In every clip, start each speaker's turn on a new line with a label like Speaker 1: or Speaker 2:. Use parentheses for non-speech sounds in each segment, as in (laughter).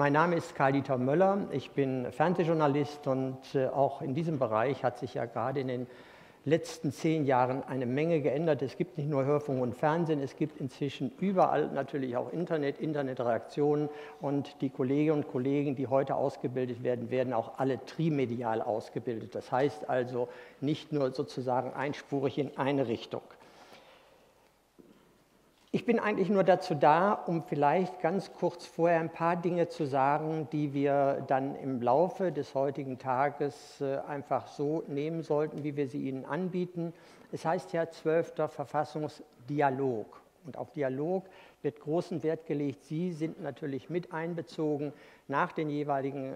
Speaker 1: Mein Name ist Karl-Dieter Möller, ich bin Fernsehjournalist und äh, auch in diesem Bereich hat sich ja gerade in den letzten zehn Jahren eine Menge geändert. Es gibt nicht nur Hörfunk und Fernsehen, es gibt inzwischen überall natürlich auch Internet, Internetreaktionen und die Kolleginnen und Kollegen, die heute ausgebildet werden, werden auch alle trimedial ausgebildet. Das heißt also nicht nur sozusagen einspurig in eine Richtung. Ich bin eigentlich nur dazu da, um vielleicht ganz kurz vorher ein paar Dinge zu sagen, die wir dann im Laufe des heutigen Tages äh, einfach so nehmen sollten, wie wir sie Ihnen anbieten. Es heißt ja 12. Verfassungsdialog. Und auf Dialog wird großen Wert gelegt. Sie sind natürlich mit einbezogen nach den jeweiligen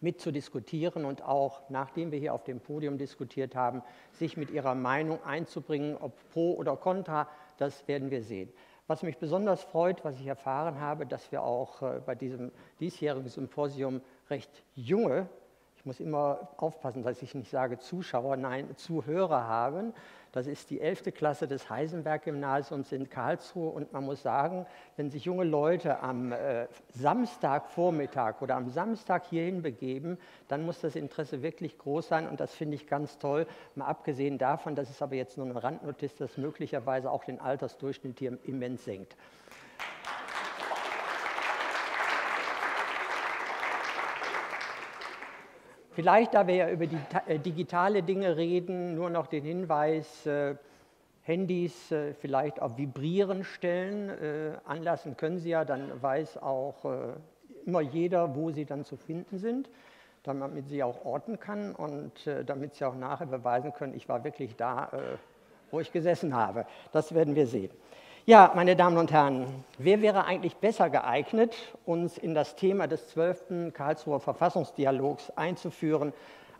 Speaker 1: äh, Vorträgen mitzudiskutieren und auch, nachdem wir hier auf dem Podium diskutiert haben, sich mit ihrer Meinung einzubringen, ob pro oder contra, das werden wir sehen. Was mich besonders freut, was ich erfahren habe, dass wir auch äh, bei diesem diesjährigen Symposium recht junge, ich muss immer aufpassen, dass ich nicht sage Zuschauer, nein, Zuhörer haben, das ist die 11. Klasse des Heisenberg-Gymnasiums in Karlsruhe. Und man muss sagen, wenn sich junge Leute am äh, Samstagvormittag oder am Samstag hierhin begeben, dann muss das Interesse wirklich groß sein. Und das finde ich ganz toll. Mal abgesehen davon, das ist aber jetzt nur eine Randnotiz, dass möglicherweise auch den Altersdurchschnitt hier immens senkt. Vielleicht, da wir ja über die äh, digitale Dinge reden, nur noch den Hinweis, äh, Handys äh, vielleicht auf Vibrieren stellen, anlassen können Sie ja, dann weiß auch immer jeder, wo Sie dann zu finden sind, damit sie auch orten kann und damit Sie auch nachher beweisen können, ich war wirklich da, wo ich gesessen habe. Das werden wir sehen. Ja, meine Damen und Herren, wer wäre eigentlich besser geeignet, uns in das Thema des 12. Karlsruher Verfassungsdialogs einzuführen,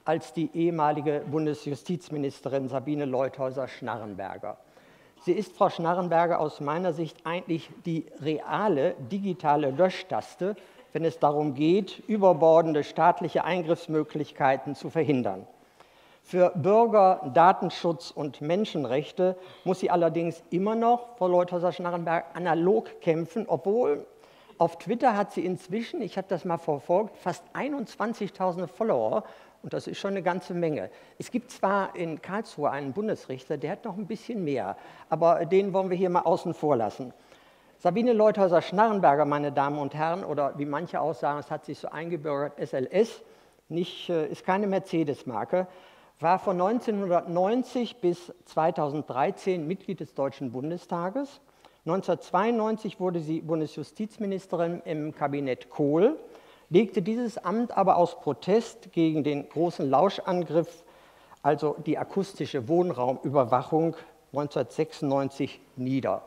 Speaker 1: als die ehemalige Bundesjustizministerin Sabine Leuthäuser-Schnarrenberger? Sie ist, Frau Schnarrenberger, aus meiner Sicht eigentlich die reale digitale Löschtaste, wenn es darum geht, überbordende staatliche Eingriffsmöglichkeiten zu verhindern. Für Bürger, Datenschutz und Menschenrechte muss sie allerdings immer noch, Frau Leuthäuser-Schnarrenberg, analog kämpfen, obwohl auf Twitter hat sie inzwischen, ich habe das mal verfolgt, fast 21.000 Follower und das ist schon eine ganze Menge. Es gibt zwar in Karlsruhe einen Bundesrichter, der hat noch ein bisschen mehr, aber den wollen wir hier mal außen vor lassen. Sabine Leuthäuser-Schnarrenberger, meine Damen und Herren, oder wie manche auch sagen, es hat sich so eingebürgert, SLS, nicht, äh, ist keine Mercedes-Marke, war von 1990 bis 2013 Mitglied des Deutschen Bundestages. 1992 wurde sie Bundesjustizministerin im Kabinett Kohl, legte dieses Amt aber aus Protest gegen den großen Lauschangriff, also die akustische Wohnraumüberwachung 1996 nieder.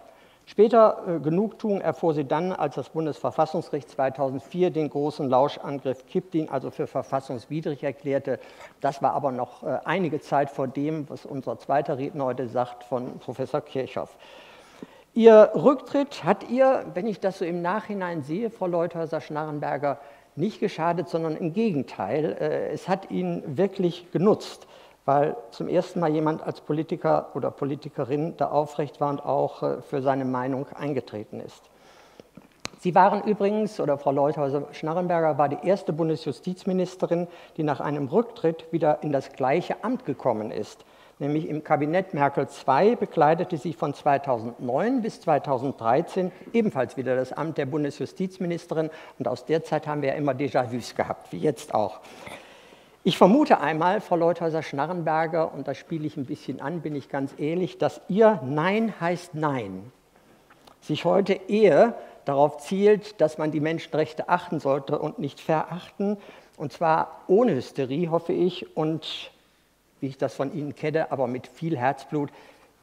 Speaker 1: Später äh, Genugtuung erfuhr sie dann, als das Bundesverfassungsgericht 2004 den großen Lauschangriff Kipdin also für verfassungswidrig erklärte. Das war aber noch äh, einige Zeit vor dem, was unser zweiter Redner heute sagt, von Professor Kirchhoff. Ihr Rücktritt hat ihr, wenn ich das so im Nachhinein sehe, Frau Leuthäuser-Schnarrenberger, nicht geschadet, sondern im Gegenteil. Äh, es hat Ihnen wirklich genutzt weil zum ersten Mal jemand als Politiker oder Politikerin da aufrecht war und auch äh, für seine Meinung eingetreten ist. Sie waren übrigens, oder Frau Leuthäuser-Schnarrenberger war die erste Bundesjustizministerin, die nach einem Rücktritt wieder in das gleiche Amt gekommen ist. Nämlich im Kabinett Merkel II bekleidete sie von 2009 bis 2013 ebenfalls wieder das Amt der Bundesjustizministerin. Und aus der Zeit haben wir ja immer Déjà-vus gehabt, wie jetzt auch. Ich vermute einmal, Frau Leuthäuser-Schnarrenberger, und da spiele ich ein bisschen an, bin ich ganz ehrlich, dass Ihr Nein heißt Nein sich heute eher darauf zielt, dass man die Menschenrechte achten sollte und nicht verachten, und zwar ohne Hysterie, hoffe ich, und wie ich das von Ihnen kenne, aber mit viel Herzblut.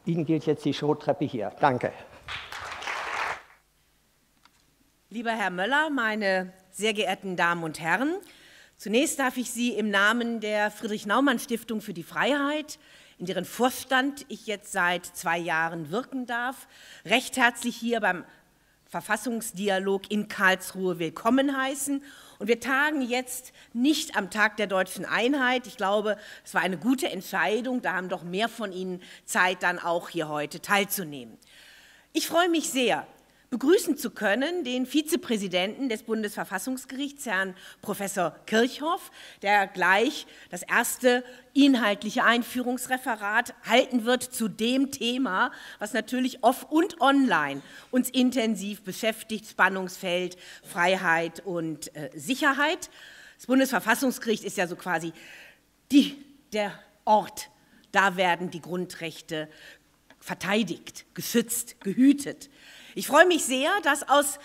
Speaker 1: Ihnen gilt jetzt die Showtreppe hier. Danke.
Speaker 2: Lieber Herr Möller, meine sehr geehrten Damen und Herren, Zunächst darf ich Sie im Namen der Friedrich-Naumann-Stiftung für die Freiheit, in deren Vorstand ich jetzt seit zwei Jahren wirken darf, recht herzlich hier beim Verfassungsdialog in Karlsruhe willkommen heißen. Und wir tagen jetzt nicht am Tag der deutschen Einheit. Ich glaube, es war eine gute Entscheidung. Da haben doch mehr von Ihnen Zeit, dann auch hier heute teilzunehmen. Ich freue mich sehr, begrüßen zu können den Vizepräsidenten des Bundesverfassungsgerichts, Herrn Professor Kirchhoff, der gleich das erste inhaltliche Einführungsreferat halten wird zu dem Thema, was natürlich off und online uns intensiv beschäftigt, Spannungsfeld, Freiheit und äh, Sicherheit. Das Bundesverfassungsgericht ist ja so quasi die, der Ort, da werden die Grundrechte verteidigt, geschützt, gehütet. Ich freue mich sehr, dass aus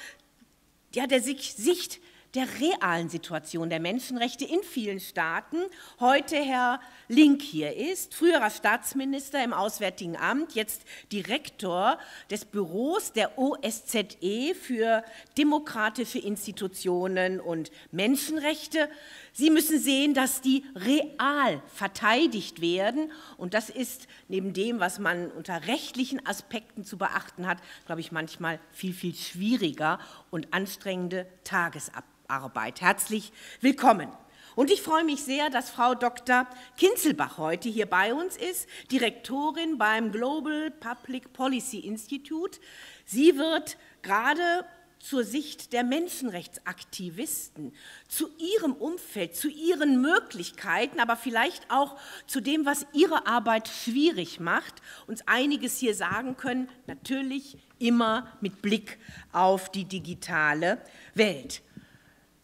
Speaker 2: ja, der Sicht der realen Situation der Menschenrechte in vielen Staaten heute Herr Link hier ist, früherer Staatsminister im Auswärtigen Amt, jetzt Direktor des Büros der OSZE für demokratische Institutionen und Menschenrechte. Sie müssen sehen, dass die real verteidigt werden. Und das ist neben dem, was man unter rechtlichen Aspekten zu beachten hat, glaube ich, manchmal viel, viel schwieriger und anstrengende Tagesarbeit. Herzlich willkommen. Und ich freue mich sehr, dass Frau Dr. Kinzelbach heute hier bei uns ist, Direktorin beim Global Public Policy Institute. Sie wird gerade zur Sicht der Menschenrechtsaktivisten, zu ihrem Umfeld, zu ihren Möglichkeiten, aber vielleicht auch zu dem, was ihre Arbeit schwierig macht, uns einiges hier sagen können, natürlich immer mit Blick auf die digitale Welt.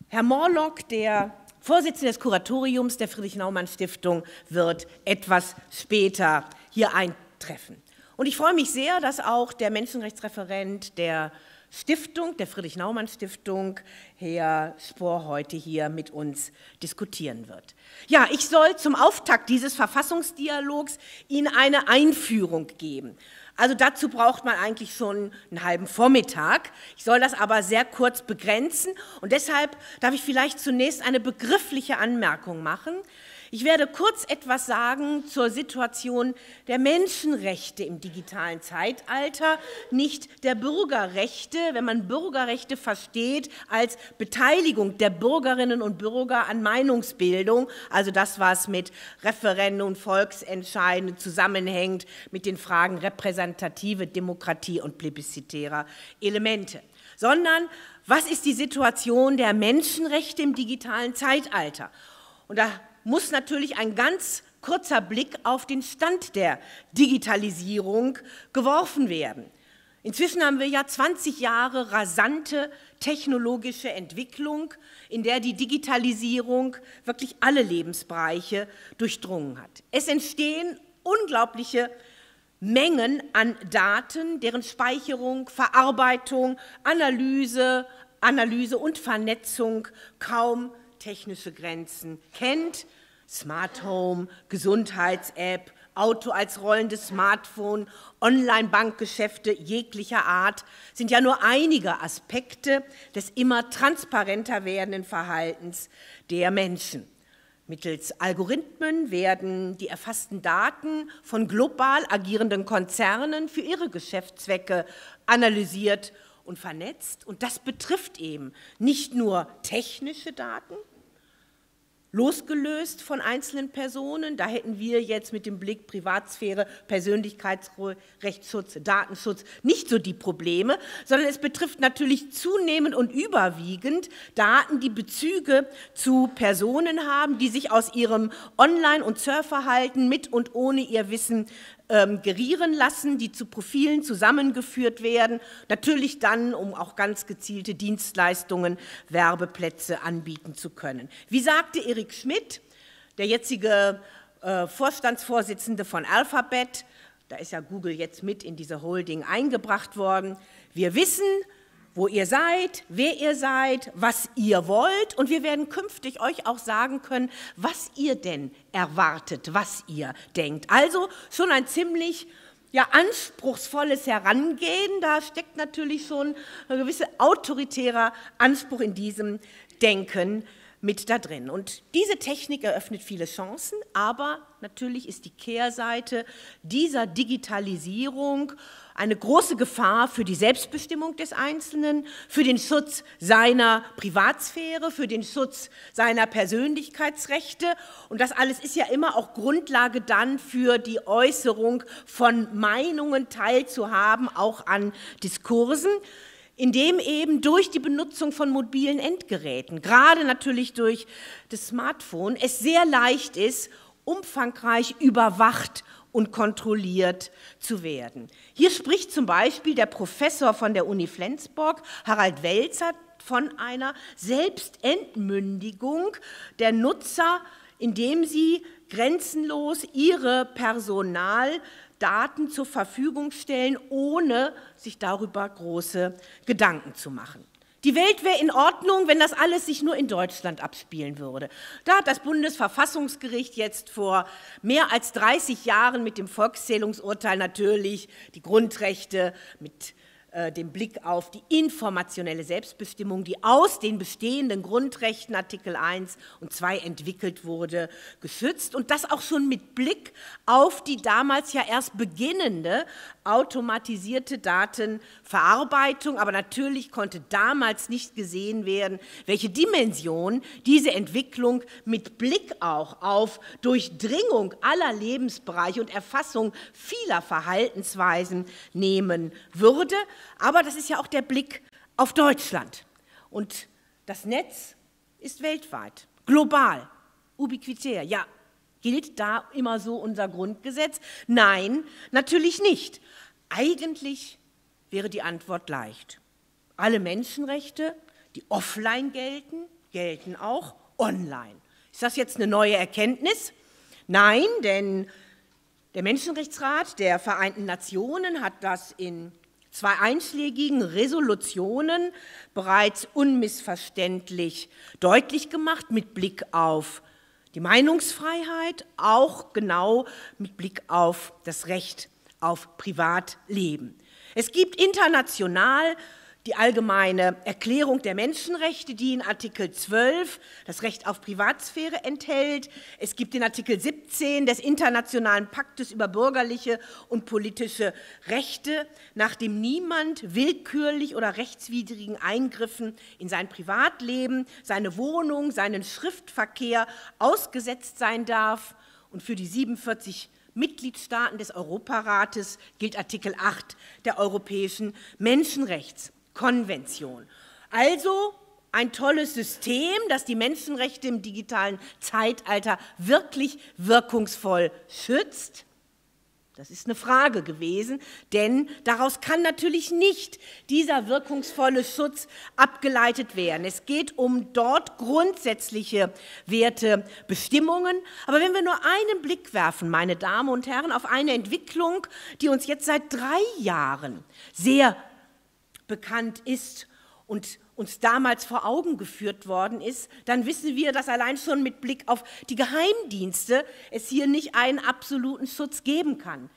Speaker 2: Herr Morlock, der Vorsitzende des Kuratoriums der Friedrich-Naumann-Stiftung, wird etwas später hier eintreffen. Und ich freue mich sehr, dass auch der Menschenrechtsreferent der Stiftung, der Friedrich-Naumann-Stiftung, Herr Spohr, heute hier mit uns diskutieren wird. Ja, ich soll zum Auftakt dieses Verfassungsdialogs Ihnen eine Einführung geben. Also dazu braucht man eigentlich schon einen halben Vormittag. Ich soll das aber sehr kurz begrenzen und deshalb darf ich vielleicht zunächst eine begriffliche Anmerkung machen. Ich werde kurz etwas sagen zur Situation der Menschenrechte im digitalen Zeitalter, nicht der Bürgerrechte, wenn man Bürgerrechte versteht als Beteiligung der Bürgerinnen und Bürger an Meinungsbildung, also das, was mit Referenden Volksentscheiden zusammenhängt, mit den Fragen repräsentative Demokratie und plebiszitärer Elemente, sondern was ist die Situation der Menschenrechte im digitalen Zeitalter? Und da muss natürlich ein ganz kurzer Blick auf den Stand der Digitalisierung geworfen werden. Inzwischen haben wir ja 20 Jahre rasante technologische Entwicklung, in der die Digitalisierung wirklich alle Lebensbereiche durchdrungen hat. Es entstehen unglaubliche Mengen an Daten, deren Speicherung, Verarbeitung, Analyse, Analyse und Vernetzung kaum technische Grenzen kennt. Smart Home, Gesundheits-App, Auto als rollendes Smartphone, Online-Bankgeschäfte jeglicher Art sind ja nur einige Aspekte des immer transparenter werdenden Verhaltens der Menschen. Mittels Algorithmen werden die erfassten Daten von global agierenden Konzernen für ihre Geschäftszwecke analysiert und vernetzt. Und das betrifft eben nicht nur technische Daten, losgelöst von einzelnen Personen. Da hätten wir jetzt mit dem Blick Privatsphäre, Persönlichkeitsrechtsschutz, Datenschutz nicht so die Probleme, sondern es betrifft natürlich zunehmend und überwiegend Daten, die Bezüge zu Personen haben, die sich aus ihrem Online- und Surfverhalten mit und ohne ihr Wissen ähm, gerieren lassen, die zu Profilen zusammengeführt werden, natürlich dann, um auch ganz gezielte Dienstleistungen, Werbeplätze anbieten zu können. Wie sagte Erik Schmidt, der jetzige äh, Vorstandsvorsitzende von Alphabet, da ist ja Google jetzt mit in diese Holding eingebracht worden, wir wissen, wo ihr seid, wer ihr seid, was ihr wollt. Und wir werden künftig euch auch sagen können, was ihr denn erwartet, was ihr denkt. Also schon ein ziemlich ja, anspruchsvolles Herangehen. Da steckt natürlich schon ein gewisser autoritärer Anspruch in diesem Denken mit da drin. Und diese Technik eröffnet viele Chancen, aber natürlich ist die Kehrseite dieser Digitalisierung eine große Gefahr für die Selbstbestimmung des Einzelnen, für den Schutz seiner Privatsphäre, für den Schutz seiner Persönlichkeitsrechte. Und das alles ist ja immer auch Grundlage dann für die Äußerung von Meinungen teilzuhaben, auch an Diskursen. indem eben durch die Benutzung von mobilen Endgeräten, gerade natürlich durch das Smartphone, es sehr leicht ist, umfangreich überwacht und kontrolliert zu werden. Hier spricht zum Beispiel der Professor von der Uni Flensburg, Harald Welzer, von einer Selbstentmündigung der Nutzer, indem sie grenzenlos ihre Personaldaten zur Verfügung stellen, ohne sich darüber große Gedanken zu machen. Die Welt wäre in Ordnung, wenn das alles sich nur in Deutschland abspielen würde. Da hat das Bundesverfassungsgericht jetzt vor mehr als 30 Jahren mit dem Volkszählungsurteil natürlich die Grundrechte mit äh, den Blick auf die informationelle Selbstbestimmung, die aus den bestehenden Grundrechten Artikel 1 und 2 entwickelt wurde, geschützt und das auch schon mit Blick auf die damals ja erst beginnende automatisierte Datenverarbeitung. Aber natürlich konnte damals nicht gesehen werden, welche Dimension diese Entwicklung mit Blick auch auf Durchdringung aller Lebensbereiche und Erfassung vieler Verhaltensweisen nehmen würde. Aber das ist ja auch der Blick auf Deutschland. Und das Netz ist weltweit, global, ubiquitär. Ja, gilt da immer so unser Grundgesetz? Nein, natürlich nicht. Eigentlich wäre die Antwort leicht. Alle Menschenrechte, die offline gelten, gelten auch online. Ist das jetzt eine neue Erkenntnis? Nein, denn der Menschenrechtsrat der Vereinten Nationen hat das in zwei einschlägigen Resolutionen bereits unmissverständlich deutlich gemacht mit Blick auf die Meinungsfreiheit, auch genau mit Blick auf das Recht auf Privatleben. Es gibt international die allgemeine Erklärung der Menschenrechte, die in Artikel 12 das Recht auf Privatsphäre enthält. Es gibt den Artikel 17 des Internationalen Paktes über bürgerliche und politische Rechte, nach dem niemand willkürlich oder rechtswidrigen Eingriffen in sein Privatleben, seine Wohnung, seinen Schriftverkehr ausgesetzt sein darf. Und für die 47 Mitgliedstaaten des Europarates gilt Artikel 8 der Europäischen Menschenrechtskonvention. Also ein tolles System, das die Menschenrechte im digitalen Zeitalter wirklich wirkungsvoll schützt das ist eine Frage gewesen, denn daraus kann natürlich nicht dieser wirkungsvolle Schutz abgeleitet werden. Es geht um dort grundsätzliche Wertebestimmungen. Aber wenn wir nur einen Blick werfen, meine Damen und Herren, auf eine Entwicklung, die uns jetzt seit drei Jahren sehr bekannt ist und uns damals vor Augen geführt worden ist, dann wissen wir, dass allein schon mit Blick auf die Geheimdienste es hier nicht einen absoluten Schutz geben kann.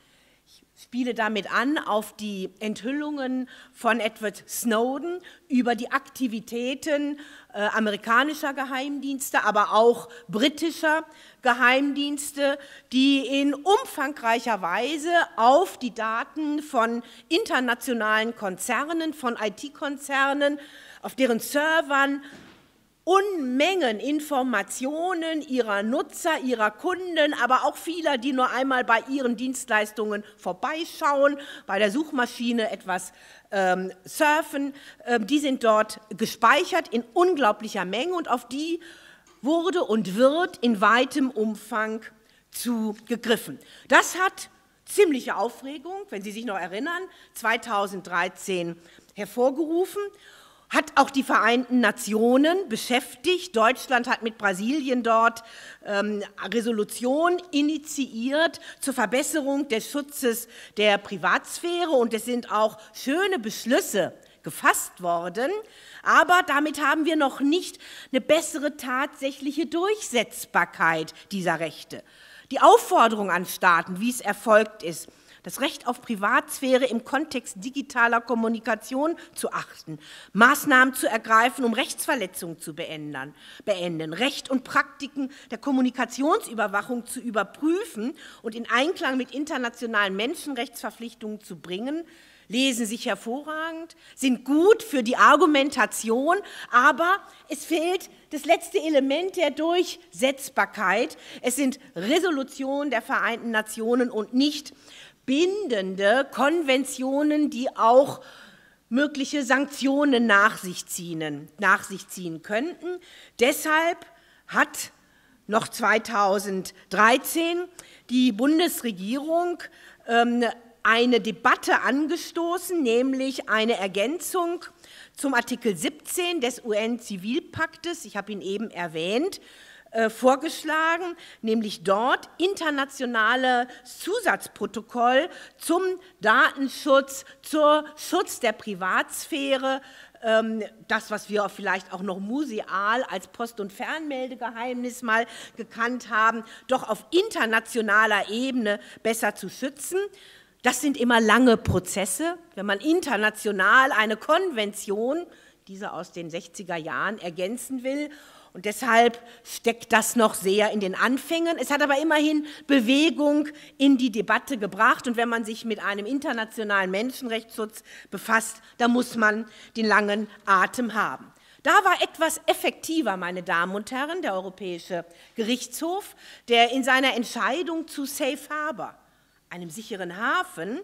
Speaker 2: Spiele damit an auf die Enthüllungen von Edward Snowden über die Aktivitäten äh, amerikanischer Geheimdienste, aber auch britischer Geheimdienste, die in umfangreicher Weise auf die Daten von internationalen Konzernen, von IT-Konzernen, auf deren Servern Unmengen Informationen ihrer Nutzer, ihrer Kunden, aber auch vieler, die nur einmal bei ihren Dienstleistungen vorbeischauen, bei der Suchmaschine etwas ähm, surfen, ähm, die sind dort gespeichert in unglaublicher Menge und auf die wurde und wird in weitem Umfang zugegriffen. Das hat ziemliche Aufregung, wenn Sie sich noch erinnern, 2013 hervorgerufen hat auch die Vereinten Nationen beschäftigt. Deutschland hat mit Brasilien dort ähm, Resolution initiiert zur Verbesserung des Schutzes der Privatsphäre und es sind auch schöne Beschlüsse gefasst worden. Aber damit haben wir noch nicht eine bessere tatsächliche Durchsetzbarkeit dieser Rechte. Die Aufforderung an Staaten, wie es erfolgt ist, das Recht auf Privatsphäre im Kontext digitaler Kommunikation zu achten, Maßnahmen zu ergreifen, um Rechtsverletzungen zu beenden, beenden, Recht und Praktiken der Kommunikationsüberwachung zu überprüfen und in Einklang mit internationalen Menschenrechtsverpflichtungen zu bringen, lesen sich hervorragend, sind gut für die Argumentation, aber es fehlt das letzte Element der Durchsetzbarkeit. Es sind Resolutionen der Vereinten Nationen und nicht bindende Konventionen, die auch mögliche Sanktionen nach sich ziehen, nach sich ziehen könnten. Deshalb hat noch 2013 die Bundesregierung ähm, eine Debatte angestoßen, nämlich eine Ergänzung zum Artikel 17 des UN-Zivilpaktes, ich habe ihn eben erwähnt, äh, vorgeschlagen, nämlich dort internationales Zusatzprotokoll zum Datenschutz, zur Schutz der Privatsphäre, ähm, das, was wir vielleicht auch noch museal als Post- und Fernmeldegeheimnis mal gekannt haben, doch auf internationaler Ebene besser zu schützen. Das sind immer lange Prozesse. Wenn man international eine Konvention, diese aus den 60er Jahren, ergänzen will und deshalb steckt das noch sehr in den Anfängen. Es hat aber immerhin Bewegung in die Debatte gebracht. Und wenn man sich mit einem internationalen Menschenrechtsschutz befasst, da muss man den langen Atem haben. Da war etwas effektiver, meine Damen und Herren, der Europäische Gerichtshof, der in seiner Entscheidung zu Safe Harbor, einem sicheren Hafen,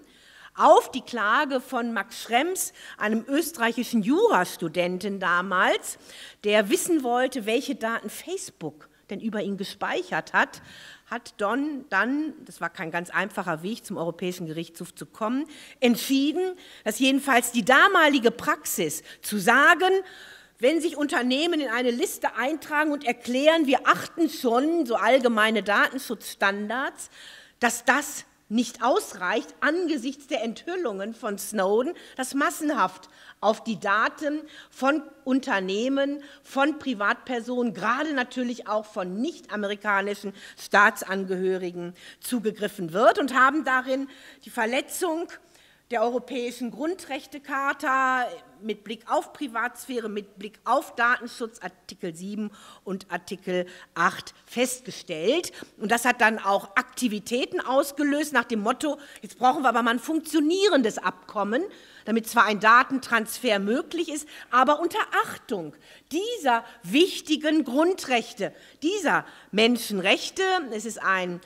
Speaker 2: auf die Klage von Max Schrems, einem österreichischen Jurastudenten damals, der wissen wollte, welche Daten Facebook denn über ihn gespeichert hat, hat Don dann, das war kein ganz einfacher Weg zum Europäischen Gerichtshof zu kommen, entschieden, dass jedenfalls die damalige Praxis zu sagen, wenn sich Unternehmen in eine Liste eintragen und erklären, wir achten schon so allgemeine Datenschutzstandards, dass das nicht ausreicht angesichts der Enthüllungen von Snowden, dass massenhaft auf die Daten von Unternehmen, von Privatpersonen, gerade natürlich auch von nicht-amerikanischen Staatsangehörigen zugegriffen wird und haben darin die Verletzung der Europäischen Grundrechtecharta mit Blick auf Privatsphäre, mit Blick auf Datenschutz, Artikel 7 und Artikel 8 festgestellt. Und das hat dann auch Aktivitäten ausgelöst nach dem Motto, jetzt brauchen wir aber mal ein funktionierendes Abkommen, damit zwar ein Datentransfer möglich ist, aber unter Achtung dieser wichtigen Grundrechte, dieser Menschenrechte. Es ist ein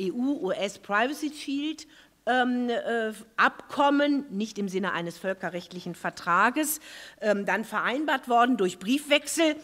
Speaker 2: EU-US Privacy Shield ähm, äh, Abkommen, nicht im Sinne eines völkerrechtlichen Vertrages, ähm, dann vereinbart worden durch Briefwechsel.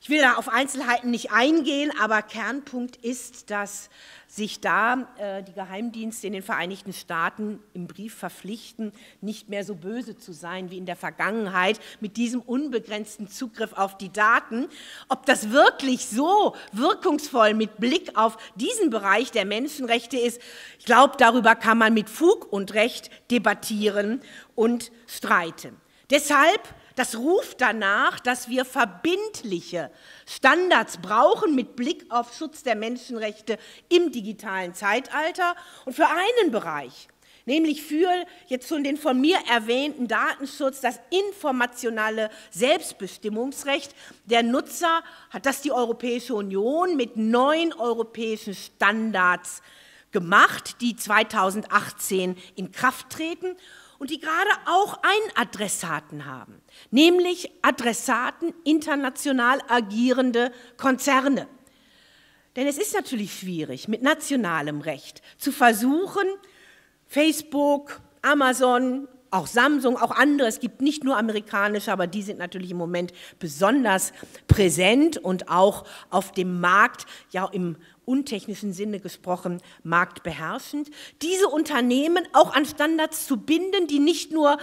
Speaker 2: Ich will da auf Einzelheiten nicht eingehen, aber Kernpunkt ist, dass sich da äh, die Geheimdienste in den Vereinigten Staaten im Brief verpflichten, nicht mehr so böse zu sein wie in der Vergangenheit mit diesem unbegrenzten Zugriff auf die Daten. Ob das wirklich so wirkungsvoll mit Blick auf diesen Bereich der Menschenrechte ist, ich glaube, darüber kann man mit Fug und Recht debattieren und streiten. Deshalb das ruft danach, dass wir verbindliche Standards brauchen mit Blick auf Schutz der Menschenrechte im digitalen Zeitalter. Und für einen Bereich, nämlich für jetzt schon den von mir erwähnten Datenschutz, das informationale Selbstbestimmungsrecht der Nutzer, hat das die Europäische Union mit neun europäischen Standards gemacht, die 2018 in Kraft treten und die gerade auch einen Adressaten haben, nämlich Adressaten international agierende Konzerne. Denn es ist natürlich schwierig, mit nationalem Recht zu versuchen, Facebook, Amazon, auch Samsung, auch andere, es gibt nicht nur amerikanische, aber die sind natürlich im Moment besonders präsent und auch auf dem Markt, ja im untechnischen Sinne gesprochen, marktbeherrschend, diese Unternehmen auch an Standards zu binden, die nicht nur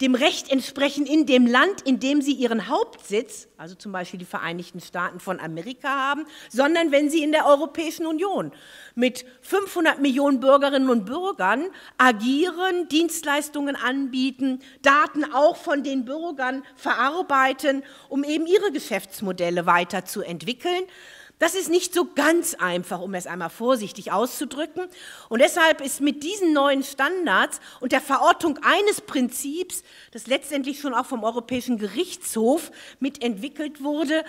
Speaker 2: dem Recht entsprechen in dem Land, in dem sie ihren Hauptsitz, also zum Beispiel die Vereinigten Staaten von Amerika haben, sondern wenn sie in der Europäischen Union mit 500 Millionen Bürgerinnen und Bürgern agieren, Dienstleistungen anbieten, Daten auch von den Bürgern verarbeiten, um eben ihre Geschäftsmodelle weiterzuentwickeln. Das ist nicht so ganz einfach, um es einmal vorsichtig auszudrücken. Und deshalb ist mit diesen neuen Standards und der Verortung eines Prinzips, das letztendlich schon auch vom Europäischen Gerichtshof mitentwickelt wurde,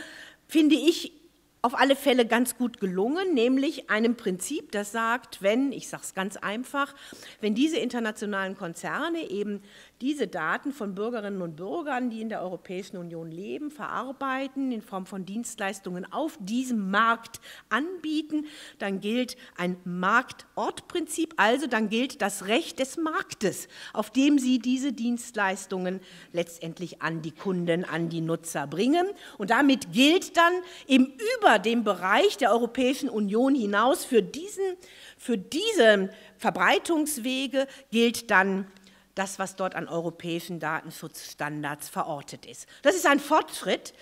Speaker 2: finde ich auf alle Fälle ganz gut gelungen, nämlich einem Prinzip, das sagt, wenn, ich sage es ganz einfach, wenn diese internationalen Konzerne eben diese Daten von Bürgerinnen und Bürgern, die in der Europäischen Union leben, verarbeiten, in Form von Dienstleistungen auf diesem Markt anbieten, dann gilt ein Marktortprinzip, also dann gilt das Recht des Marktes, auf dem sie diese Dienstleistungen letztendlich an die Kunden, an die Nutzer bringen. Und damit gilt dann eben über dem Bereich der Europäischen Union hinaus für diesen für diese Verbreitungswege gilt dann das, was dort an europäischen Datenschutzstandards verortet ist. Das ist ein Fortschritt.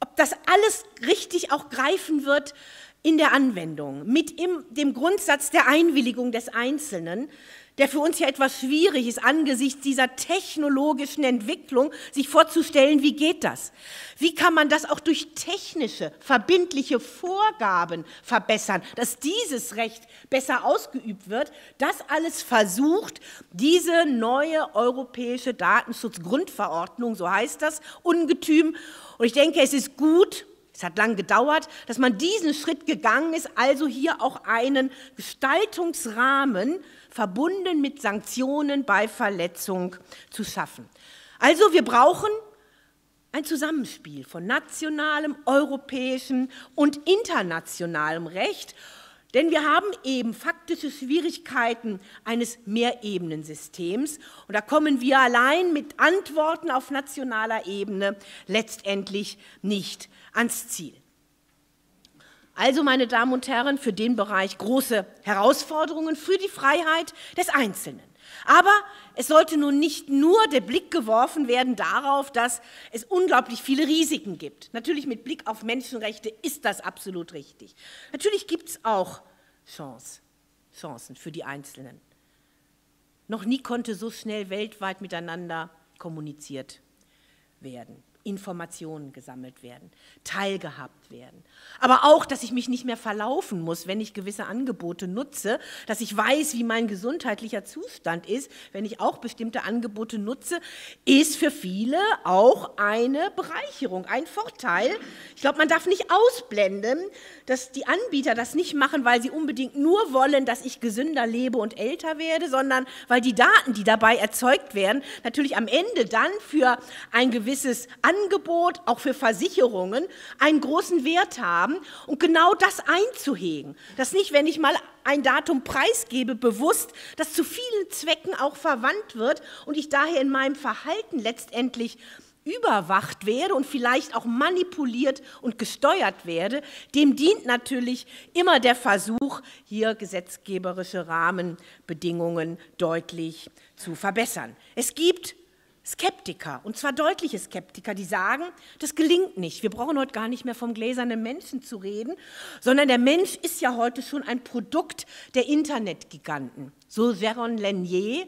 Speaker 2: Ob das alles richtig auch greifen wird in der Anwendung, mit dem Grundsatz der Einwilligung des Einzelnen, der für uns ja etwas schwierig ist, angesichts dieser technologischen Entwicklung, sich vorzustellen, wie geht das? Wie kann man das auch durch technische, verbindliche Vorgaben verbessern, dass dieses Recht besser ausgeübt wird? Das alles versucht diese neue europäische Datenschutzgrundverordnung, so heißt das, ungetüm. Und ich denke, es ist gut, es hat lang gedauert, dass man diesen Schritt gegangen ist, also hier auch einen Gestaltungsrahmen verbunden mit Sanktionen bei Verletzung zu schaffen. Also wir brauchen ein Zusammenspiel von nationalem, europäischem und internationalem Recht, denn wir haben eben faktische Schwierigkeiten eines Mehrebenensystems und da kommen wir allein mit Antworten auf nationaler Ebene letztendlich nicht ans Ziel. Also, meine Damen und Herren, für den Bereich große Herausforderungen für die Freiheit des Einzelnen. Aber es sollte nun nicht nur der Blick geworfen werden darauf, dass es unglaublich viele Risiken gibt. Natürlich mit Blick auf Menschenrechte ist das absolut richtig. Natürlich gibt es auch Chance, Chancen für die Einzelnen. Noch nie konnte so schnell weltweit miteinander kommuniziert werden. Informationen gesammelt werden, teilgehabt werden. Aber auch, dass ich mich nicht mehr verlaufen muss, wenn ich gewisse Angebote nutze, dass ich weiß, wie mein gesundheitlicher Zustand ist, wenn ich auch bestimmte Angebote nutze, ist für viele auch eine Bereicherung, ein Vorteil. Ich glaube, man darf nicht ausblenden, dass die Anbieter das nicht machen, weil sie unbedingt nur wollen, dass ich gesünder lebe und älter werde, sondern weil die Daten, die dabei erzeugt werden, natürlich am Ende dann für ein gewisses Angebot auch für Versicherungen, einen großen Wert haben und genau das einzuhegen. Dass nicht, wenn ich mal ein Datum preisgebe, bewusst, dass zu vielen Zwecken auch verwandt wird und ich daher in meinem Verhalten letztendlich überwacht werde und vielleicht auch manipuliert und gesteuert werde, dem dient natürlich immer der Versuch, hier gesetzgeberische Rahmenbedingungen deutlich zu verbessern. Es gibt Skeptiker, und zwar deutliche Skeptiker, die sagen, das gelingt nicht. Wir brauchen heute gar nicht mehr vom gläsernen Menschen zu reden, sondern der Mensch ist ja heute schon ein Produkt der Internetgiganten. So Jaron Lanier,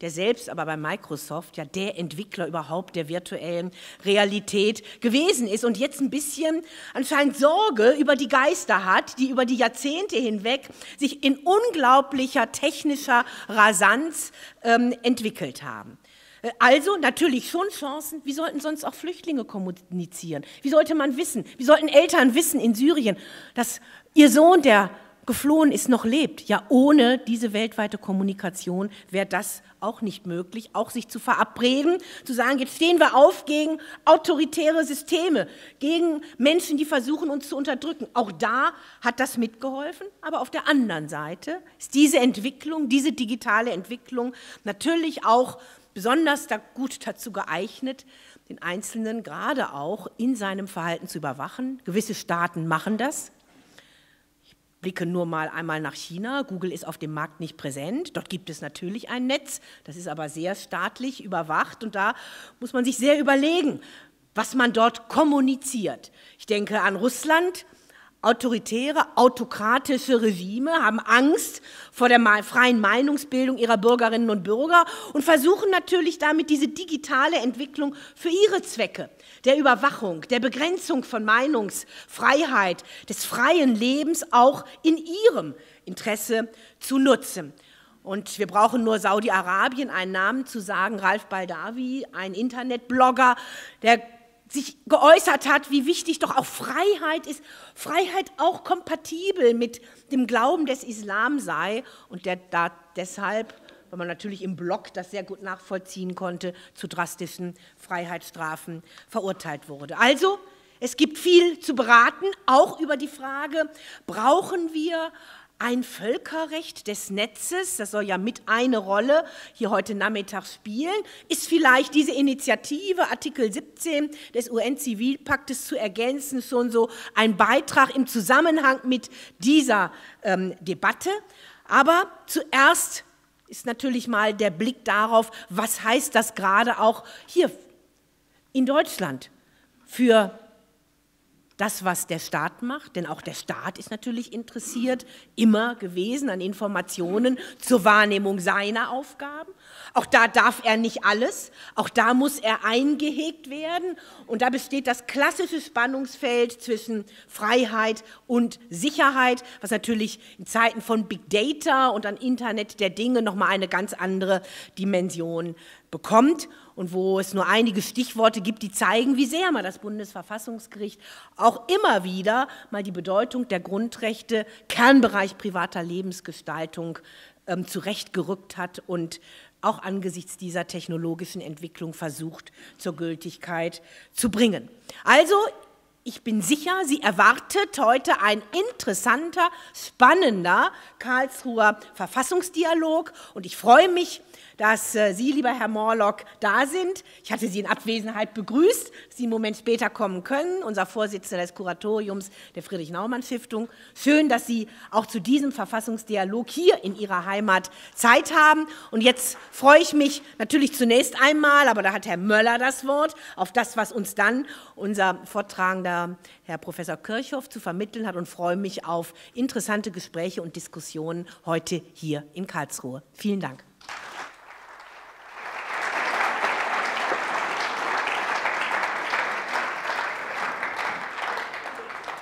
Speaker 2: der selbst aber bei Microsoft ja der Entwickler überhaupt der virtuellen Realität gewesen ist und jetzt ein bisschen anscheinend Sorge über die Geister hat, die über die Jahrzehnte hinweg sich in unglaublicher technischer Rasanz ähm, entwickelt haben. Äh, also natürlich schon Chancen. Wie sollten sonst auch Flüchtlinge kommunizieren? Wie sollte man wissen? Wie sollten Eltern wissen in Syrien, dass ihr Sohn, der geflohen ist, noch lebt? Ja, ohne diese weltweite Kommunikation wäre das auch nicht möglich, auch sich zu verabreden, zu sagen, jetzt stehen wir auf gegen autoritäre Systeme, gegen Menschen, die versuchen, uns zu unterdrücken. Auch da hat das mitgeholfen, aber auf der anderen Seite ist diese Entwicklung, diese digitale Entwicklung natürlich auch besonders da gut dazu geeignet, den Einzelnen gerade auch in seinem Verhalten zu überwachen. Gewisse Staaten machen das. Ich blicke nur mal einmal nach China. Google ist auf dem Markt nicht präsent. Dort gibt es natürlich ein Netz, das ist aber sehr staatlich überwacht und da muss man sich sehr überlegen, was man dort kommuniziert. Ich denke an Russland, Autoritäre, autokratische Regime haben Angst vor der freien Meinungsbildung ihrer Bürgerinnen und Bürger und versuchen natürlich damit diese digitale Entwicklung für ihre Zwecke der Überwachung, der Begrenzung von Meinungsfreiheit, des freien Lebens auch in ihrem Interesse zu nutzen. Und wir brauchen nur Saudi-Arabien einen Namen zu sagen, Ralf Baldawi, ein Internetblogger, der sich geäußert hat, wie wichtig doch auch Freiheit ist, Freiheit auch kompatibel mit dem Glauben des Islam sei und der da deshalb, weil man natürlich im Block das sehr gut nachvollziehen konnte, zu drastischen Freiheitsstrafen verurteilt wurde. Also, es gibt viel zu beraten, auch über die Frage, brauchen wir ein Völkerrecht des Netzes, das soll ja mit eine Rolle hier heute Nachmittag spielen, ist vielleicht diese Initiative Artikel 17 des UN-Zivilpaktes zu ergänzen, schon so ein Beitrag im Zusammenhang mit dieser ähm, Debatte. Aber zuerst ist natürlich mal der Blick darauf, was heißt das gerade auch hier in Deutschland für das, was der Staat macht, denn auch der Staat ist natürlich interessiert, immer gewesen an Informationen zur Wahrnehmung seiner Aufgaben. Auch da darf er nicht alles, auch da muss er eingehegt werden. Und da besteht das klassische Spannungsfeld zwischen Freiheit und Sicherheit, was natürlich in Zeiten von Big Data und an Internet der Dinge nochmal eine ganz andere Dimension bekommt und wo es nur einige Stichworte gibt, die zeigen, wie sehr mal das Bundesverfassungsgericht auch immer wieder mal die Bedeutung der Grundrechte, Kernbereich privater Lebensgestaltung ähm, zurechtgerückt hat und auch angesichts dieser technologischen Entwicklung versucht, zur Gültigkeit zu bringen. Also ich bin sicher, Sie erwartet heute ein interessanter, spannender Karlsruher Verfassungsdialog und ich freue mich, dass äh, Sie, lieber Herr Morlock, da sind. Ich hatte Sie in Abwesenheit begrüßt, dass Sie einen Moment später kommen können, unser Vorsitzender des Kuratoriums der Friedrich-Naumann-Stiftung. Schön, dass Sie auch zu diesem Verfassungsdialog hier in Ihrer Heimat Zeit haben. Und jetzt freue ich mich natürlich zunächst einmal, aber da hat Herr Möller das Wort, auf das, was uns dann unser Vortragender Herr Professor Kirchhoff zu vermitteln hat und freue mich auf interessante Gespräche und Diskussionen heute hier in Karlsruhe. Vielen Dank.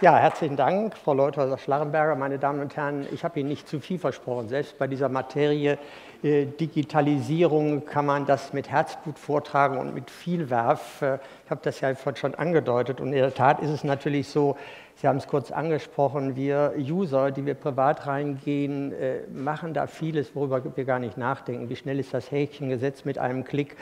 Speaker 1: Ja, herzlichen Dank, Frau Leuthäuser-Schlarrenberger. Meine Damen und Herren, ich habe Ihnen nicht zu viel versprochen. Selbst bei dieser Materie Digitalisierung kann man das mit Herzblut vortragen und mit viel Werf. Äh, ich habe das ja schon angedeutet. Und in der Tat ist es natürlich so, Sie haben es kurz angesprochen, wir User, die wir privat reingehen, äh, machen da vieles, worüber wir gar nicht nachdenken. Wie schnell ist das Häkchen gesetzt mit einem Klick?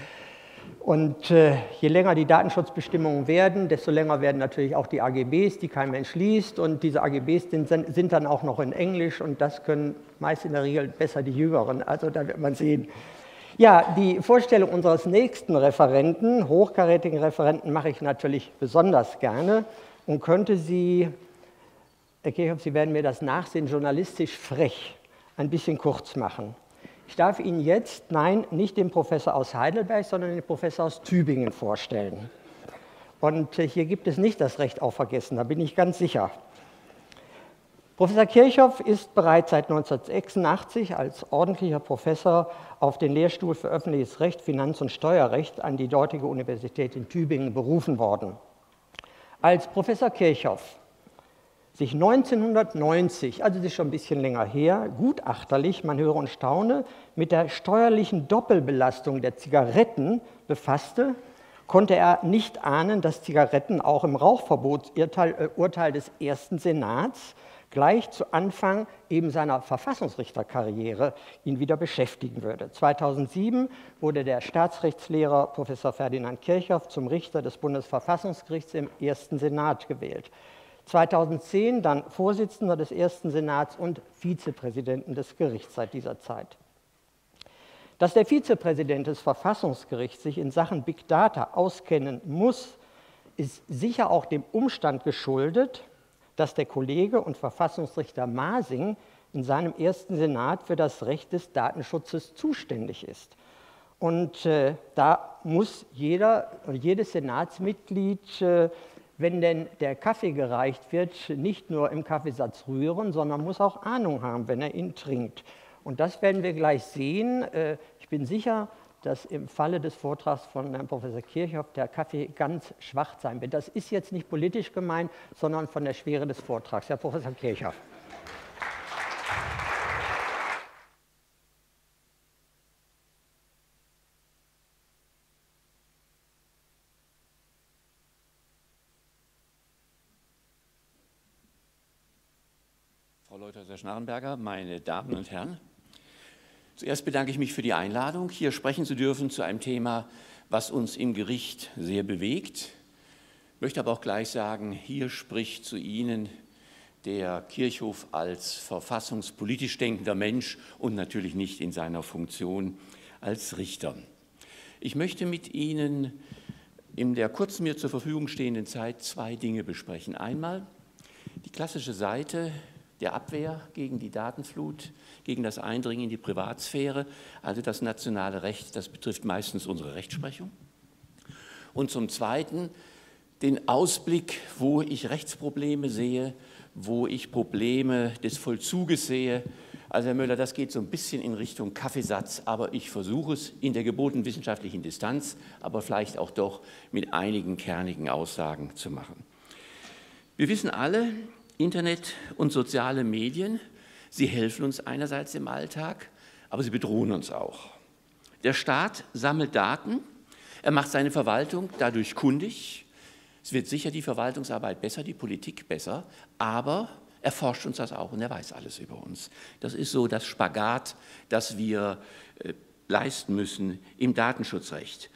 Speaker 1: Und äh, je länger die Datenschutzbestimmungen werden, desto länger werden natürlich auch die AGBs, die kein Mensch liest. Und diese AGBs sind, sind, dann auch noch in Englisch und das können meist in der Regel besser die Jüngeren. Also da wird man sehen. Ja, die Vorstellung unseres nächsten Referenten, hochkarätigen Referenten, mache ich natürlich besonders gerne und könnte Sie, Herr Kirchhoff, Sie werden mir das nachsehen, journalistisch frech ein bisschen kurz machen. Ich darf Ihnen jetzt, nein, nicht den Professor aus Heidelberg, sondern den Professor aus Tübingen vorstellen. Und äh, hier gibt es nicht das Recht auf Vergessen, da bin ich ganz sicher. Professor Kirchhoff ist bereits seit 1986 als ordentlicher Professor auf den Lehrstuhl für öffentliches Recht, Finanz- und Steuerrecht an die dortige Universität in Tübingen berufen worden. Als Professor Kirchhoff sich 1990, also das ist schon ein bisschen länger her, gutachterlich, man höre und staune, mit der steuerlichen Doppelbelastung der Zigaretten befasste, konnte er nicht ahnen, dass Zigaretten auch im Rauchverbotsurteil äh, des ersten Senats gleich zu Anfang eben seiner Verfassungsrichterkarriere ihn wieder beschäftigen würde. 2007 wurde der Staatsrechtslehrer Professor Ferdinand Kirchhoff zum Richter des Bundesverfassungsgerichts im ersten Senat gewählt. 2010 dann Vorsitzender des ersten Senats und Vizepräsidenten des Gerichts seit dieser Zeit. Dass der Vizepräsident des Verfassungsgerichts sich in Sachen Big Data auskennen muss, ist sicher auch dem Umstand geschuldet, dass der Kollege und Verfassungsrichter Masing in seinem ersten Senat für das Recht des Datenschutzes zuständig ist. Und äh, da muss jeder, jedes Senatsmitglied äh, wenn denn der Kaffee gereicht wird, nicht nur im Kaffeesatz rühren, sondern muss auch Ahnung haben, wenn er ihn trinkt. Und das werden wir gleich sehen. Äh, ich bin sicher, dass im Falle des Vortrags von Herrn Professor Kirchhoff der Kaffee ganz schwach sein wird. Das ist jetzt nicht politisch gemeint, sondern von der Schwere des Vortrags. Herr Professor Kirchhoff.
Speaker 3: Leuthäuser-Schnarrenberger, meine Damen und Herren. Zuerst bedanke ich mich für die Einladung, hier sprechen zu dürfen zu einem Thema, was uns im Gericht sehr bewegt. Ich möchte aber auch gleich sagen, hier spricht zu Ihnen der Kirchhof als verfassungspolitisch denkender Mensch und natürlich nicht in seiner Funktion als Richter. Ich möchte mit Ihnen in der kurzen mir zur Verfügung stehenden Zeit zwei Dinge besprechen. Einmal die klassische Seite der Abwehr gegen die Datenflut, gegen das Eindringen in die Privatsphäre, also das nationale Recht, das betrifft meistens unsere Rechtsprechung. Und zum Zweiten den Ausblick, wo ich Rechtsprobleme sehe, wo ich Probleme des Vollzuges sehe. Also Herr Müller, das geht so ein bisschen in Richtung Kaffeesatz, aber ich versuche es in der gebotenen wissenschaftlichen Distanz, aber vielleicht auch doch mit einigen kernigen Aussagen zu machen. Wir wissen alle, Internet und soziale Medien, sie helfen uns einerseits im Alltag, aber sie bedrohen uns auch. Der Staat sammelt Daten, er macht seine Verwaltung dadurch kundig. Es wird sicher die Verwaltungsarbeit besser, die Politik besser, aber er forscht uns das auch und er weiß alles über uns. Das ist so das Spagat, das wir äh, leisten müssen im Datenschutzrecht.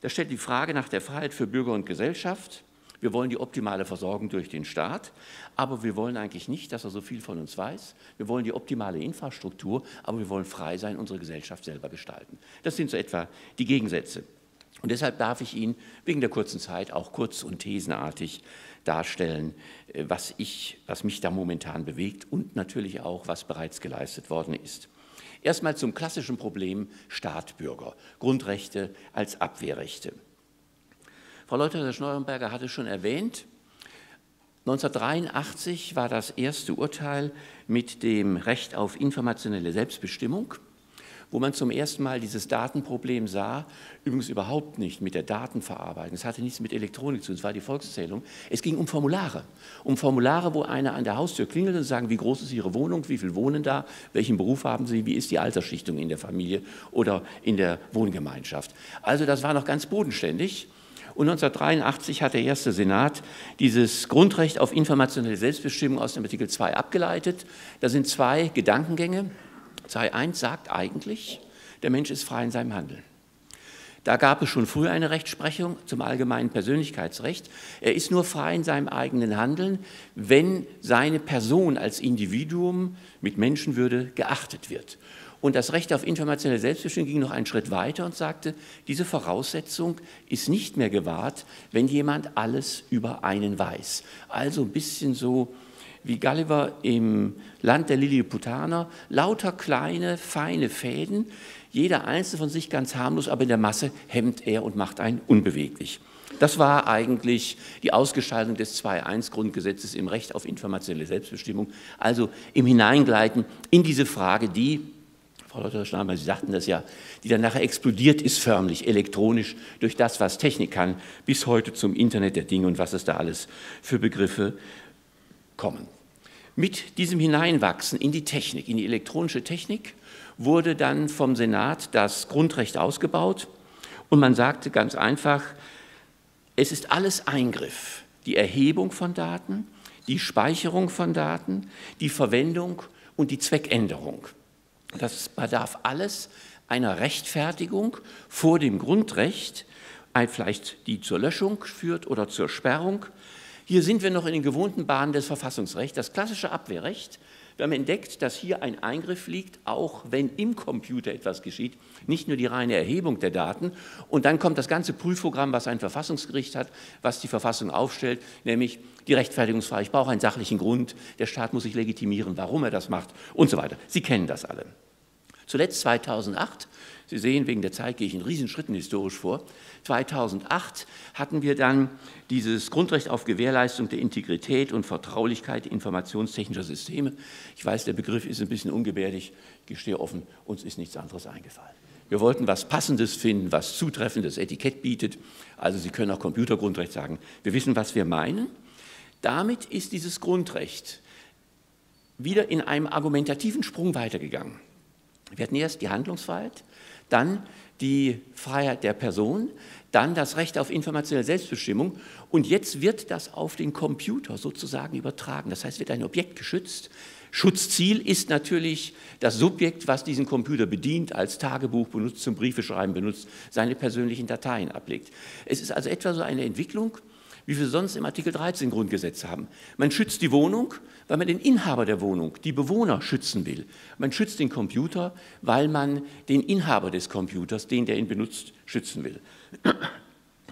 Speaker 3: Da stellt die Frage nach der Freiheit für Bürger und Gesellschaft, wir wollen die optimale Versorgung durch den Staat, aber wir wollen eigentlich nicht, dass er so viel von uns weiß. Wir wollen die optimale Infrastruktur, aber wir wollen frei sein, unsere Gesellschaft selber gestalten. Das sind so etwa die Gegensätze. Und deshalb darf ich Ihnen wegen der kurzen Zeit auch kurz und thesenartig darstellen, äh, was, ich, was mich da momentan bewegt und natürlich auch, was bereits geleistet worden ist. Erstmal zum klassischen Problem Staat-Bürger, Grundrechte als Abwehrrechte. Frau Leuthäuser-Schneurenberger hatte schon erwähnt, 1983 war das erste Urteil mit dem Recht auf informationelle Selbstbestimmung, wo man zum ersten Mal dieses Datenproblem sah, übrigens überhaupt nicht mit der Datenverarbeitung, es hatte nichts mit Elektronik zu tun, es war die Volkszählung, es ging um Formulare, um Formulare, wo einer an der Haustür klingelt und sagt, wie groß ist Ihre Wohnung, wie viele wohnen da, welchen Beruf haben Sie, wie ist die Altersschichtung in der Familie oder in der Wohngemeinschaft. Also das war noch ganz bodenständig und 1983 hat der erste Senat dieses Grundrecht auf informationelle Selbstbestimmung aus dem Artikel 2 abgeleitet. Da sind zwei Gedankengänge. Teil 1 sagt eigentlich, der Mensch ist frei in seinem Handeln. Da gab es schon früher eine Rechtsprechung zum allgemeinen Persönlichkeitsrecht. Er ist nur frei in seinem eigenen Handeln, wenn seine Person als Individuum mit Menschenwürde geachtet wird. Und das Recht auf informationelle Selbstbestimmung ging noch einen Schritt weiter und sagte, diese Voraussetzung ist nicht mehr gewahrt, wenn jemand alles über einen weiß. Also ein bisschen so wie Gulliver im Land der Lilliputaner, lauter kleine, feine Fäden, jeder einzelne von sich ganz harmlos, aber in der Masse hemmt er und macht einen unbeweglich. Das war eigentlich die Ausgestaltung des 2.1 Grundgesetzes im Recht auf informationelle Selbstbestimmung, also im Hineingleiten in diese Frage, die Frau Lotterschneimer, Sie sagten das ja, die dann nachher explodiert ist förmlich, elektronisch, durch das, was Technik kann, bis heute zum Internet der Dinge und was es da alles für Begriffe kommen. Mit diesem Hineinwachsen in die Technik, in die elektronische Technik, wurde dann vom Senat das Grundrecht ausgebaut und man sagte ganz einfach, es ist alles Eingriff, die Erhebung von Daten, die Speicherung von Daten, die Verwendung und die Zweckänderung. Das bedarf alles einer Rechtfertigung vor dem Grundrecht, vielleicht die zur Löschung führt oder zur Sperrung. Hier sind wir noch in den gewohnten Bahnen des Verfassungsrechts. Das klassische Abwehrrecht wir haben entdeckt, dass hier ein Eingriff liegt, auch wenn im Computer etwas geschieht, nicht nur die reine Erhebung der Daten. Und dann kommt das ganze Prüfprogramm, was ein Verfassungsgericht hat, was die Verfassung aufstellt, nämlich die Rechtfertigungsfrage. Ich brauche einen sachlichen Grund, der Staat muss sich legitimieren, warum er das macht und so weiter. Sie kennen das alle. Zuletzt 2008 Sie sehen, wegen der Zeit gehe ich in Riesenschritten historisch vor. 2008 hatten wir dann dieses Grundrecht auf Gewährleistung der Integrität und Vertraulichkeit informationstechnischer Systeme. Ich weiß, der Begriff ist ein bisschen ungebärdig. Ich gestehe offen, uns ist nichts anderes eingefallen. Wir wollten was Passendes finden, was zutreffendes Etikett bietet. Also Sie können auch Computergrundrecht sagen. Wir wissen, was wir meinen. Damit ist dieses Grundrecht wieder in einem argumentativen Sprung weitergegangen. Wir hatten erst die Handlungsfreiheit, dann die Freiheit der Person, dann das Recht auf informationelle Selbstbestimmung und jetzt wird das auf den Computer sozusagen übertragen. Das heißt, wird ein Objekt geschützt, Schutzziel ist natürlich das Subjekt, was diesen Computer bedient, als Tagebuch benutzt, zum Briefeschreiben benutzt, seine persönlichen Dateien ablegt. Es ist also etwa so eine Entwicklung, wie wir sonst im Artikel 13 Grundgesetz haben. Man schützt die Wohnung, weil man den Inhaber der Wohnung, die Bewohner schützen will. Man schützt den Computer, weil man den Inhaber des Computers, den der ihn benutzt, schützen will. (clears throat)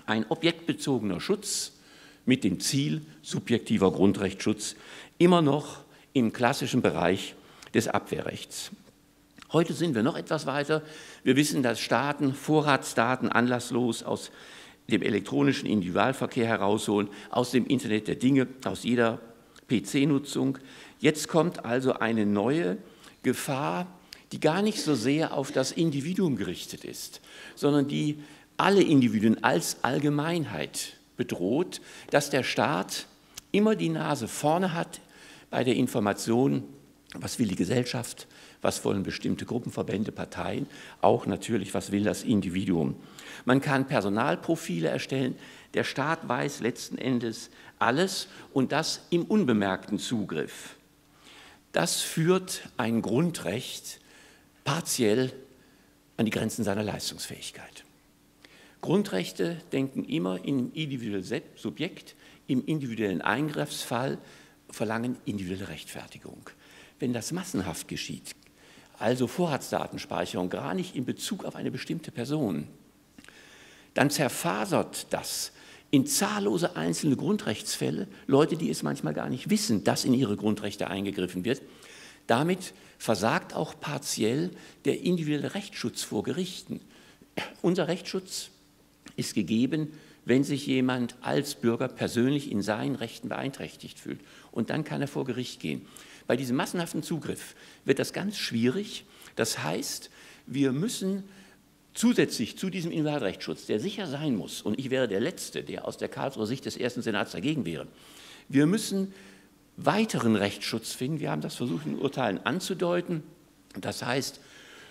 Speaker 3: Ein objektbezogener Schutz mit dem Ziel subjektiver Grundrechtsschutz immer noch im klassischen Bereich des Abwehrrechts. Heute sind wir noch etwas weiter. Wir wissen, dass Staaten Vorratsdaten anlasslos aus dem elektronischen Individualverkehr herausholen, aus dem Internet der Dinge, aus jeder PC-Nutzung. Jetzt kommt also eine neue Gefahr, die gar nicht so sehr auf das Individuum gerichtet ist, sondern die alle Individuen als Allgemeinheit bedroht, dass der Staat immer die Nase vorne hat bei der Information, was will die Gesellschaft, was wollen bestimmte Gruppenverbände, Parteien, auch natürlich, was will das Individuum. Man kann Personalprofile erstellen. Der Staat weiß letzten Endes alles und das im unbemerkten Zugriff. Das führt ein Grundrecht partiell an die Grenzen seiner Leistungsfähigkeit. Grundrechte denken immer im individuellen Subjekt, im individuellen Eingriffsfall, verlangen individuelle Rechtfertigung. Wenn das massenhaft geschieht, also Vorratsdatenspeicherung, gar nicht in Bezug auf eine bestimmte Person, dann zerfasert das in zahllose einzelne Grundrechtsfälle, Leute, die es manchmal gar nicht wissen, dass in ihre Grundrechte eingegriffen wird. Damit versagt auch partiell der individuelle Rechtsschutz vor Gerichten. Unser Rechtsschutz ist gegeben, wenn sich jemand als Bürger persönlich in seinen Rechten beeinträchtigt fühlt. Und dann kann er vor Gericht gehen. Bei diesem massenhaften Zugriff wird das ganz schwierig. Das heißt, wir müssen zusätzlich zu diesem Individualrechtsschutz, der sicher sein muss, und ich wäre der Letzte, der aus der Karlsruher Sicht des ersten Senats dagegen wäre, wir müssen weiteren Rechtsschutz finden. Wir haben das versucht in Urteilen anzudeuten. Das heißt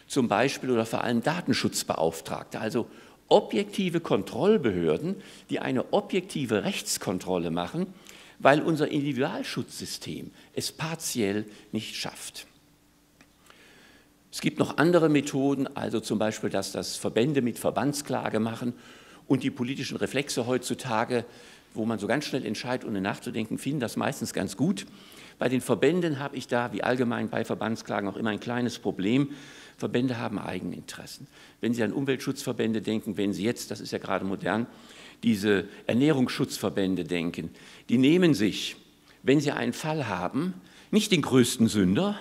Speaker 3: zum Beispiel oder vor allem Datenschutzbeauftragte, also objektive Kontrollbehörden, die eine objektive Rechtskontrolle machen, weil unser Individualschutzsystem es partiell nicht schafft. Es gibt noch andere Methoden, also zum Beispiel, dass das Verbände mit Verbandsklage machen und die politischen Reflexe heutzutage, wo man so ganz schnell entscheidet, ohne nachzudenken, finden das meistens ganz gut. Bei den Verbänden habe ich da, wie allgemein bei Verbandsklagen, auch immer ein kleines Problem. Verbände haben Eigeninteressen. Wenn Sie an Umweltschutzverbände denken, wenn Sie jetzt, das ist ja gerade modern, diese Ernährungsschutzverbände denken, die nehmen sich, wenn sie einen Fall haben, nicht den größten Sünder,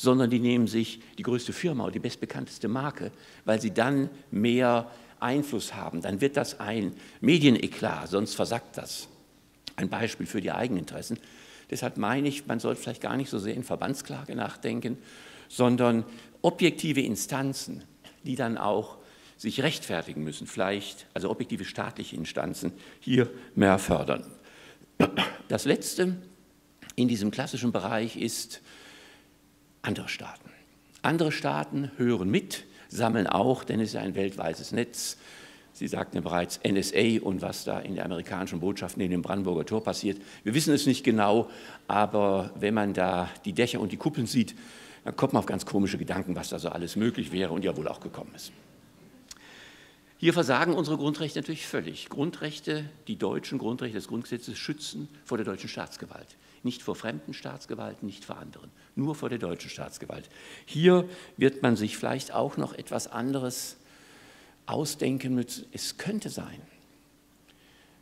Speaker 3: sondern die nehmen sich die größte Firma oder die bestbekannteste Marke, weil sie dann mehr Einfluss haben. Dann wird das ein Medieneklat, sonst versackt das. Ein Beispiel für die Eigeninteressen. Deshalb meine ich, man sollte vielleicht gar nicht so sehr in Verbandsklage nachdenken, sondern objektive Instanzen, die dann auch sich rechtfertigen müssen, vielleicht, also objektive staatliche Instanzen, hier mehr fördern. Das Letzte in diesem klassischen Bereich ist andere Staaten. Andere Staaten hören mit, sammeln auch, denn es ist ein weltweites Netz. Sie sagten ja bereits NSA und was da in der amerikanischen Botschaft neben dem Brandenburger Tor passiert. Wir wissen es nicht genau, aber wenn man da die Dächer und die Kuppeln sieht, dann kommt man auf ganz komische Gedanken, was da so alles möglich wäre und ja wohl auch gekommen ist. Hier versagen unsere Grundrechte natürlich völlig. Grundrechte, die deutschen Grundrechte des Grundgesetzes schützen vor der deutschen Staatsgewalt. Nicht vor fremden Staatsgewalten, nicht vor anderen, nur vor der deutschen Staatsgewalt. Hier wird man sich vielleicht auch noch etwas anderes ausdenken müssen. Es könnte sein,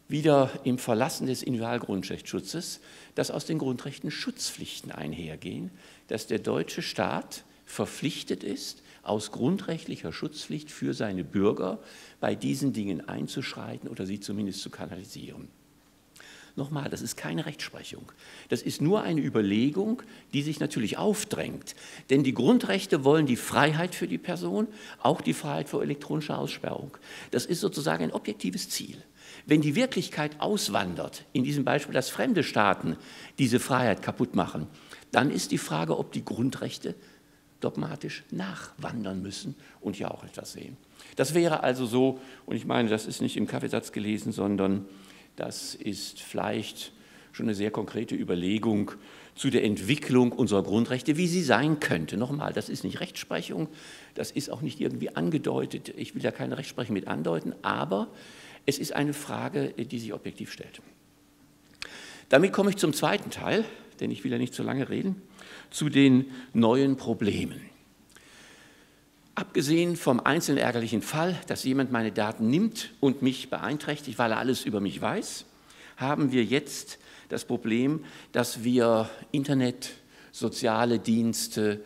Speaker 3: wieder im Verlassen des Individualgrundrechtsschutzes, dass aus den Grundrechten Schutzpflichten einhergehen, dass der deutsche Staat verpflichtet ist, aus grundrechtlicher Schutzpflicht für seine Bürger bei diesen Dingen einzuschreiten oder sie zumindest zu kanalisieren. Nochmal, das ist keine Rechtsprechung. Das ist nur eine Überlegung, die sich natürlich aufdrängt. Denn die Grundrechte wollen die Freiheit für die Person, auch die Freiheit vor elektronischer Aussperrung. Das ist sozusagen ein objektives Ziel. Wenn die Wirklichkeit auswandert, in diesem Beispiel, dass fremde Staaten diese Freiheit kaputt machen, dann ist die Frage, ob die Grundrechte dogmatisch nachwandern müssen und hier auch etwas sehen. Das wäre also so, und ich meine, das ist nicht im Kaffeesatz gelesen, sondern das ist vielleicht schon eine sehr konkrete Überlegung zu der Entwicklung unserer Grundrechte, wie sie sein könnte. Nochmal, das ist nicht Rechtsprechung, das ist auch nicht irgendwie angedeutet, ich will ja keine Rechtsprechung mit andeuten, aber es ist eine Frage, die sich objektiv stellt. Damit komme ich zum zweiten Teil, denn ich will ja nicht zu lange reden, zu den neuen Problemen. Abgesehen vom einzelnen ärgerlichen Fall, dass jemand meine Daten nimmt und mich beeinträchtigt, weil er alles über mich weiß, haben wir jetzt das Problem, dass wir Internet, soziale Dienste,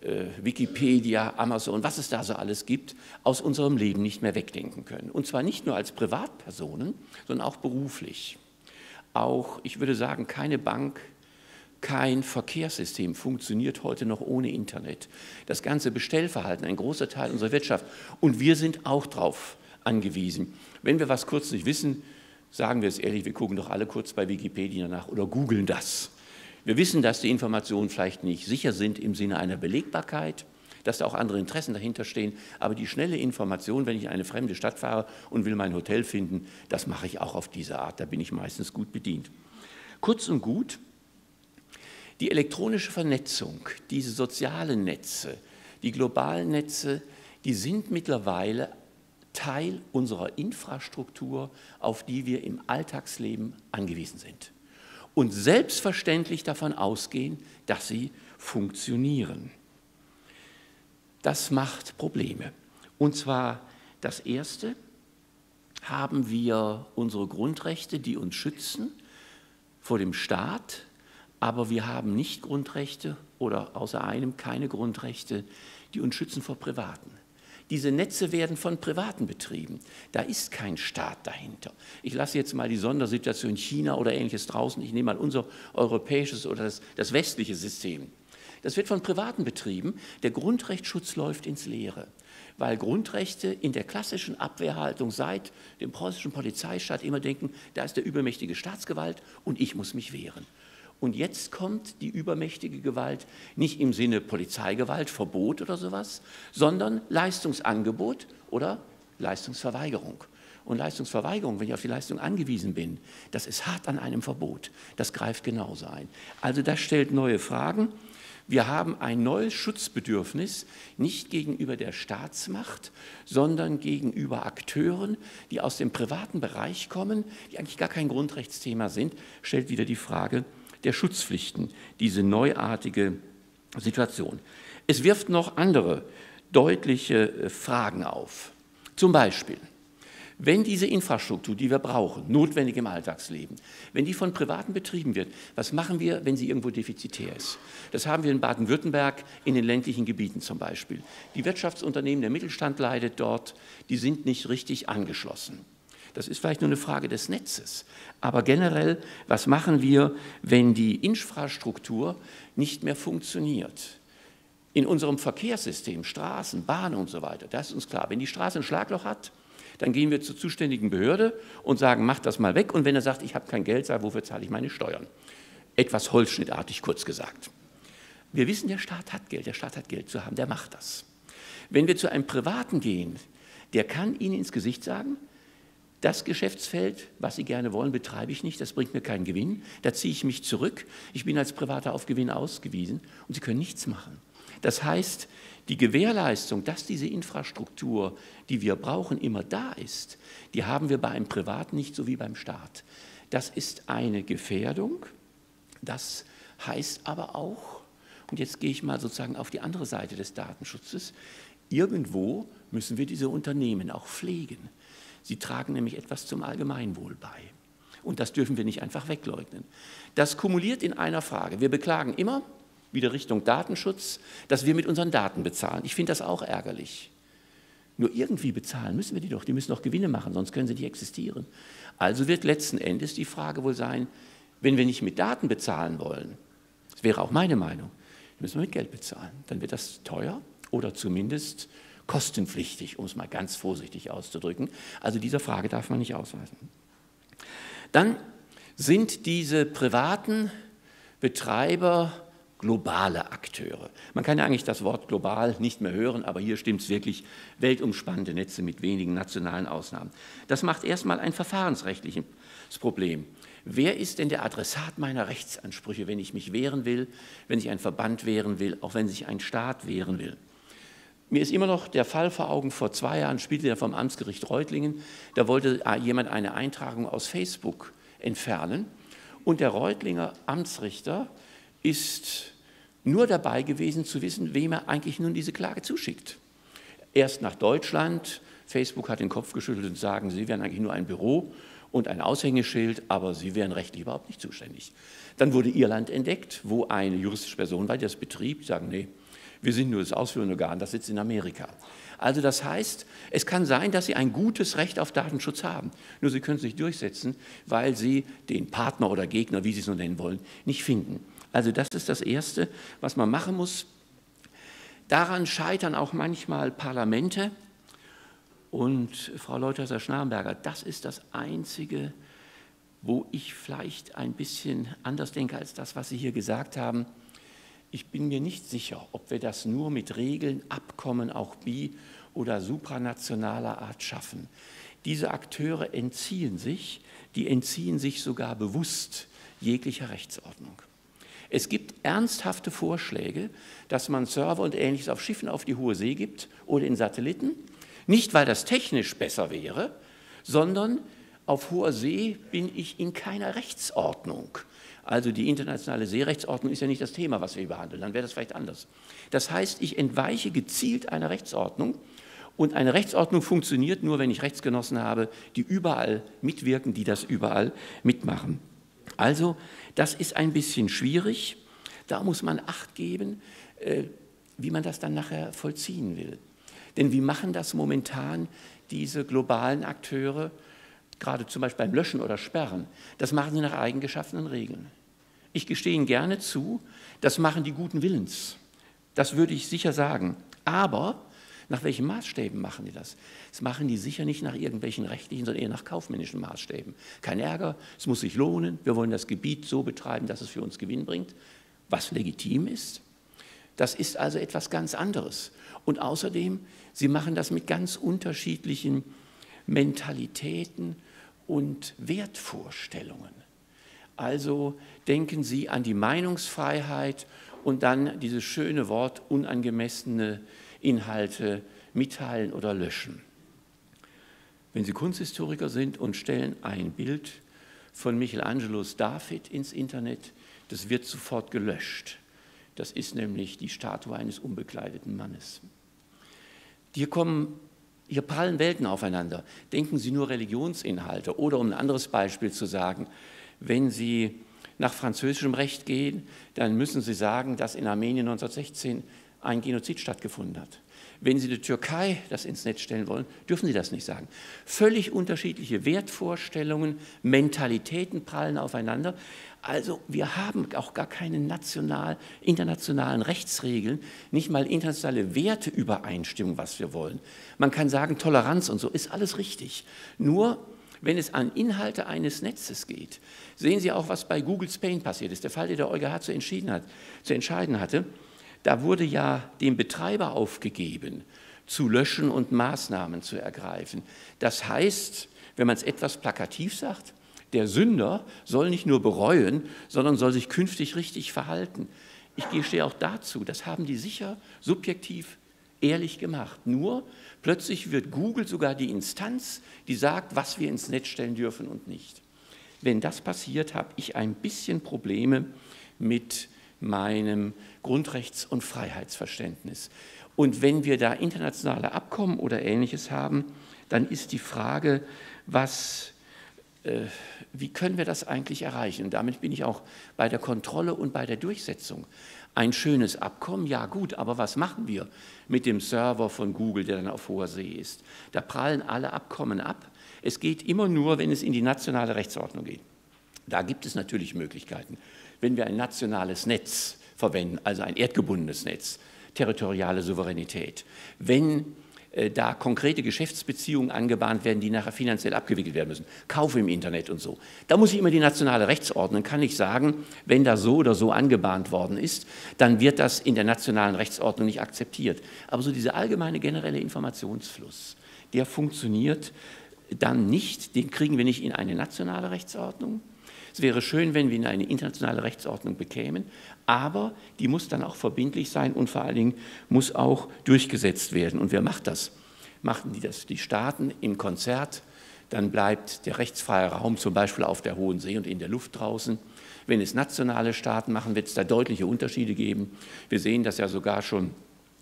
Speaker 3: äh, Wikipedia, Amazon, was es da so alles gibt, aus unserem Leben nicht mehr wegdenken können. Und zwar nicht nur als Privatpersonen, sondern auch beruflich. Auch, ich würde sagen, keine Bank, kein Verkehrssystem funktioniert heute noch ohne Internet. Das ganze Bestellverhalten, ein großer Teil unserer Wirtschaft. Und wir sind auch darauf angewiesen. Wenn wir was kurz nicht wissen, sagen wir es ehrlich, wir gucken doch alle kurz bei Wikipedia nach oder googeln das. Wir wissen, dass die Informationen vielleicht nicht sicher sind im Sinne einer Belegbarkeit, dass da auch andere Interessen dahinter stehen, aber die schnelle Information, wenn ich in eine fremde Stadt fahre und will mein Hotel finden, das mache ich auch auf diese Art, da bin ich meistens gut bedient. Kurz und gut, die elektronische Vernetzung, diese sozialen Netze, die globalen Netze, die sind mittlerweile Teil unserer Infrastruktur, auf die wir im Alltagsleben angewiesen sind. Und selbstverständlich davon ausgehen, dass sie funktionieren. Das macht Probleme. Und zwar das Erste, haben wir unsere Grundrechte, die uns schützen vor dem Staat, aber wir haben nicht Grundrechte oder außer einem keine Grundrechte, die uns schützen vor Privaten. Diese Netze werden von Privaten betrieben. Da ist kein Staat dahinter. Ich lasse jetzt mal die Sondersituation China oder ähnliches draußen. Ich nehme mal unser europäisches oder das, das westliche System. Das wird von Privaten betrieben. Der Grundrechtsschutz läuft ins Leere, weil Grundrechte in der klassischen Abwehrhaltung seit dem preußischen Polizeistaat immer denken, da ist der übermächtige Staatsgewalt und ich muss mich wehren. Und jetzt kommt die übermächtige Gewalt nicht im Sinne Polizeigewalt, Verbot oder sowas, sondern Leistungsangebot oder Leistungsverweigerung. Und Leistungsverweigerung, wenn ich auf die Leistung angewiesen bin, das ist hart an einem Verbot. Das greift genauso ein. Also das stellt neue Fragen. Wir haben ein neues Schutzbedürfnis, nicht gegenüber der Staatsmacht, sondern gegenüber Akteuren, die aus dem privaten Bereich kommen, die eigentlich gar kein Grundrechtsthema sind, stellt wieder die Frage, der Schutzpflichten, diese neuartige Situation. Es wirft noch andere deutliche äh, Fragen auf. Zum Beispiel, wenn diese Infrastruktur, die wir brauchen, notwendig im Alltagsleben, wenn die von Privaten betrieben wird, was machen wir, wenn sie irgendwo defizitär ist? Das haben wir in Baden-Württemberg in den ländlichen Gebieten zum Beispiel. Die Wirtschaftsunternehmen, der Mittelstand leidet dort, die sind nicht richtig angeschlossen. Das ist vielleicht nur eine Frage des Netzes. Aber generell, was machen wir, wenn die Infrastruktur nicht mehr funktioniert? In unserem Verkehrssystem, Straßen, Bahnen und so weiter, das ist uns klar. Wenn die Straße ein Schlagloch hat, dann gehen wir zur zuständigen Behörde und sagen, mach das mal weg. Und wenn er sagt, ich habe kein Geld, sage, wofür zahle ich meine Steuern? Etwas holzschnittartig kurz gesagt. Wir wissen, der Staat hat Geld, der Staat hat Geld zu haben, der macht das. Wenn wir zu einem Privaten gehen, der kann Ihnen ins Gesicht sagen, das Geschäftsfeld, was Sie gerne wollen, betreibe ich nicht, das bringt mir keinen Gewinn, da ziehe ich mich zurück, ich bin als Privater auf Gewinn ausgewiesen und Sie können nichts machen. Das heißt, die Gewährleistung, dass diese Infrastruktur, die wir brauchen, immer da ist, die haben wir bei einem Privaten nicht so wie beim Staat. Das ist eine Gefährdung. Das heißt aber auch, und jetzt gehe ich mal sozusagen auf die andere Seite des Datenschutzes, irgendwo müssen wir diese Unternehmen auch pflegen. Sie tragen nämlich etwas zum Allgemeinwohl bei. Und das dürfen wir nicht einfach wegleugnen. Das kumuliert in einer Frage. Wir beklagen immer, wieder Richtung Datenschutz, dass wir mit unseren Daten bezahlen. Ich finde das auch ärgerlich. Nur irgendwie bezahlen müssen wir die doch. Die müssen doch Gewinne machen, sonst können sie nicht existieren. Also wird letzten Endes die Frage wohl sein, wenn wir nicht mit Daten bezahlen wollen, das wäre auch meine Meinung, müssen wir mit Geld bezahlen. Dann wird das teuer oder zumindest kostenpflichtig, um es mal ganz vorsichtig auszudrücken. Also dieser Frage darf man nicht ausweisen. Dann sind diese privaten Betreiber globale Akteure. Man kann ja eigentlich das Wort global nicht mehr hören, aber hier stimmt es wirklich, weltumspannende Netze mit wenigen nationalen Ausnahmen. Das macht erstmal ein verfahrensrechtliches Problem. wer ist denn der Adressat meiner Rechtsansprüche, wenn ich mich wehren will, wenn sich ein Verband wehren will, auch wenn sich ein Staat wehren will. Mir ist immer noch der Fall vor Augen, vor zwei Jahren spielte er vom Amtsgericht Reutlingen, da wollte jemand eine Eintragung aus Facebook entfernen und der Reutlinger Amtsrichter ist nur dabei gewesen zu wissen, wem er eigentlich nun diese Klage zuschickt. Erst nach Deutschland, Facebook hat den Kopf geschüttelt und sagen, sie wären eigentlich nur ein Büro und ein Aushängeschild, aber sie wären rechtlich überhaupt nicht zuständig. Dann wurde Irland entdeckt, wo eine juristische Person war, die das betrieb, sagen, nee, wir sind nur das ausführende Organ, das sitzt in Amerika. Also das heißt, es kann sein, dass Sie ein gutes Recht auf Datenschutz haben. Nur Sie können es nicht durchsetzen, weil Sie den Partner oder Gegner, wie Sie es nur nennen wollen, nicht finden. Also das ist das Erste, was man machen muss. Daran scheitern auch manchmal Parlamente. Und Frau Leuthäuser-Schnarrenberger, das ist das Einzige, wo ich vielleicht ein bisschen anders denke als das, was Sie hier gesagt haben. Ich bin mir nicht sicher, ob wir das nur mit Regeln, Abkommen auch bi- oder supranationaler Art schaffen. Diese Akteure entziehen sich, die entziehen sich sogar bewusst jeglicher Rechtsordnung. Es gibt ernsthafte Vorschläge, dass man Server und Ähnliches auf Schiffen auf die hohe See gibt oder in Satelliten, nicht weil das technisch besser wäre, sondern auf hoher See bin ich in keiner Rechtsordnung. Also die internationale Seerechtsordnung ist ja nicht das Thema, was wir behandeln, dann wäre das vielleicht anders. Das heißt, ich entweiche gezielt einer Rechtsordnung und eine Rechtsordnung funktioniert nur, wenn ich Rechtsgenossen habe, die überall mitwirken, die das überall mitmachen. Also das ist ein bisschen schwierig, da muss man acht geben, äh, wie man das dann nachher vollziehen will. Denn wie machen das momentan diese globalen Akteure? Gerade zum Beispiel beim Löschen oder Sperren, das machen sie nach eigengeschaffenen Regeln. Ich gestehe Ihnen gerne zu, das machen die guten Willens. Das würde ich sicher sagen. Aber nach welchen Maßstäben machen die das? Das machen die sicher nicht nach irgendwelchen rechtlichen, sondern eher nach kaufmännischen Maßstäben. Kein Ärger, es muss sich lohnen, wir wollen das Gebiet so betreiben, dass es für uns Gewinn bringt, was legitim ist. Das ist also etwas ganz anderes. Und außerdem, sie machen das mit ganz unterschiedlichen Mentalitäten und Wertvorstellungen. Also denken Sie an die Meinungsfreiheit und dann dieses schöne Wort unangemessene Inhalte mitteilen oder löschen. Wenn Sie Kunsthistoriker sind und stellen ein Bild von Michelangelos David ins Internet, das wird sofort gelöscht. Das ist nämlich die Statue eines unbekleideten Mannes. Hier kommen hier prallen Welten aufeinander. Denken Sie nur Religionsinhalte. Oder um ein anderes Beispiel zu sagen, wenn Sie nach französischem Recht gehen, dann müssen Sie sagen, dass in Armenien 1916 ein Genozid stattgefunden hat. Wenn Sie die Türkei das ins Netz stellen wollen, dürfen Sie das nicht sagen. Völlig unterschiedliche Wertvorstellungen, Mentalitäten prallen aufeinander. Also wir haben auch gar keine national, internationalen Rechtsregeln, nicht mal internationale Werteübereinstimmung, was wir wollen. Man kann sagen, Toleranz und so ist alles richtig. Nur wenn es an Inhalte eines Netzes geht, sehen Sie auch, was bei Google Spain passiert ist. Der Fall, den der EuGH zu, hat, zu entscheiden hatte, da wurde ja dem Betreiber aufgegeben, zu löschen und Maßnahmen zu ergreifen. Das heißt, wenn man es etwas plakativ sagt, der Sünder soll nicht nur bereuen, sondern soll sich künftig richtig verhalten. Ich gestehe auch dazu, das haben die sicher subjektiv ehrlich gemacht. Nur plötzlich wird Google sogar die Instanz, die sagt, was wir ins Netz stellen dürfen und nicht. Wenn das passiert, habe ich ein bisschen Probleme mit meinem Grundrechts- und Freiheitsverständnis. Und wenn wir da internationale Abkommen oder Ähnliches haben, dann ist die Frage, was äh, wie können wir das eigentlich erreichen? Und damit bin ich auch bei der Kontrolle und bei der Durchsetzung. Ein schönes Abkommen, ja gut, aber was machen wir mit dem Server von Google, der dann auf hoher See ist? Da prallen alle Abkommen ab. Es geht immer nur, wenn es in die nationale Rechtsordnung geht. Da gibt es natürlich Möglichkeiten. Wenn wir ein nationales Netz verwenden, also ein erdgebundenes Netz, territoriale Souveränität, wenn äh, da konkrete Geschäftsbeziehungen angebahnt werden, die nachher finanziell abgewickelt werden müssen. Kauf im Internet und so. Da muss ich immer die nationale Rechtsordnung, kann ich sagen, wenn da so oder so angebahnt worden ist, dann wird das in der nationalen Rechtsordnung nicht akzeptiert. Aber so dieser allgemeine generelle Informationsfluss, der funktioniert dann nicht, den kriegen wir nicht in eine nationale Rechtsordnung, Es wäre schön, wenn wir in eine internationale Rechtsordnung bekämen, aber die muss dann auch verbindlich sein und vor allen Dingen muss auch durchgesetzt werden. Und wer macht das? Machen die das die Staaten im Konzert? Dann bleibt der rechtsfreie Raum zum Beispiel auf der Hohen See und in der Luft draußen. Wenn es nationale Staaten machen, wird es da deutliche Unterschiede geben. Wir sehen das ja sogar schon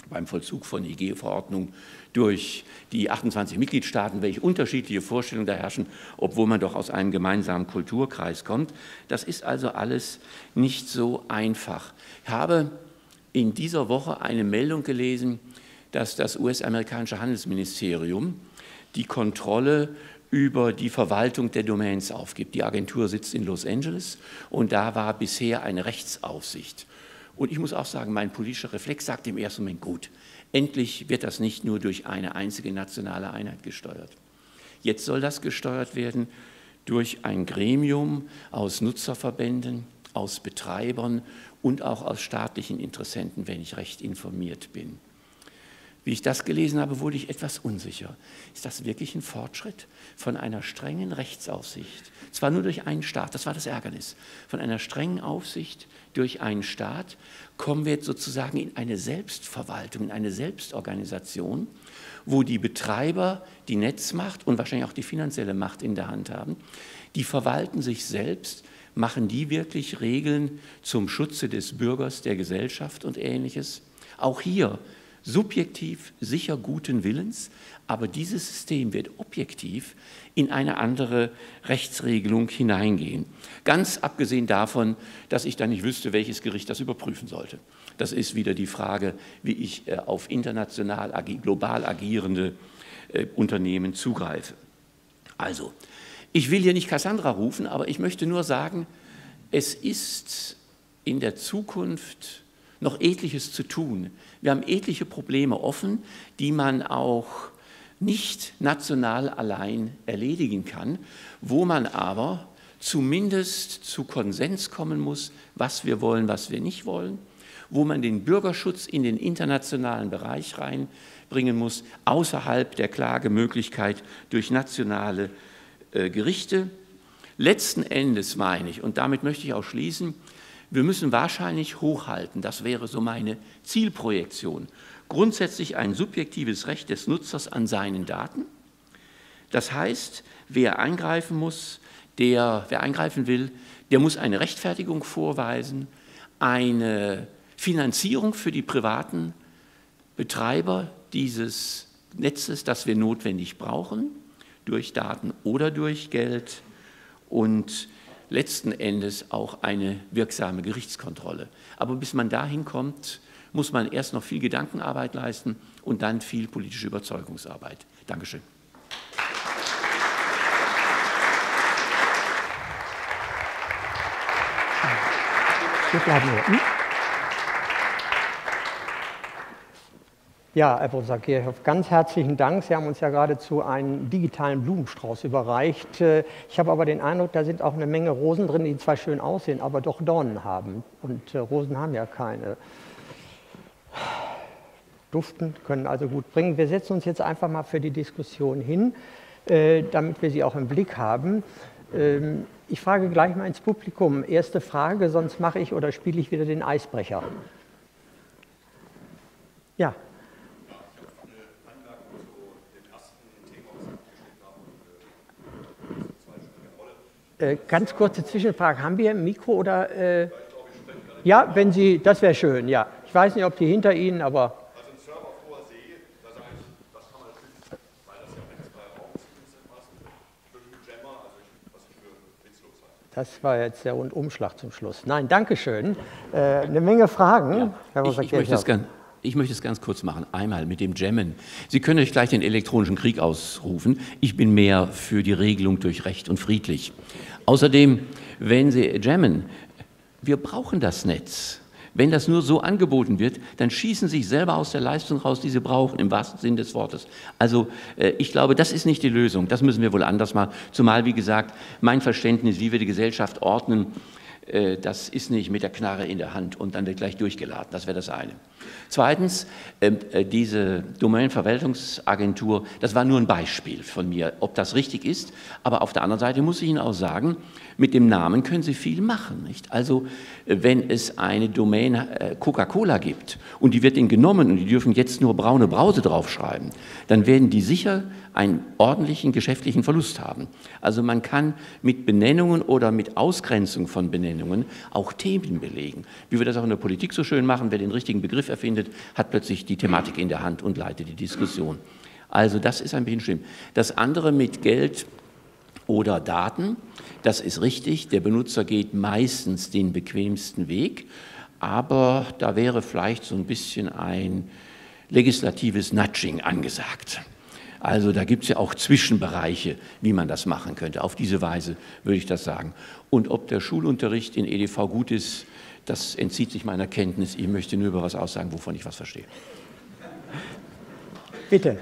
Speaker 3: beim Vollzug von IG-Verordnungen durch die 28 Mitgliedstaaten, welche unterschiedliche Vorstellungen da herrschen, obwohl man doch aus einem gemeinsamen Kulturkreis kommt. Das ist also alles nicht so einfach. Ich habe in dieser Woche eine Meldung gelesen, dass das US-amerikanische Handelsministerium die Kontrolle über die Verwaltung der Domains aufgibt. Die Agentur sitzt in Los Angeles und da war bisher eine Rechtsaufsicht. Und ich muss auch sagen, mein politischer Reflex sagt im ersten Moment, gut, endlich wird das nicht nur durch eine einzige nationale Einheit gesteuert. Jetzt soll das gesteuert werden durch ein Gremium aus Nutzerverbänden, aus Betreibern und auch aus staatlichen Interessenten, wenn ich recht informiert bin. Wie ich das gelesen habe, wurde ich etwas unsicher. Ist das wirklich ein Fortschritt von einer strengen Rechtsaufsicht? Zwar nur durch einen Staat, das war das Ärgernis. Von einer strengen Aufsicht durch einen Staat kommen wir jetzt sozusagen in eine Selbstverwaltung, in eine Selbstorganisation, wo die Betreiber die Netzmacht und wahrscheinlich auch die finanzielle Macht in der Hand haben. Die verwalten sich selbst, machen die wirklich Regeln zum Schutze des Bürgers, der Gesellschaft und ähnliches. Auch hier subjektiv sicher guten Willens, aber dieses System wird objektiv in eine andere Rechtsregelung hineingehen. Ganz abgesehen davon, dass ich dann nicht wüsste, welches Gericht das überprüfen sollte. Das ist wieder die Frage, wie ich äh, auf international, global agierende äh, Unternehmen zugreife. Also, ich will hier nicht Cassandra rufen, aber ich möchte nur sagen, es ist in der Zukunft noch etliches zu tun. Wir haben etliche Probleme offen, die man auch nicht national allein erledigen kann, wo man aber zumindest zu Konsens kommen muss, was wir wollen, was wir nicht wollen, wo man den Bürgerschutz in den internationalen Bereich reinbringen muss, außerhalb der Klagemöglichkeit durch nationale äh, Gerichte. Letzten Endes meine ich, und damit möchte ich auch schließen, wir müssen wahrscheinlich hochhalten, das wäre so meine Zielprojektion, grundsätzlich ein subjektives Recht des Nutzers an seinen Daten. Das heißt, wer eingreifen muss, der, wer eingreifen will, der muss eine Rechtfertigung vorweisen, eine Finanzierung für die privaten Betreiber dieses Netzes, das wir notwendig brauchen, durch Daten oder durch Geld. Und letzten Endes auch eine wirksame Gerichtskontrolle. Aber bis man dahin kommt, muss man erst noch viel Gedankenarbeit leisten und dann viel politische Überzeugungsarbeit. Dankeschön.
Speaker 1: Wir bleiben hier. Ja, Herr Professor Kirchhoff, ganz herzlichen Dank. Sie haben uns ja geradezu einen digitalen Blumenstrauß überreicht. Ich habe aber den Eindruck, da sind auch eine Menge Rosen drin, die zwar schön aussehen, aber doch Dornen haben. Und äh, Rosen haben ja keine. Duften können also gut bringen. Wir setzen uns jetzt einfach mal für die Diskussion hin, äh, damit wir sie auch im Blick haben. Ähm, ich frage gleich mal ins Publikum. Erste Frage, sonst mache ich oder spiele ich wieder den Eisbrecher. Ja. Äh, ganz kurze Zwischenfrage. Haben wir ein Mikro oder? Äh, ja, wenn Sie, das wäre schön, ja. Ich weiß nicht, ob die hinter Ihnen, aber. Also das, war jetzt der Rundumschlag zum Schluss. Nein, danke schön. Äh, eine Menge Fragen. Ja,
Speaker 3: Herr ich, ich möchte es gerne. Ich möchte es ganz kurz machen. Einmal mit dem Jammen. Sie können euch gleich den elektronischen Krieg ausrufen. Ich bin mehr für die Regelung durch Recht und friedlich. Außerdem, wenn Sie jammen, wir brauchen das Netz. Wenn das nur so angeboten wird, dann schießen Sie sich selber aus der Leistung raus, die Sie brauchen, im wahrsten Sinn des Wortes. Also äh, ich glaube, das ist nicht die Lösung. Das müssen wir wohl anders machen. Zumal, wie gesagt, mein Verständnis, wie wir die Gesellschaft ordnen, das ist nicht mit der Knarre in der Hand und dann wird gleich durchgeladen. Das wäre das eine. Zweitens, ähm, äh, diese Domänenverwaltungsagentur, das war nur ein Beispiel von mir, ob das richtig ist. Aber auf der anderen Seite muss ich Ihnen auch sagen, mit dem Namen können Sie viel machen. Nicht? Also äh, wenn es eine Domain Coca-Cola gibt und die wird Ihnen genommen und die dürfen jetzt nur braune Brause draufschreiben, dann werden die sicher einen ordentlichen geschäftlichen Verlust haben. Also man kann mit Benennungen oder mit Ausgrenzung von Benennungen auch Themen belegen. Wie wir das auch in der Politik so schön machen, wer den richtigen Begriff erfindet, hat plötzlich die Thematik in der Hand und leitet die Diskussion. Also das ist ein bisschen schlimm. Das andere mit Geld oder Daten, das ist richtig. Der Benutzer geht meistens den bequemsten Weg, aber da wäre vielleicht so ein bisschen ein legislatives Nudging angesagt. Also da gibt es ja auch Zwischenbereiche, wie man das machen könnte. Auf diese Weise würde ich das sagen. Und ob der Schulunterricht in EDV gut ist, das entzieht sich meiner Kenntnis. Ich möchte nur über was aussagen, wovon ich was verstehe.
Speaker 1: Bitte.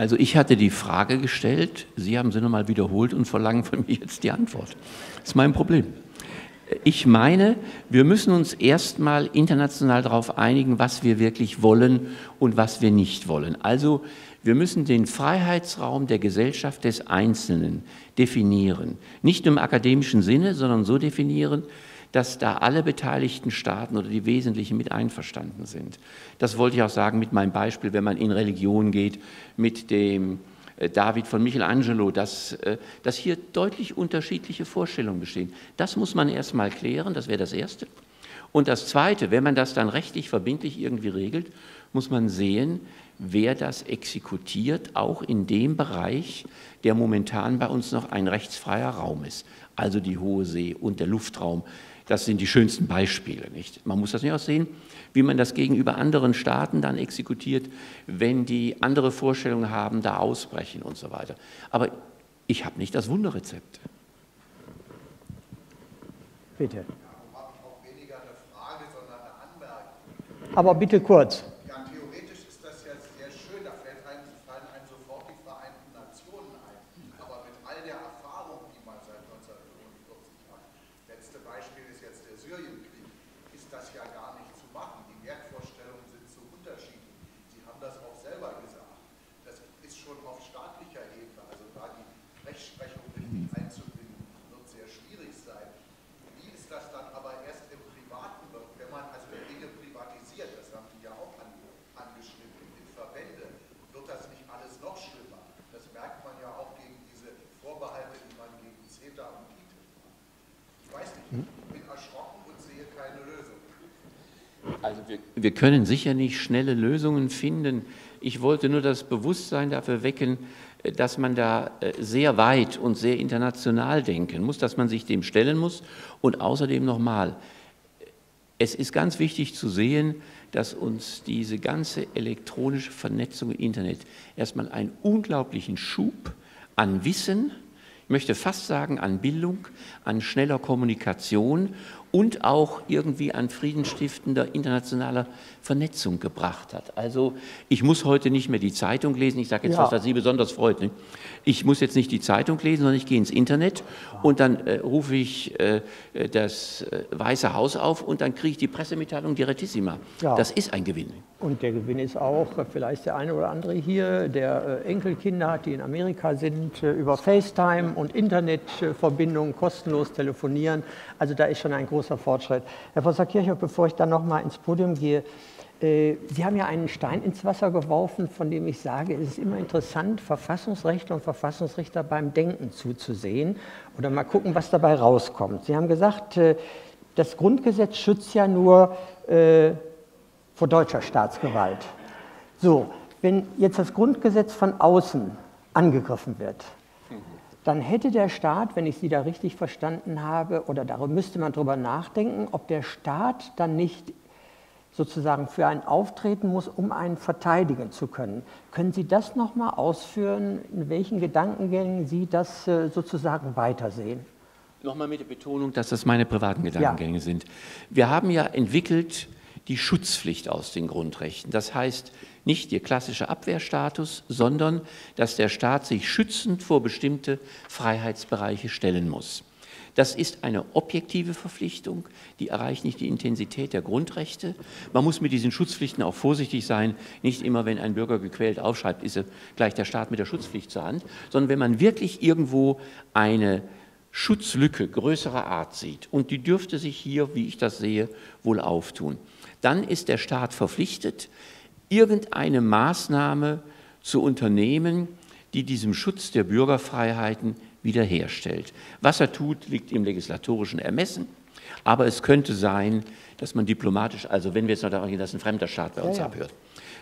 Speaker 3: Also ich hatte die Frage gestellt, Sie haben sie nochmal wiederholt und verlangen von mir jetzt die Antwort. Das ist mein Problem. Ich meine, wir müssen uns erstmal international darauf einigen, was wir wirklich wollen und was wir nicht wollen. Also wir müssen den Freiheitsraum der Gesellschaft des Einzelnen definieren. Nicht im akademischen Sinne, sondern so definieren, dass da alle beteiligten Staaten oder die Wesentlichen mit einverstanden sind. Das wollte ich auch sagen mit meinem Beispiel, wenn man in Religion geht, mit dem äh, David von Michelangelo, dass, äh, dass hier deutlich unterschiedliche Vorstellungen bestehen. Das muss man erst mal klären, das wäre das Erste. Und das Zweite, wenn man das dann rechtlich verbindlich irgendwie regelt, muss man sehen, wer das exekutiert, auch in dem Bereich, der momentan bei uns noch ein rechtsfreier Raum ist, also die hohe See und der Luftraum, das sind die schönsten Beispiele. Nicht? Man muss das nicht auch sehen, wie man das gegenüber anderen Staaten dann exekutiert, wenn die andere Vorstellungen haben, da ausbrechen und so weiter. Aber ich habe nicht das Wunderrezept.
Speaker 1: Bitte. Aber bitte kurz.
Speaker 3: Wir können sicher nicht schnelle Lösungen finden. Ich wollte nur das Bewusstsein dafür wecken, äh, dass man da äh, sehr weit und sehr international denken muss, dass man sich dem stellen muss. Und außerdem nochmal, es ist ganz wichtig zu sehen, dass uns diese ganze elektronische Vernetzung im Internet erstmal einen unglaublichen Schub an Wissen, ich möchte fast sagen an Bildung, an schneller Kommunikation und auch irgendwie an friedenstiftender internationaler Vernetzung gebracht hat. Also ich muss heute nicht mehr die Zeitung lesen, ich sage jetzt ja. was, was Sie besonders freut. Ne? Ich muss jetzt nicht die Zeitung lesen, sondern ich gehe ins Internet und dann äh, rufe ich äh, das äh, Weiße Haus auf und dann kriege ich die Pressemitteilung Direttissima. Ja. Das ist ein Gewinn.
Speaker 1: Und der Gewinn ist auch, vielleicht der eine oder andere hier, der äh, Enkelkinder hat, die in Amerika sind, äh, über FaceTime und Internetverbindungen kostenlos telefonieren. Also da ist schon ein großer Fortschritt. Herr Professor Kirchhoff, bevor ich dann noch mal ins Podium gehe, äh, Sie haben ja einen Stein ins Wasser geworfen, von dem ich sage, es ist immer interessant, Verfassungsrechtler und Verfassungsrichter beim Denken zuzusehen oder mal gucken, was dabei rauskommt. Sie haben gesagt, äh, das Grundgesetz schützt ja nur äh, vor deutscher Staatsgewalt. So, wenn jetzt das Grundgesetz von außen angegriffen wird, dann hätte der Staat, wenn ich Sie da richtig verstanden habe, oder darüber müsste man darüber nachdenken, ob der Staat dann nicht sozusagen für einen auftreten muss, um einen verteidigen zu können. Können Sie das nochmal ausführen, in welchen Gedankengängen Sie das äh, sozusagen weitersehen?
Speaker 3: Nochmal mit der Betonung, dass das meine privaten Gedankengänge ja. sind. Wir haben ja entwickelt die Schutzpflicht aus den Grundrechten. Das heißt, nicht der klassische Abwehrstatus, sondern dass der Staat sich schützend vor bestimmte Freiheitsbereiche stellen muss. Das ist eine objektive Verpflichtung, die erreicht nicht die Intensität der Grundrechte. Man muss mit diesen Schutzpflichten auch vorsichtig sein. Nicht immer, wenn ein Bürger gequält aufschreibt, ist er gleich der Staat mit der Schutzpflicht zur Hand, sondern wenn man wirklich irgendwo eine Schutzlücke größerer Art sieht, und die dürfte sich hier, wie ich das sehe, wohl auftun, dann ist der Staat verpflichtet, irgendeine Maßnahme zu unternehmen, die diesem Schutz der Bürgerfreiheiten wiederherstellt. Was er tut, liegt im legislatorischen Ermessen, aber es könnte sein, dass man diplomatisch, also wenn wir jetzt noch daran gehen, dass ein fremder Staat bei uns ja, ja. abhört,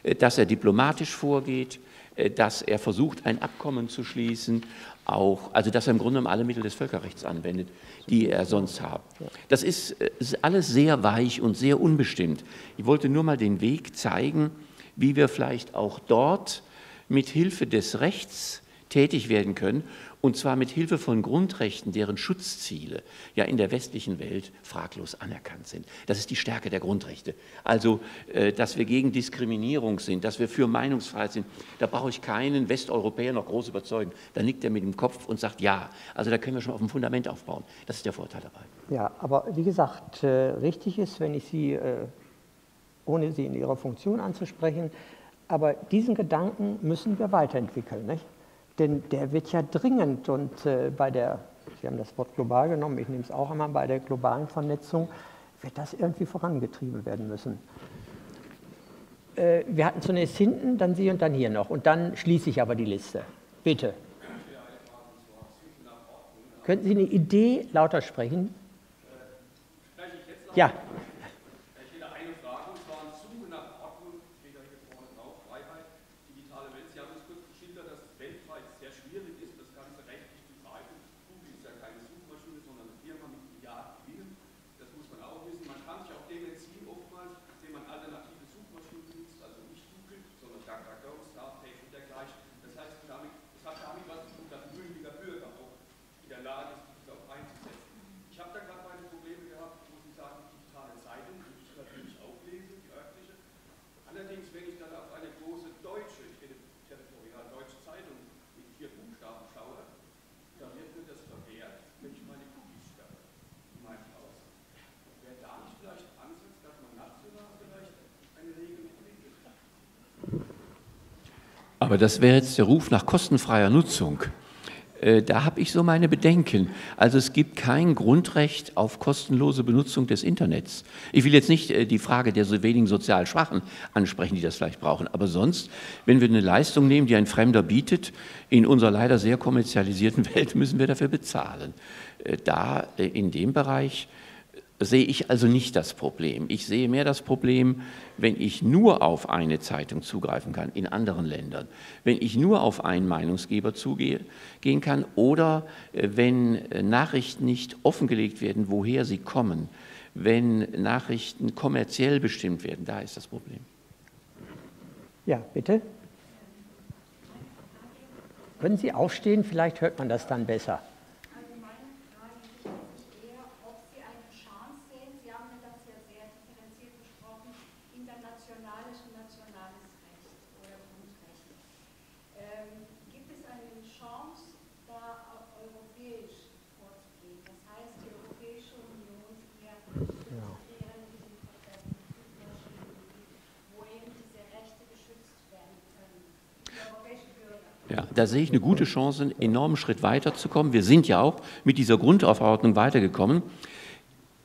Speaker 3: äh, dass er diplomatisch vorgeht, äh, dass er versucht, ein Abkommen zu schließen, auch, also dass er im Grunde genommen alle Mittel des Völkerrechts anwendet, die er sonst hat. Das ist, ist äh, alles sehr weich und sehr unbestimmt. Ich wollte nur mal den Weg zeigen, wie wir vielleicht auch dort mit Hilfe des Rechts tätig werden können, und zwar mit Hilfe von Grundrechten, deren Schutzziele ja in der westlichen Welt fraglos anerkannt sind. Das ist die Stärke der Grundrechte. Also, äh, dass wir gegen Diskriminierung sind, dass wir für Meinungsfreiheit sind, da brauche ich keinen Westeuropäer noch groß überzeugen. Da nickt er mit dem Kopf und sagt ja. Also da können wir schon auf dem Fundament aufbauen. Das ist der Vorteil dabei.
Speaker 1: Ja, aber wie gesagt, äh, richtig ist, wenn ich Sie, äh, ohne Sie in Ihrer Funktion anzusprechen, aber diesen Gedanken müssen wir weiterentwickeln. Nicht? Denn der wird ja dringend und äh, bei der, Sie haben das Wort global genommen, ich nehme es auch einmal, bei der globalen Vernetzung wird das irgendwie vorangetrieben werden müssen. Äh, wir hatten zunächst hinten, dann Sie und dann hier noch und dann schließe ich aber die Liste. Bitte. Könnten Sie eine Idee lauter sprechen? Ja.
Speaker 3: Aber das wäre jetzt der Ruf nach kostenfreier Nutzung. Äh, da habe ich so meine Bedenken. Also es gibt kein Grundrecht auf kostenlose Benutzung des Internets. Ich will jetzt nicht äh, die Frage der so wenigen sozial Schwachen ansprechen, die das vielleicht brauchen. Aber sonst, wenn wir eine Leistung nehmen, die ein Fremder bietet, in unserer leider sehr kommerzialisierten (laughs) Welt müssen wir dafür bezahlen. Äh, da in dem Bereich sehe ich also nicht das Problem. Ich sehe mehr das Problem, wenn ich nur auf eine Zeitung zugreifen kann in anderen Ländern, wenn ich nur auf einen Meinungsgeber zugehen kann oder äh, wenn äh, Nachrichten nicht offengelegt werden, woher sie kommen, wenn Nachrichten kommerziell bestimmt werden. Da ist das Problem.
Speaker 1: Ja, bitte. Können Sie aufstehen? Vielleicht hört man das dann besser.
Speaker 3: Ja, da sehe ich eine gute Chance, einen enormen Schritt weiterzukommen. Wir sind ja auch mit dieser Grundaufordnung weitergekommen.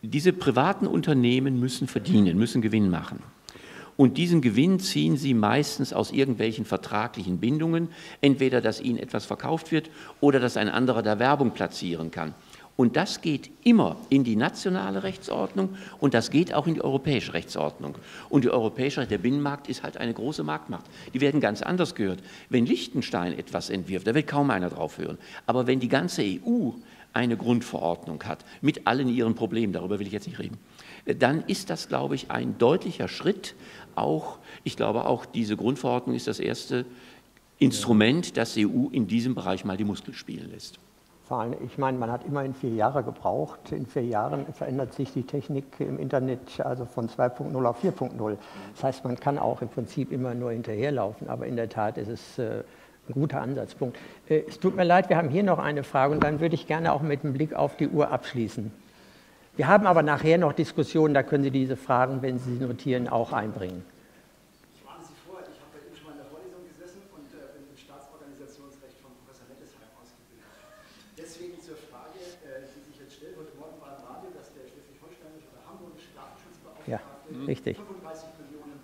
Speaker 3: Diese privaten Unternehmen müssen verdienen, müssen Gewinn machen. Und diesen Gewinn ziehen sie meistens aus irgendwelchen vertraglichen Bindungen, entweder dass ihnen etwas verkauft wird oder dass ein anderer da Werbung platzieren kann Und das geht immer in die nationale Rechtsordnung und das geht auch in die europäische Rechtsordnung. Und die europäische, der Binnenmarkt ist halt eine große Marktmacht. Die werden ganz anders gehört. Wenn Liechtenstein etwas entwirft, da wird kaum einer drauf hören. Aber wenn die ganze EU eine Grundverordnung hat, mit allen ihren Problemen, darüber will ich jetzt nicht reden, dann ist das, glaube ich, ein deutlicher Schritt. Auch, ich glaube auch, diese Grundverordnung ist das erste Instrument, das EU in diesem Bereich mal die Muskel spielen lässt.
Speaker 4: Ich meine, man hat immerhin vier Jahre gebraucht. In vier Jahren verändert sich die Technik im Internet also von 2.0 auf 4.0. Das heißt, man kann auch im Prinzip immer nur hinterherlaufen, aber in der Tat ist es äh, ein guter Ansatzpunkt. Äh, es tut mir leid, wir haben hier noch eine Frage und dann würde ich gerne auch mit dem Blick auf die Uhr abschließen. Wir haben aber nachher noch Diskussionen, da können Sie diese Fragen, wenn Sie sie notieren, auch einbringen. Ja, richtig. 35 Millionen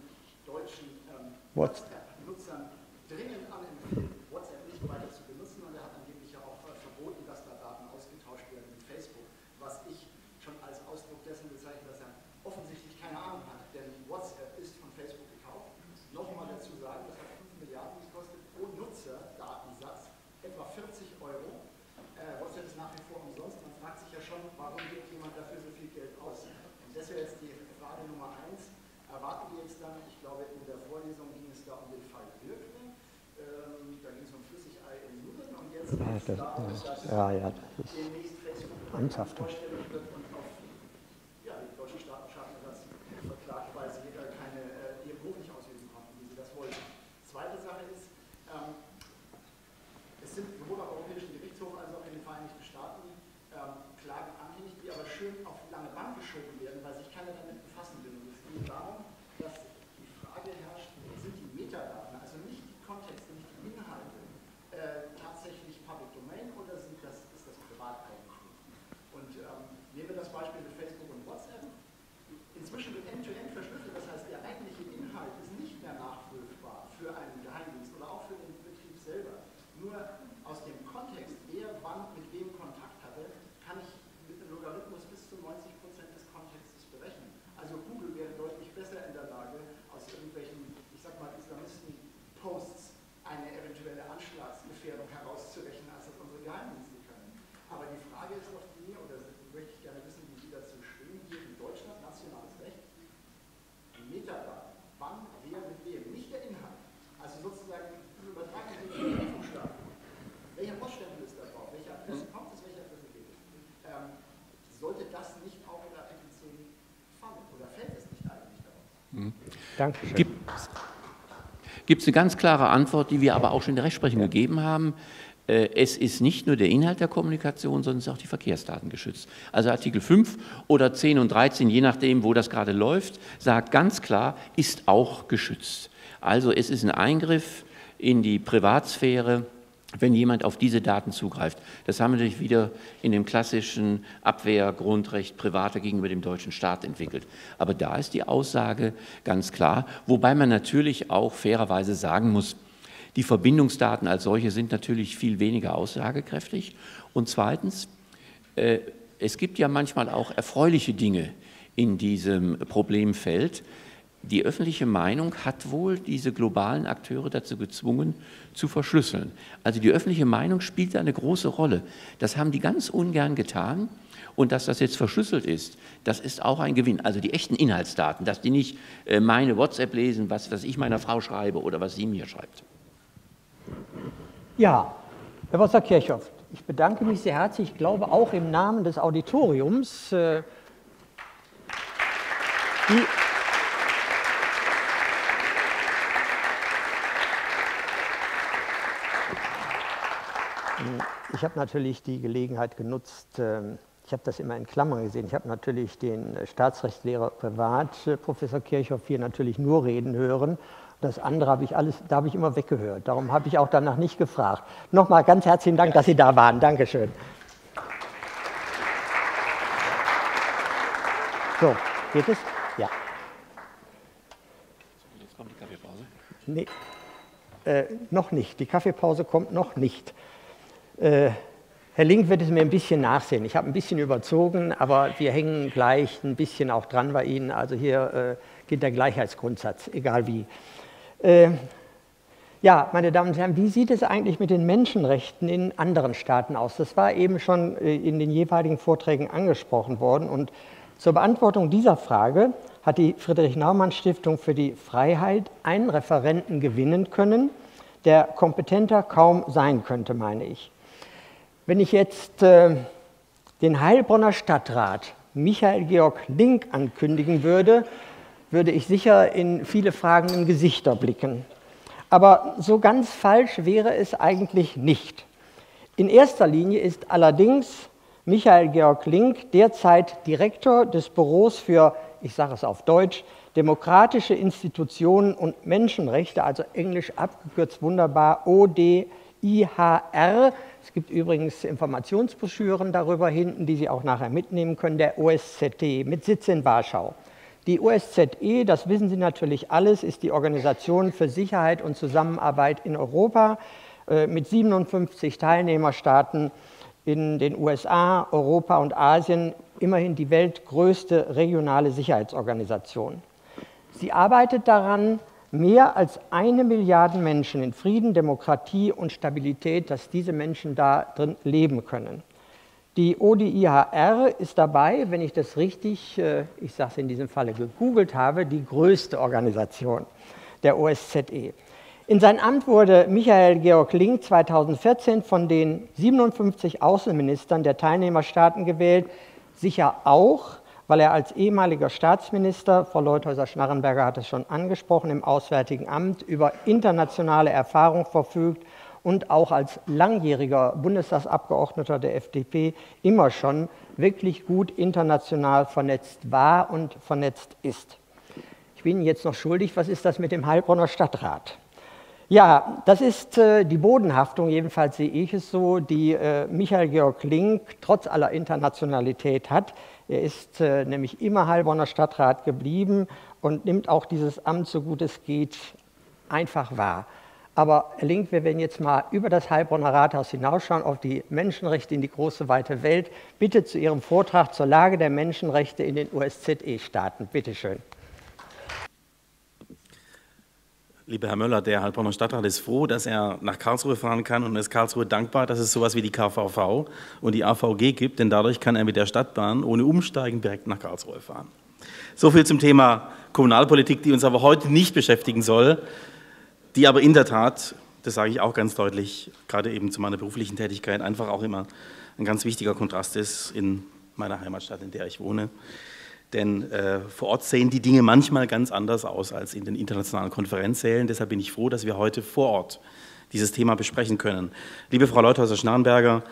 Speaker 4: deutschen ähm, WhatsApp-Nutzern dringend anempfehlen, WhatsApp nicht weiter zu benutzen. Und er hat angeblich ja auch äh, verboten, dass da Daten ausgetauscht werden wie Facebook, was ich schon als Ausdruck dessen bezeichne, dass er offensichtlich keine Ahnung hat. Denn WhatsApp ist von Facebook gekauft. Nochmal dazu sagen, das hat 5 Milliarden gekostet pro Nutzer Datensatz, etwa 40 Euro. Äh, WhatsApp ist nach wie vor umsonst. Man fragt sich ja schon, warum gibt jemand dafür so viel Geld aus? Und das wäre jetzt die Frage Nummer eins. Erwarten wir jetzt dann, ich glaube, in der Vorlesung ging es da um den Fall Birken, ähm, da ging es um Flüssigei in Nudeln und jetzt ja, ja, ja, das ist demnächst Facebook vorstellig wird und auf ja, die deutschen Staaten schaffen das verklagt, weil sie jeder keine, äh, ihren Beruf nicht ausüben konnten, wie sie das wollten. Zweite Sache ist, ähm, es sind sowohl am Europäischen Gerichtshof als auch in den Vereinigten Staaten ähm, Klagen anhängig, die aber schön auf lange Bank geschoben werden, weil sich keiner damit geht darum, dass die Frage herrscht, sind die Metadaten, also nicht die Kontexte, nicht die Inhalte, äh, tatsächlich Public Domain oder sind das, ist das Privateigentum? Und ähm, nehmen wir das Beispiel mit Facebook und WhatsApp. Inzwischen wird End-to-End -End verschlüsselt, das heißt, der eigentliche Inhalt ist nicht mehr nachprüfbar für einen Geheimdienst oder auch für den Betrieb selber. Nur aus dem Kontext, wer wann mit wem Kontakt hatte, kann ich mit einem Logarithmus bis zu 90 des Kontextes berechnen. Also Google wäre deutlich besser in der Lage, aus irgendwelchen, ich sag mal, Islamisten-Posts eine eventuelle Anschlagsgefährdung herauszurechnen, als das unsere Geheimdienste können. Aber die Frage ist doch die, oder möchte ich gerne wissen, wie Sie dazu stehen, hier in Deutschland, nationales Recht, die Metadaten, wann, wer mit wem, nicht der Inhalt. Also sozusagen übertragen Sie den Prüfungsstaat. Welcher Poststempel ist da drauf? Welche Adresse kommt es, welche Adresse geht es? Ähm, sollte das nicht auch in Artikel 10 fallen oder fällt es nicht eigentlich darauf? Mhm. Dankeschön.
Speaker 3: Gibt es eine ganz klare Antwort, die wir aber auch schon in der Rechtsprechung ja. gegeben haben. Äh, es ist nicht nur der Inhalt der Kommunikation, sondern es ist auch die Verkehrsdaten geschützt. Also Artikel 5 oder 10 und 13, je nachdem, wo das gerade läuft, sagt ganz klar, ist auch geschützt. Also es ist ein Eingriff in die Privatsphäre wenn jemand auf diese Daten zugreift. Das haben wir natürlich wieder in dem klassischen Abwehrgrundrecht Private gegenüber dem deutschen Staat entwickelt. Aber da ist die Aussage ganz klar, wobei man natürlich auch fairerweise sagen muss, die Verbindungsdaten als solche sind natürlich viel weniger aussagekräftig. Und zweitens, äh, es gibt ja manchmal auch erfreuliche Dinge in diesem Problemfeld die öffentliche Meinung hat wohl diese globalen Akteure dazu gezwungen, zu verschlüsseln. Also die öffentliche Meinung spielt eine große Rolle. Das haben die ganz ungern getan. Und dass das jetzt verschlüsselt ist, das ist auch ein Gewinn. Also die echten Inhaltsdaten, dass die nicht äh, meine WhatsApp lesen, was, was ich meiner Frau schreibe oder was sie mir schreibt.
Speaker 4: Ja, Herr Wasser Kirchhoff, ich bedanke mich sehr herzlich, ich glaube auch im Namen des Auditoriums. Äh, die Ich habe natürlich die Gelegenheit genutzt, ähm, ich habe das immer in Klammern gesehen, ich habe natürlich den Staatsrechtslehrer Privat, äh, Professor Kirchhoff, hier natürlich nur reden hören. Das andere habe ich alles, da habe ich immer weggehört. Darum habe ich auch danach nicht gefragt. Nochmal ganz herzlichen Dank, dass Sie da waren. Dankeschön. So, geht es? Ja. Jetzt kommt die Kaffeepause. Nee, äh, noch nicht. Die Kaffeepause kommt noch nicht. Äh,
Speaker 1: Herr Link wird es mir ein bisschen nachsehen. Ich habe ein bisschen überzogen, aber wir hängen gleich ein bisschen auch dran bei Ihnen. Also hier äh, geht der Gleichheitsgrundsatz, egal wie. Äh, ja, meine Damen und Herren, wie sieht es eigentlich mit den Menschenrechten in anderen Staaten aus? Das war eben schon äh, in den jeweiligen Vorträgen angesprochen worden. Und zur Beantwortung dieser Frage hat die Friedrich-Naumann-Stiftung für die Freiheit einen Referenten gewinnen können, der kompetenter kaum sein könnte, meine ich. Wenn ich jetzt äh, den Heilbronner Stadtrat Michael Georg Link ankündigen würde, würde ich sicher in viele fragenden Gesichter blicken. Aber so ganz falsch wäre es eigentlich nicht. In erster Linie ist allerdings Michael Georg Link derzeit Direktor des Büros für, ich sage es auf Deutsch, demokratische Institutionen und Menschenrechte, also englisch abgekürzt wunderbar ODIHR. Es gibt übrigens Informationsbroschüren darüber hinten, die Sie auch nachher mitnehmen können, der OSZE mit Sitz in Warschau. Die OSZE, das wissen Sie natürlich alles, ist die Organisation für Sicherheit und Zusammenarbeit in Europa äh, mit 57 Teilnehmerstaaten in den USA, Europa und Asien, immerhin die weltgrößte regionale Sicherheitsorganisation. Sie arbeitet daran, mehr als eine Milliarde Menschen in Frieden, Demokratie und Stabilität, dass diese Menschen da drin leben können. Die ODIHR ist dabei, wenn ich das richtig, äh, ich sage es in diesem Falle, gegoogelt habe, die größte Organisation der OSZE. In sein Amt wurde Michael Georg Link 2014 von den 57 Außenministern der Teilnehmerstaaten gewählt, sicher auch, weil er als ehemaliger Staatsminister, Frau Leuthäuser-Schnarrenberger hat es schon angesprochen, im Auswärtigen Amt über internationale Erfahrung verfügt und auch als langjähriger Bundestagsabgeordneter der FDP immer schon wirklich gut international vernetzt war und vernetzt ist. Ich bin jetzt noch schuldig, was ist das mit dem Heilbronner Stadtrat? Ja, das ist äh, die Bodenhaftung, jedenfalls sehe ich es so, die äh, Michael Georg Link trotz aller Internationalität hat. Er ist äh, nämlich immer Heilbronner Stadtrat geblieben und nimmt auch dieses Amt, so gut es geht, einfach wahr. Aber Herr Link, wir werden jetzt mal über das Heilbronner Rathaus hinausschauen auf die Menschenrechte in die große weite Welt. Bitte zu Ihrem Vortrag zur Lage der Menschenrechte in den OSZE-Staaten. Bitte schön.
Speaker 5: Lieber Herr Möller, der Heilbronner Stadtrat ist froh, dass er nach Karlsruhe fahren kann und ist Karlsruhe dankbar, dass es sowas wie die KVV und die AVG gibt, denn dadurch kann er mit der Stadtbahn ohne Umsteigen direkt nach Karlsruhe fahren. So viel zum Thema Kommunalpolitik, die uns aber heute nicht beschäftigen soll die aber in der Tat, das sage ich auch ganz deutlich, gerade eben zu meiner beruflichen Tätigkeit einfach auch immer ein ganz wichtiger Kontrast ist in meiner Heimatstadt, in der ich wohne. Denn äh, vor Ort sehen die Dinge manchmal ganz anders aus als in den internationalen Konferenzsälen. Deshalb bin ich froh, dass wir heute vor Ort dieses Thema besprechen können. Liebe Frau Leuthäuser-Schnarrenberger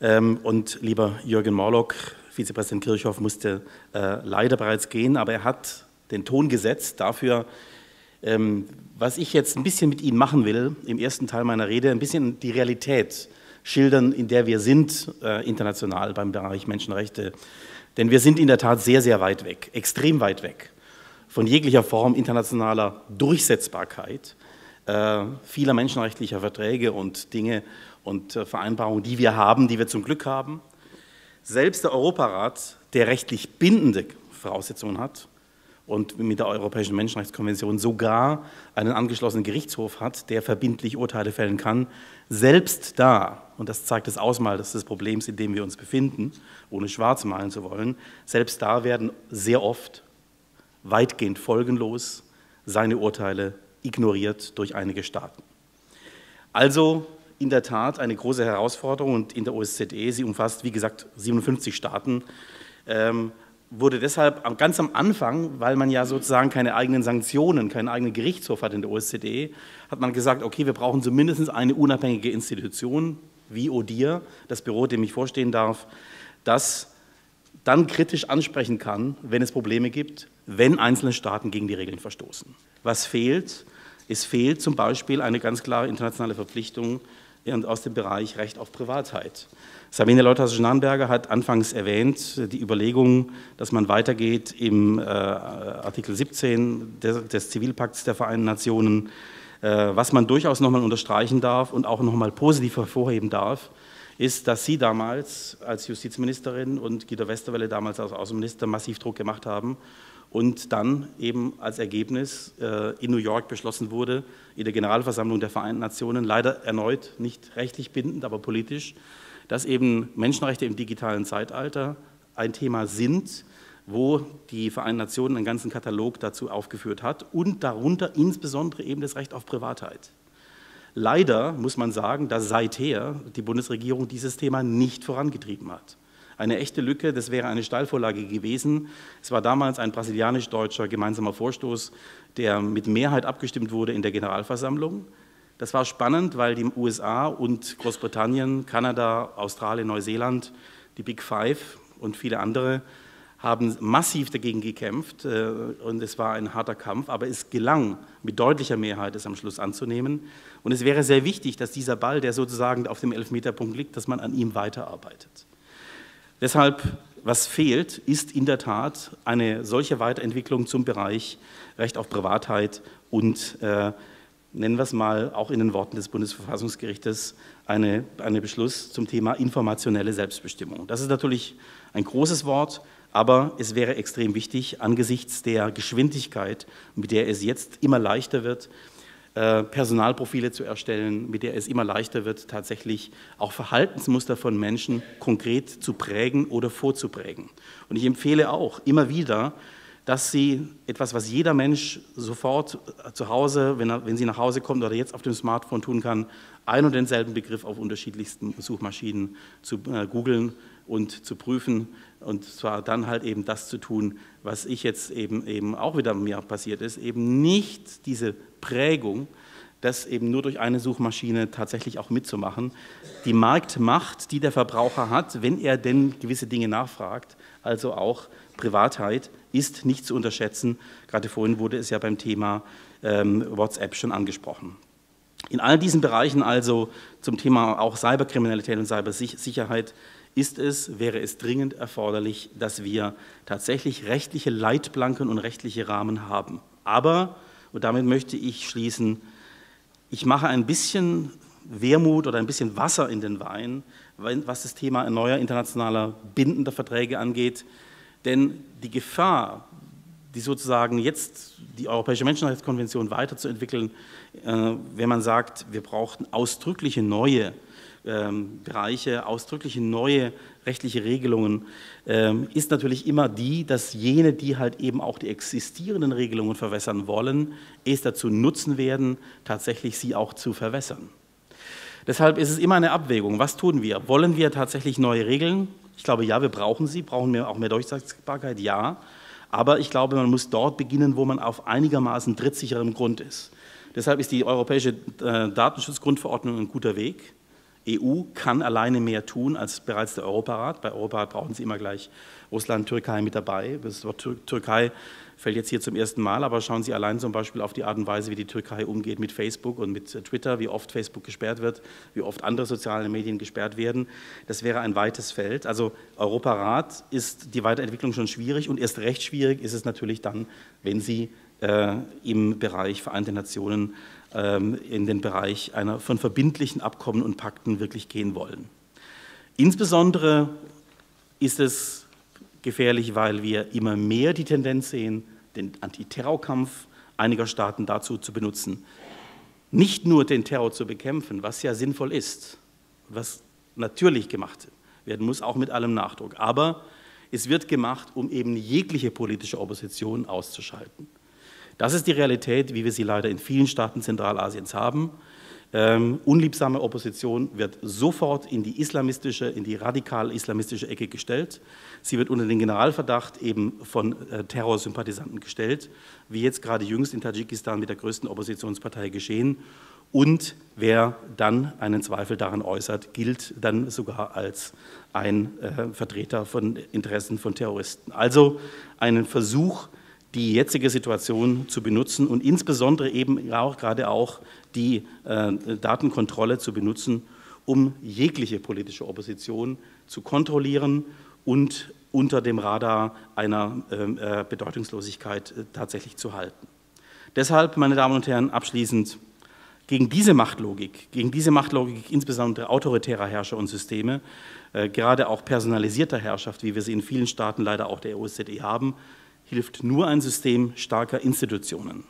Speaker 5: ähm, und lieber Jürgen Morlock, Vizepräsident Kirchhoff musste äh, leider bereits gehen, aber er hat den Ton gesetzt dafür, ähm, was ich jetzt ein bisschen mit Ihnen machen will, im ersten Teil meiner Rede, ein bisschen die Realität schildern, in der wir sind äh, international beim Bereich Menschenrechte. Denn wir sind in der Tat sehr, sehr weit weg, extrem weit weg von jeglicher Form internationaler Durchsetzbarkeit äh, vieler menschenrechtlicher Verträge und Dinge und äh, Vereinbarungen, die wir haben, die wir zum Glück haben. Selbst der Europarat, der rechtlich bindende Voraussetzungen hat, und mit der Europäischen Menschenrechtskonvention sogar einen angeschlossenen Gerichtshof hat, der verbindlich Urteile fällen kann, selbst da, und das zeigt das Ausmaß des Problems, in dem wir uns befinden, ohne schwarz malen zu wollen, selbst da werden sehr oft weitgehend folgenlos seine Urteile ignoriert durch einige Staaten. Also in der Tat eine große Herausforderung und in der OSZE, sie umfasst wie gesagt 57 Staaten, ähm, wurde deshalb ganz am Anfang, weil man ja sozusagen keine eigenen Sanktionen, keinen eigenen Gerichtshof hat in der OSZE, hat man gesagt, okay, wir brauchen zumindest eine unabhängige Institution wie ODIR, das Büro, dem ich vorstehen darf, das dann kritisch ansprechen kann, wenn es Probleme gibt, wenn einzelne Staaten gegen die Regeln verstoßen. Was fehlt? Es fehlt zum Beispiel eine ganz klare internationale Verpflichtung aus dem Bereich Recht auf Privatheit. Sabine Leuthers-Schnarrenberger hat anfangs erwähnt, die Überlegung, dass man weitergeht im äh, Artikel 17 des, des, Zivilpakts der Vereinten Nationen, äh, was man durchaus nochmal unterstreichen darf und auch nochmal positiv hervorheben darf, ist, dass Sie damals als Justizministerin und Guido Westerwelle damals als Außenminister massiv Druck gemacht haben und dann eben als Ergebnis äh, in New York beschlossen wurde, in der Generalversammlung der Vereinten Nationen, leider erneut nicht rechtlich bindend, aber politisch, dass eben Menschenrechte im digitalen Zeitalter ein Thema sind, wo die Vereinten Nationen einen ganzen Katalog dazu aufgeführt hat und darunter insbesondere eben das Recht auf Privatheit. Leider muss man sagen, dass seither die Bundesregierung dieses Thema nicht vorangetrieben hat. Eine echte Lücke, das wäre eine Steilvorlage gewesen. Es war damals ein brasilianisch-deutscher gemeinsamer Vorstoß, der mit Mehrheit abgestimmt wurde in der Generalversammlung. Das war spannend, weil die USA und Großbritannien, Kanada, Australien, Neuseeland, die Big Five und viele andere haben massiv dagegen gekämpft äh, und es war ein harter Kampf, aber es gelang mit deutlicher Mehrheit, es am Schluss anzunehmen. Und es wäre sehr wichtig, dass dieser Ball, der sozusagen auf dem Elfmeterpunkt liegt, dass man an ihm weiterarbeitet. Deshalb, was fehlt, ist in der Tat eine solche Weiterentwicklung zum Bereich Recht auf Privatheit und, äh, nennen wir es mal, auch in den Worten des Bundesverfassungsgerichtes, eine, eine Beschluss zum Thema informationelle Selbstbestimmung. Das ist natürlich ein großes Wort, aber es wäre extrem wichtig, angesichts der Geschwindigkeit, mit der es jetzt immer leichter wird, äh, Personalprofile zu erstellen, mit der es immer leichter wird, tatsächlich auch Verhaltensmuster von Menschen konkret zu prägen oder vorzuprägen. Und ich empfehle auch immer wieder, dass Sie etwas, was jeder Mensch sofort zu Hause, wenn, er, wenn sie nach Hause kommt oder jetzt auf dem Smartphone tun kann, ein und denselben Begriff auf unterschiedlichsten Suchmaschinen zu äh, googeln und zu prüfen und zwar dann halt eben das zu tun, was ich jetzt eben, eben auch wieder mir passiert ist, eben nicht diese Prägung, das eben nur durch eine Suchmaschine tatsächlich auch mitzumachen. Die Marktmacht, die der Verbraucher hat, wenn er denn gewisse Dinge nachfragt, also auch Privatheit, ist nicht zu unterschätzen. Gerade vorhin wurde es ja beim Thema ähm, WhatsApp schon angesprochen. In all diesen Bereichen also zum Thema auch Cyberkriminalität und Cybersicherheit ist es, wäre es dringend erforderlich, dass wir tatsächlich rechtliche Leitplanken und rechtliche Rahmen haben. Aber, und damit möchte ich schließen, ich mache ein bisschen Wermut oder ein bisschen Wasser in den Wein, was das Thema neuer internationaler bindender Verträge angeht. Denn die Gefahr, die sozusagen jetzt die Europäische Menschenrechtskonvention weiterzuentwickeln, äh, wenn man sagt, wir brauchen ausdrückliche neue ähm, Bereiche, ausdrückliche neue rechtliche Regelungen, ähm, ist natürlich immer die, dass jene, die halt eben auch die existierenden Regelungen verwässern wollen, es dazu nutzen werden, tatsächlich sie auch zu verwässern. Deshalb ist es immer eine Abwägung. Was tun wir? Wollen wir tatsächlich neue Regeln? Ich glaube, ja, wir brauchen sie. Brauchen wir auch mehr Durchsetzbarkeit? Ja. Aber ich glaube, man muss dort beginnen, wo man auf einigermaßen drittsicherem Grund ist. Deshalb ist die Europäische äh, Datenschutzgrundverordnung ein guter Weg. EU kann alleine mehr tun als bereits der Europarat. Bei Europarat brauchen Sie immer gleich Russland, Türkei mit dabei. Das Wort Türkei fällt jetzt hier zum ersten Mal, aber schauen Sie allein zum Beispiel auf die Art und Weise, wie die Türkei umgeht mit Facebook und mit Twitter, wie oft Facebook gesperrt wird, wie oft andere soziale Medien gesperrt werden. Das wäre ein weites Feld. Also Europarat ist die Weiterentwicklung schon schwierig und erst recht schwierig ist es natürlich dann, wenn Sie äh, im Bereich Vereinte Nationen ähm, in den Bereich einer von verbindlichen Abkommen und Pakten wirklich gehen wollen. Insbesondere ist es gefährlich, weil wir immer mehr die Tendenz sehen, den Antiterrorkampf einiger Staaten dazu zu benutzen, nicht nur den Terror zu bekämpfen, was ja sinnvoll ist, was natürlich gemacht werden muss, auch mit allem Nachdruck, aber es wird gemacht, um eben jegliche politische Opposition auszuschalten. Das ist die Realität, wie wir sie leider in vielen Staaten Zentralasiens haben. Ähm, unliebsame Opposition wird sofort in die islamistische, in die radikal-islamistische Ecke gestellt. Sie wird unter den Generalverdacht eben von äh, Terrorsympathisanten gestellt, wie jetzt gerade jüngst in Tadschikistan mit der größten Oppositionspartei geschehen. Und wer dann einen Zweifel daran äußert, gilt dann sogar als ein äh, Vertreter von Interessen von Terroristen. Also einen Versuch, die jetzige Situation zu benutzen und insbesondere eben auch gerade auch die äh, Datenkontrolle zu benutzen, um jegliche politische Opposition zu kontrollieren und unter dem Radar einer ähm, äh, Bedeutungslosigkeit äh, tatsächlich zu halten. Deshalb, meine Damen und Herren, abschließend, Gegen diese Machtlogik, gegen diese Machtlogik insbesondere autoritärer Herrscher und Systeme, äh, gerade auch personalisierter Herrschaft, wie wir sie in vielen Staaten leider auch der OSZE haben, hilft nur ein System starker Institutionen.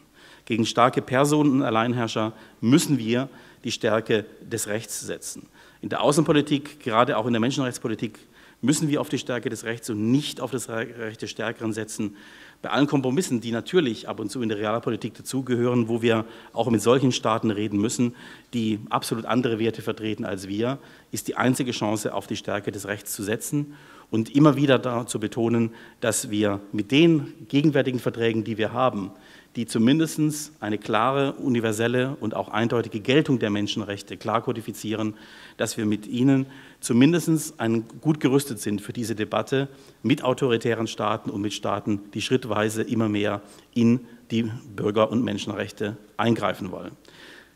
Speaker 5: Gegen starke Personen und Alleinherrscher müssen wir die Stärke des Rechts setzen. In der Außenpolitik, gerade auch in der Menschenrechtspolitik, müssen wir auf die Stärke des Rechts und nicht auf das Recht des Stärkeren setzen. Bei allen Kompromissen, die natürlich ab und zu in der Realpolitik dazugehören, wo wir auch mit solchen Staaten reden müssen, die absolut andere Werte vertreten als wir, ist die einzige Chance, auf die Stärke des Rechts zu setzen und immer wieder da zu betonen, dass wir mit den gegenwärtigen Verträgen, die wir haben, die zumindest eine klare, universelle und auch eindeutige Geltung der Menschenrechte klar kodifizieren, dass wir mit ihnen zumindest gut gerüstet sind für diese Debatte mit autoritären Staaten und mit Staaten, die schrittweise immer mehr in die Bürger- und Menschenrechte eingreifen wollen.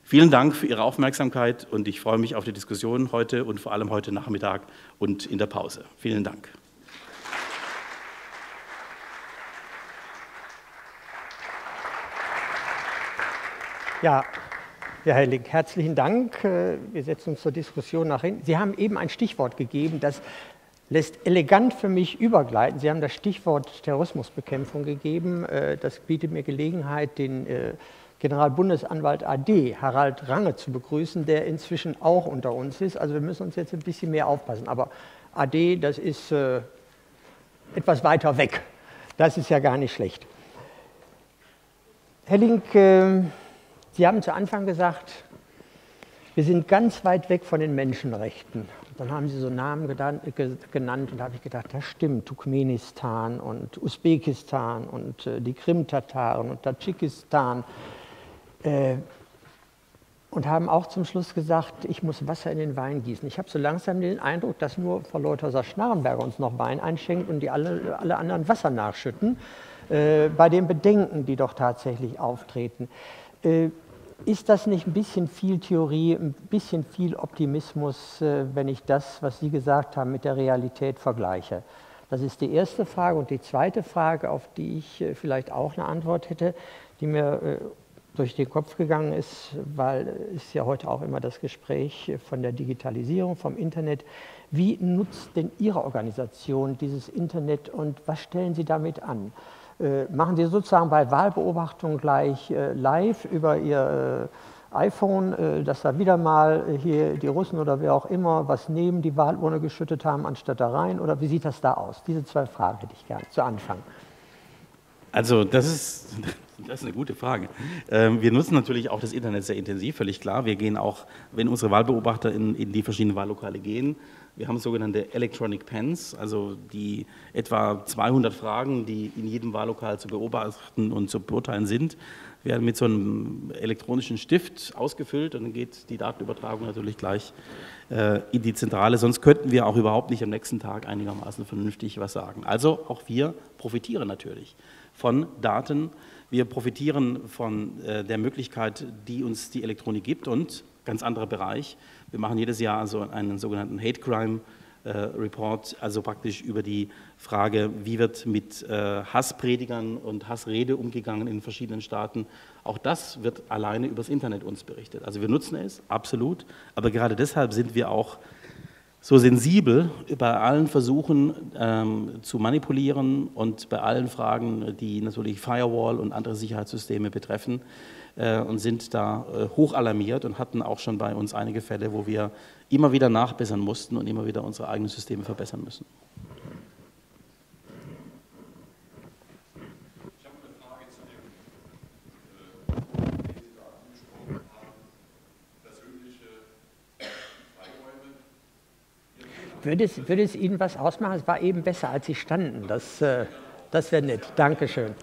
Speaker 5: Vielen Dank für Ihre Aufmerksamkeit und ich freue mich auf die Diskussion heute und vor allem heute Nachmittag und in der Pause. Vielen Dank.
Speaker 1: Ja, Herr Helling, herzlichen Dank. Äh, wir setzen uns zur Diskussion nach hinten. Sie haben eben ein Stichwort gegeben, das lässt elegant für mich übergleiten. Sie haben das Stichwort Terrorismusbekämpfung gegeben. Äh, das bietet mir Gelegenheit, den äh, Generalbundesanwalt AD, Harald Range, zu begrüßen, der inzwischen auch unter uns ist. Also wir müssen uns jetzt ein bisschen mehr aufpassen. Aber AD, das ist etwas weiter weg. Das ist ja gar nicht schlecht. Herr Link, Sie haben zu Anfang gesagt, wir sind ganz weit weg von den Menschenrechten. Dann haben Sie so Namen genannt und da habe ich gedacht, das stimmt, Turkmenistan und Usbekistan und äh, die Krim-Tataren und Tadschikistan. Äh, und haben auch zum Schluss gesagt, ich muss Wasser in den Wein gießen. Ich habe so langsam den Eindruck, dass nur Frau Leuthauser-Schnarrenberger uns noch Wein einschenkt und die alle, alle anderen Wasser nachschütten, äh, bei den Bedenken, die doch tatsächlich auftreten. Äh, ist das nicht ein bisschen viel Theorie, ein bisschen viel Optimismus, äh, wenn ich das, was Sie gesagt haben, mit der Realität vergleiche? Das ist die erste Frage. Und die zweite Frage, auf die ich äh, vielleicht auch eine Antwort hätte, die mir äh, durch den Kopf gegangen ist, weil es ja heute auch immer das Gespräch von der Digitalisierung, vom Internet. Wie nutzt denn Ihre Organisation dieses Internet und was stellen Sie damit an? Äh, machen Sie sozusagen bei Wahlbeobachtung gleich äh, live über Ihr äh, iPhone, dass da wieder mal hier die Russen oder wer auch immer was neben die Wahlurne geschüttet haben, anstatt da rein? Oder wie sieht das da aus? Diese zwei Fragen hätte ich gerne zu Anfang.
Speaker 5: Also das ist, (laughs) das ist eine gute Frage. Ähm, wir nutzen natürlich auch das Internet sehr intensiv, völlig klar. Wir gehen auch, wenn unsere Wahlbeobachter in, in die verschiedenen Wahllokale gehen, wir haben sogenannte Electronic Pens, also die etwa 200 Fragen, die in jedem Wahllokal zu beobachten und zu beurteilen sind, werden mit so einem elektronischen Stift ausgefüllt und dann geht die Datenübertragung natürlich gleich äh, in die Zentrale. Sonst könnten wir auch überhaupt nicht am nächsten Tag einigermaßen vernünftig was sagen. Also auch wir profitieren natürlich von Daten. Wir profitieren von äh, der Möglichkeit, die uns die Elektronik gibt und ganz anderer Bereich. Wir machen jedes Jahr also einen sogenannten Hate Crime äh, Report, also praktisch über die Frage, wie wird mit äh, Hasspredigern und Hassrede umgegangen in verschiedenen Staaten. Auch das wird alleine übers Internet uns berichtet. Also wir nutzen es, absolut, aber gerade deshalb sind wir auch so sensibel bei allen Versuchen ähm, zu manipulieren und bei allen Fragen, die natürlich Firewall und andere Sicherheitssysteme betreffen äh, und sind da äh, hoch alarmiert und hatten auch schon bei uns einige Fälle, wo wir immer wieder nachbessern mussten und immer wieder unsere eigenen Systeme verbessern müssen.
Speaker 1: Würde es, würde es, Ihnen was ausmachen? Es war eben besser, als Sie standen. Das, äh, das wäre nett. Dankeschön.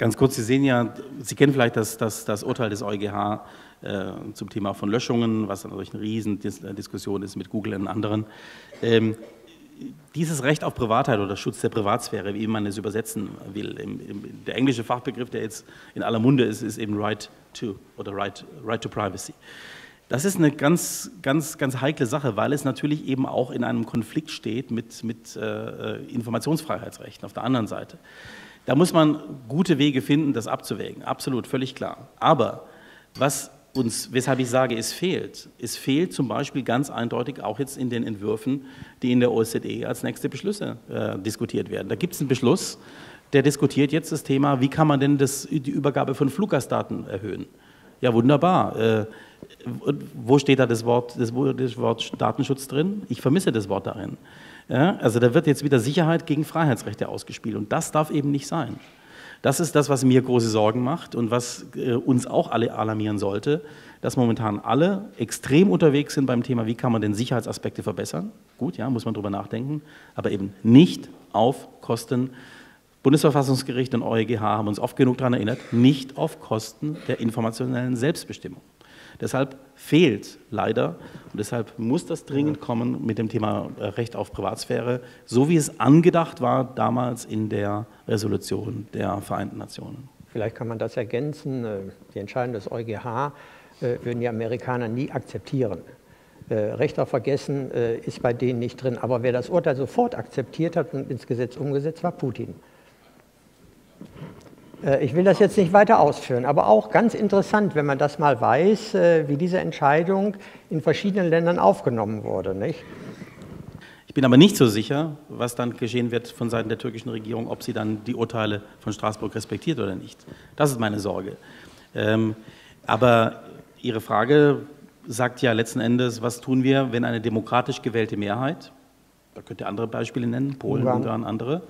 Speaker 5: Ganz kurz, Sie sehen ja, Sie kennen vielleicht das, das, das Urteil des EuGH äh, zum Thema von Löschungen, was natürlich eine Riesendiskussion ist mit Google und anderen. Ähm, dieses Recht auf Privatheit oder Schutz der Privatsphäre, wie man es übersetzen will, im, im, der englische Fachbegriff, der jetzt in aller Munde ist, ist eben Right to oder Right, right to Privacy. Das ist eine ganz, ganz, ganz heikle Sache, weil es natürlich eben auch in einem Konflikt steht mit, mit äh, Informationsfreiheitsrechten auf der anderen Seite. Da muss man gute Wege finden, das abzuwägen. Absolut, völlig klar. Aber was uns, weshalb ich sage, es fehlt, es fehlt zum Beispiel ganz eindeutig auch jetzt in den Entwürfen, die in der OECD als nächste Beschlüsse äh, diskutiert werden. Da gibt es einen Beschluss, der diskutiert jetzt das Thema, wie kann man denn das, die Übergabe von Fluggastdaten erhöhen. Ja, wunderbar. Äh, wo steht da das Wort, das, das Wort Datenschutz drin? Ich vermisse das Wort darin. Ja, also da wird jetzt wieder Sicherheit gegen Freiheitsrechte ausgespielt und das darf eben nicht sein. Das ist das, was mir große Sorgen macht und was äh, uns auch alle alarmieren sollte, dass momentan alle extrem unterwegs sind beim Thema, wie kann man denn Sicherheitsaspekte verbessern. Gut, ja, muss man drüber nachdenken, aber eben nicht auf Kosten. Bundesverfassungsgericht und EuGH haben uns oft genug daran erinnert, nicht auf Kosten der informationellen Selbstbestimmung. Deshalb fehlt leider und deshalb muss das dringend kommen mit dem Thema äh, Recht auf Privatsphäre, so wie es angedacht war damals in der Resolution der Vereinten Nationen.
Speaker 1: Vielleicht kann man das ergänzen. Äh, die Entscheidung des EuGH äh, würden die Amerikaner nie akzeptieren. Recht auf Vergessen ist bei denen nicht drin. Aber wer das Urteil sofort akzeptiert hat und ins Gesetz umgesetzt, war Putin. Äh, ich will das jetzt nicht weiter ausführen, aber auch ganz interessant, wenn man das mal weiß, äh, wie diese Entscheidung in verschiedenen Ländern aufgenommen wurde. Nicht?
Speaker 5: Ich bin aber nicht so sicher, was dann geschehen wird von Seiten der türkischen Regierung, ob sie dann die Urteile von Straßburg respektiert oder nicht. Das ist meine Sorge. Ähm, aber Ihre Frage sagt ja letzten Endes, was tun wir, wenn eine demokratisch gewählte Mehrheit, da könnt ihr andere Beispiele nennen, Polen, Ungarn, Ungarn andere,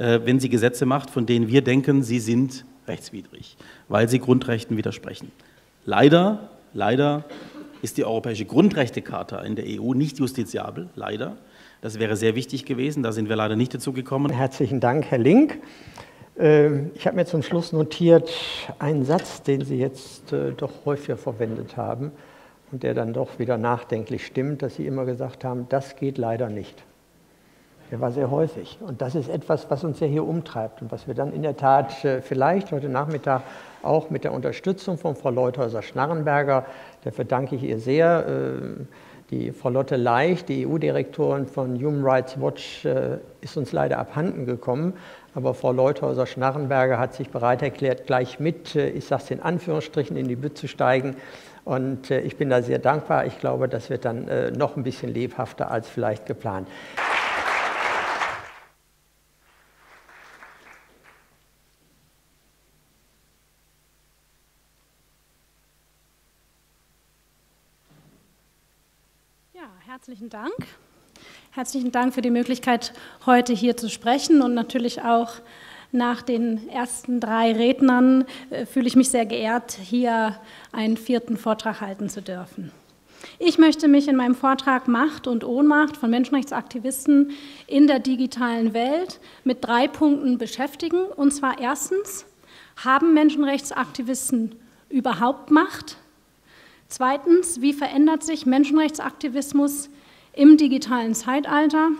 Speaker 5: wenn sie Gesetze macht, von denen wir denken, sie sind rechtswidrig, weil sie Grundrechten widersprechen. Leider, leider ist die Europäische Grundrechtecharta in der EU nicht justiziabel, leider. Das wäre sehr wichtig gewesen, da sind wir leider nicht dazu gekommen.
Speaker 1: Herzlichen Dank, Herr Link. Ähm, ich habe mir zum Schluss notiert einen Satz, den Sie jetzt äh, doch häufiger verwendet haben und der dann doch wieder nachdenklich stimmt, dass Sie immer gesagt haben, das geht leider nicht. Der war sehr häufig. Und das ist etwas, was uns ja hier umtreibt und was wir dann in der Tat äh, vielleicht heute Nachmittag auch mit der Unterstützung von Frau Leuthäuser-Schnarrenberger, dafür danke ich ihr sehr, äh, die Frau Lotte Leicht, die EU-Direktorin von Human Rights Watch, äh, ist uns leider abhanden gekommen. Aber Frau Leuthäuser-Schnarrenberger hat sich bereit erklärt, gleich mit, ich sage es in Anführungsstrichen, in die Bütt zu steigen. Und ich bin da sehr dankbar. Ich glaube, das wird dann noch ein bisschen lebhafter als vielleicht geplant.
Speaker 6: Herzlichen Dank. Herzlichen Dank für die Möglichkeit, heute hier zu sprechen und natürlich auch nach den ersten drei Rednern äh, fühle ich mich sehr geehrt, hier einen vierten Vortrag halten zu dürfen. Ich möchte mich in meinem Vortrag Macht und Ohnmacht von Menschenrechtsaktivisten in der digitalen Welt mit drei Punkten beschäftigen. Und zwar erstens, haben Menschenrechtsaktivisten überhaupt Macht? Zweitens, wie verändert sich Menschenrechtsaktivismus im digitalen Zeitalter?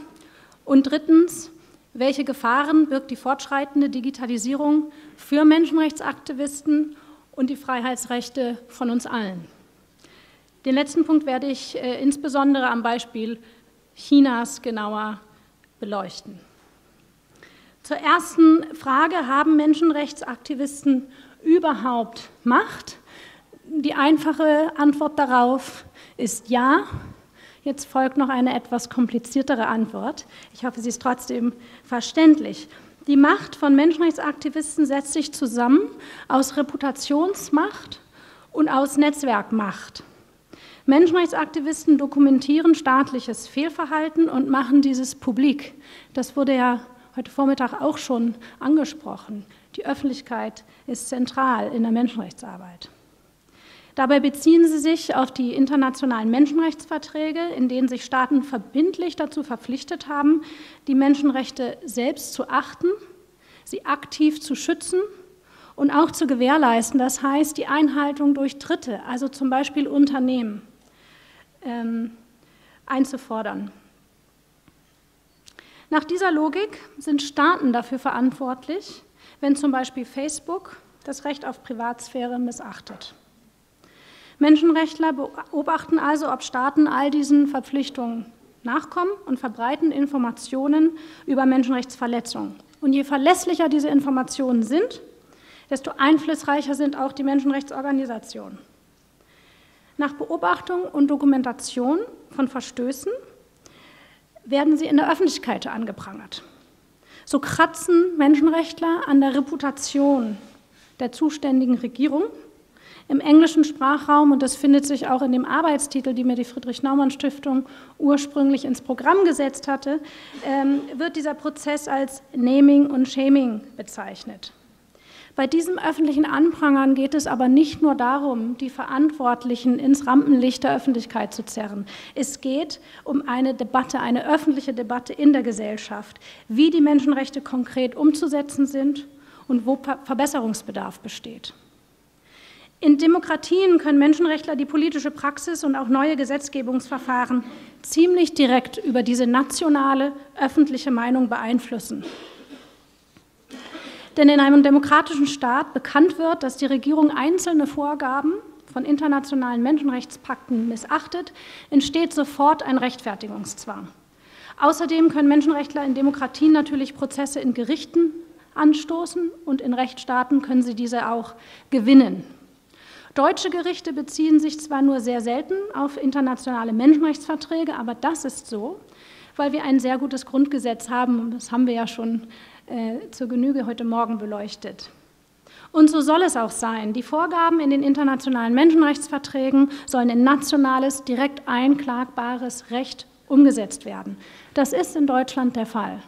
Speaker 6: Und drittens, welche Gefahren birgt die fortschreitende Digitalisierung für Menschenrechtsaktivisten und die Freiheitsrechte von uns allen? Den letzten Punkt werde ich äh, insbesondere am Beispiel Chinas genauer beleuchten. Zur ersten Frage, haben Menschenrechtsaktivisten überhaupt Macht? Die einfache Antwort darauf ist ja. Jetzt folgt noch eine etwas kompliziertere Antwort. Ich hoffe, sie ist trotzdem verständlich. Die Macht von Menschenrechtsaktivisten setzt sich zusammen aus Reputationsmacht und aus Netzwerkmacht. Menschenrechtsaktivisten dokumentieren staatliches Fehlverhalten und machen dieses publik. Das wurde ja heute Vormittag auch schon angesprochen. Die Öffentlichkeit ist zentral in der Menschenrechtsarbeit. Dabei beziehen sie sich auf die internationalen Menschenrechtsverträge, in denen sich Staaten verbindlich dazu verpflichtet haben, die Menschenrechte selbst zu achten, sie aktiv zu schützen und auch zu gewährleisten, das heißt die Einhaltung durch Dritte, also zum Beispiel Unternehmen, ähm, einzufordern. Nach dieser Logik sind Staaten dafür verantwortlich, wenn zum Beispiel Facebook das Recht auf Privatsphäre missachtet. Menschenrechtler beobachten also, ob Staaten all diesen Verpflichtungen nachkommen und verbreiten Informationen über Menschenrechtsverletzungen. Und je verlässlicher diese Informationen sind, desto einflussreicher sind auch die Menschenrechtsorganisationen. Nach Beobachtung und Dokumentation von Verstößen werden sie in der Öffentlichkeit angeprangert. So kratzen Menschenrechtler an der Reputation der zuständigen Regierung im englischen Sprachraum, und das findet sich auch in dem Arbeitstitel, die mir die Friedrich-Naumann-Stiftung ursprünglich ins Programm gesetzt hatte, ähm, wird dieser Prozess als Naming und Shaming bezeichnet. Bei diesem öffentlichen Anprangern geht es aber nicht nur darum, die Verantwortlichen ins Rampenlicht der Öffentlichkeit zu zerren. Es geht um eine Debatte, eine öffentliche Debatte in der Gesellschaft, wie die Menschenrechte konkret umzusetzen sind und wo Verbesserungsbedarf besteht. In Demokratien können Menschenrechtler die politische Praxis und auch neue Gesetzgebungsverfahren ziemlich direkt über diese nationale öffentliche Meinung beeinflussen. Denn in einem demokratischen Staat bekannt wird, dass die Regierung einzelne Vorgaben von internationalen Menschenrechtspakten missachtet, entsteht sofort ein Rechtfertigungszwang. Außerdem können Menschenrechtler in Demokratien natürlich Prozesse in Gerichten anstoßen und in Rechtsstaaten können sie diese auch gewinnen. Deutsche Gerichte beziehen sich zwar nur sehr selten auf internationale Menschenrechtsverträge, aber das ist so, weil wir ein sehr gutes Grundgesetz haben und das haben wir ja schon äh, zur Genüge heute Morgen beleuchtet. Und so soll es auch sein. Die Vorgaben in den internationalen Menschenrechtsverträgen sollen in nationales, direkt einklagbares Recht umgesetzt werden. Das ist in Deutschland der Fall.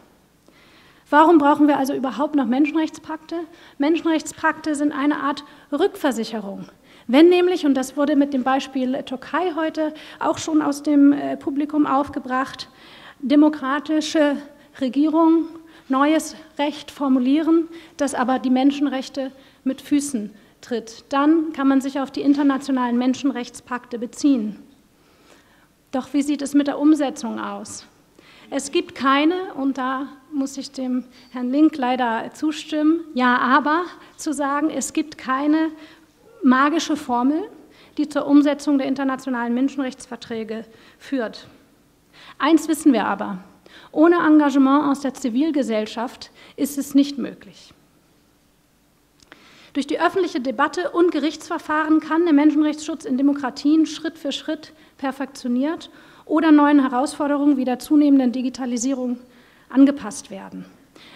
Speaker 6: Warum brauchen wir also überhaupt noch Menschenrechtspakte? Menschenrechtspakte sind eine Art Rückversicherung. Wenn nämlich, und das wurde mit dem Beispiel Türkei heute auch schon aus dem äh, Publikum aufgebracht, demokratische Regierungen neues Recht formulieren, das aber die Menschenrechte mit Füßen tritt. Dann kann man sich auf die internationalen Menschenrechtspakte beziehen. Doch wie sieht es mit der Umsetzung aus? Es gibt keine, und da muss ich dem Herrn Link leider zustimmen, ja, aber zu sagen, es gibt keine magische Formel, die zur Umsetzung der internationalen Menschenrechtsverträge führt. Eins wissen wir aber, ohne Engagement aus der Zivilgesellschaft ist es nicht möglich. Durch die öffentliche Debatte und Gerichtsverfahren kann der Menschenrechtsschutz in Demokratien Schritt für Schritt perfektioniert oder neuen Herausforderungen wie der zunehmenden Digitalisierung angepasst werden.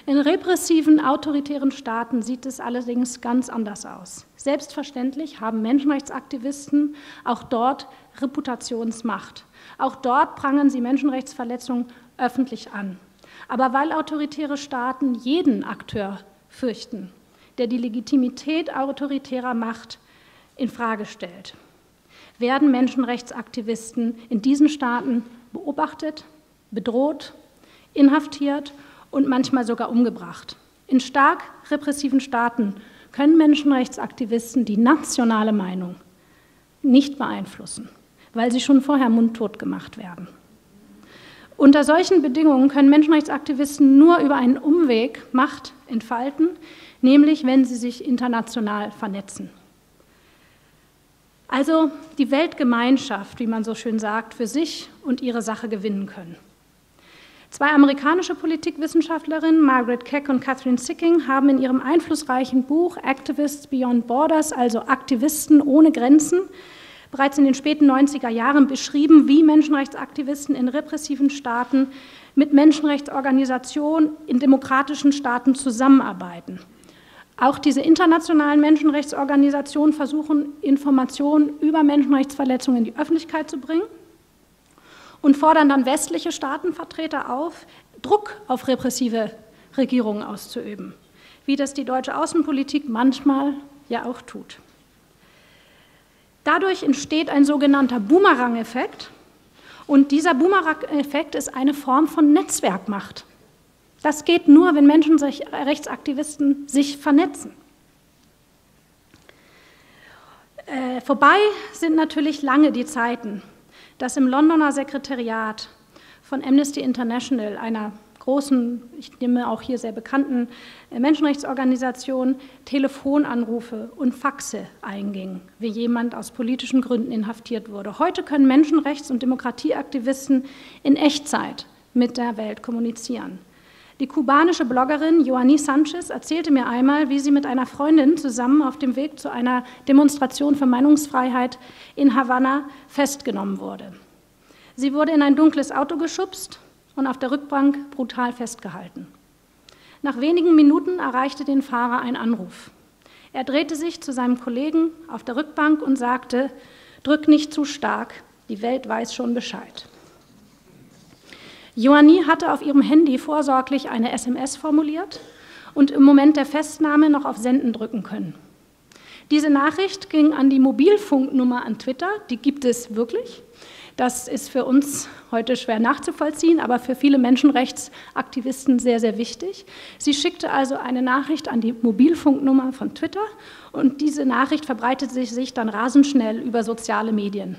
Speaker 6: In repressiven, autoritären Staaten sieht es allerdings ganz anders aus. Selbstverständlich haben Menschenrechtsaktivisten auch dort Reputationsmacht. Auch dort prangern sie Menschenrechtsverletzungen öffentlich an. Aber weil autoritäre Staaten jeden Akteur fürchten, der die Legitimität autoritärer Macht in Frage stellt, werden Menschenrechtsaktivisten in diesen Staaten beobachtet, bedroht, inhaftiert und manchmal sogar umgebracht. In stark repressiven Staaten können Menschenrechtsaktivisten die nationale Meinung nicht beeinflussen, weil sie schon vorher mundtot gemacht werden. Unter solchen Bedingungen können Menschenrechtsaktivisten nur über einen Umweg Macht entfalten, nämlich wenn sie sich international vernetzen. Also die Weltgemeinschaft, wie man so schön sagt, für sich und ihre Sache gewinnen können. Zwei amerikanische Politikwissenschaftlerinnen, Margaret Keck und Catherine Sicking, haben in ihrem einflussreichen Buch Activists Beyond Borders, also Aktivisten ohne Grenzen, bereits in den späten 90er Jahren beschrieben, wie Menschenrechtsaktivisten in repressiven Staaten mit Menschenrechtsorganisationen in demokratischen Staaten zusammenarbeiten. Auch diese internationalen Menschenrechtsorganisationen versuchen, Informationen über Menschenrechtsverletzungen in die Öffentlichkeit zu bringen und fordern dann westliche Staatenvertreter auf, Druck auf repressive Regierungen auszuüben, wie das die deutsche Außenpolitik manchmal ja auch tut. Dadurch entsteht ein sogenannter Boomerang-Effekt. Und dieser Boomerang-Effekt ist eine Form von Netzwerkmacht. Das geht nur, wenn Menschenrechtsaktivisten sich vernetzen. Äh, vorbei sind natürlich lange die Zeiten, dass im Londoner Sekretariat von Amnesty International, einer großen, ich nehme auch hier sehr bekannten äh, Menschenrechtsorganisation, Telefonanrufe und Faxe eingingen, wie jemand aus politischen Gründen inhaftiert wurde. Heute können Menschenrechts- und Demokratieaktivisten in Echtzeit mit der Welt kommunizieren. Die kubanische Bloggerin Joanny Sanchez erzählte mir einmal, wie sie mit einer Freundin zusammen auf dem Weg zu einer Demonstration für Meinungsfreiheit in Havanna festgenommen wurde. Sie wurde in ein dunkles Auto geschubst und auf der Rückbank brutal festgehalten. Nach wenigen Minuten erreichte den Fahrer ein Anruf. Er drehte sich zu seinem Kollegen auf der Rückbank und sagte, drück nicht zu stark, die Welt weiß schon Bescheid. Joanny hatte auf ihrem Handy vorsorglich eine SMS formuliert und im Moment der Festnahme noch auf Senden drücken können. Diese Nachricht ging an die Mobilfunknummer an Twitter, die gibt es wirklich. Das ist für uns heute schwer nachzuvollziehen, aber für viele Menschenrechtsaktivisten sehr, sehr wichtig. Sie schickte also eine Nachricht an die Mobilfunknummer von Twitter und diese Nachricht verbreitete sich dann rasend schnell über soziale Medien.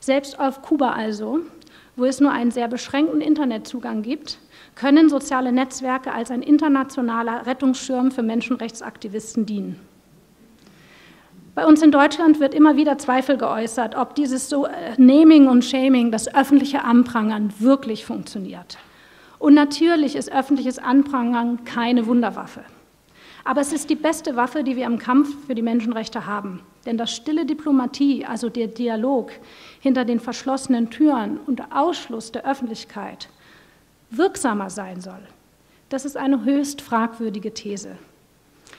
Speaker 6: Selbst auf Kuba also wo es nur einen sehr beschränkten Internetzugang gibt, können soziale Netzwerke als ein internationaler Rettungsschirm für Menschenrechtsaktivisten dienen. Bei uns in Deutschland wird immer wieder Zweifel geäußert, ob dieses so äh, Naming und Shaming, das öffentliche Anprangern, wirklich funktioniert. Und natürlich ist öffentliches Anprangern keine Wunderwaffe. Aber es ist die beste Waffe, die wir im Kampf für die Menschenrechte haben. Denn das stille Diplomatie, also der Dialog hinter den verschlossenen Türen und Ausschluss der Öffentlichkeit wirksamer sein soll, das ist eine höchst fragwürdige These.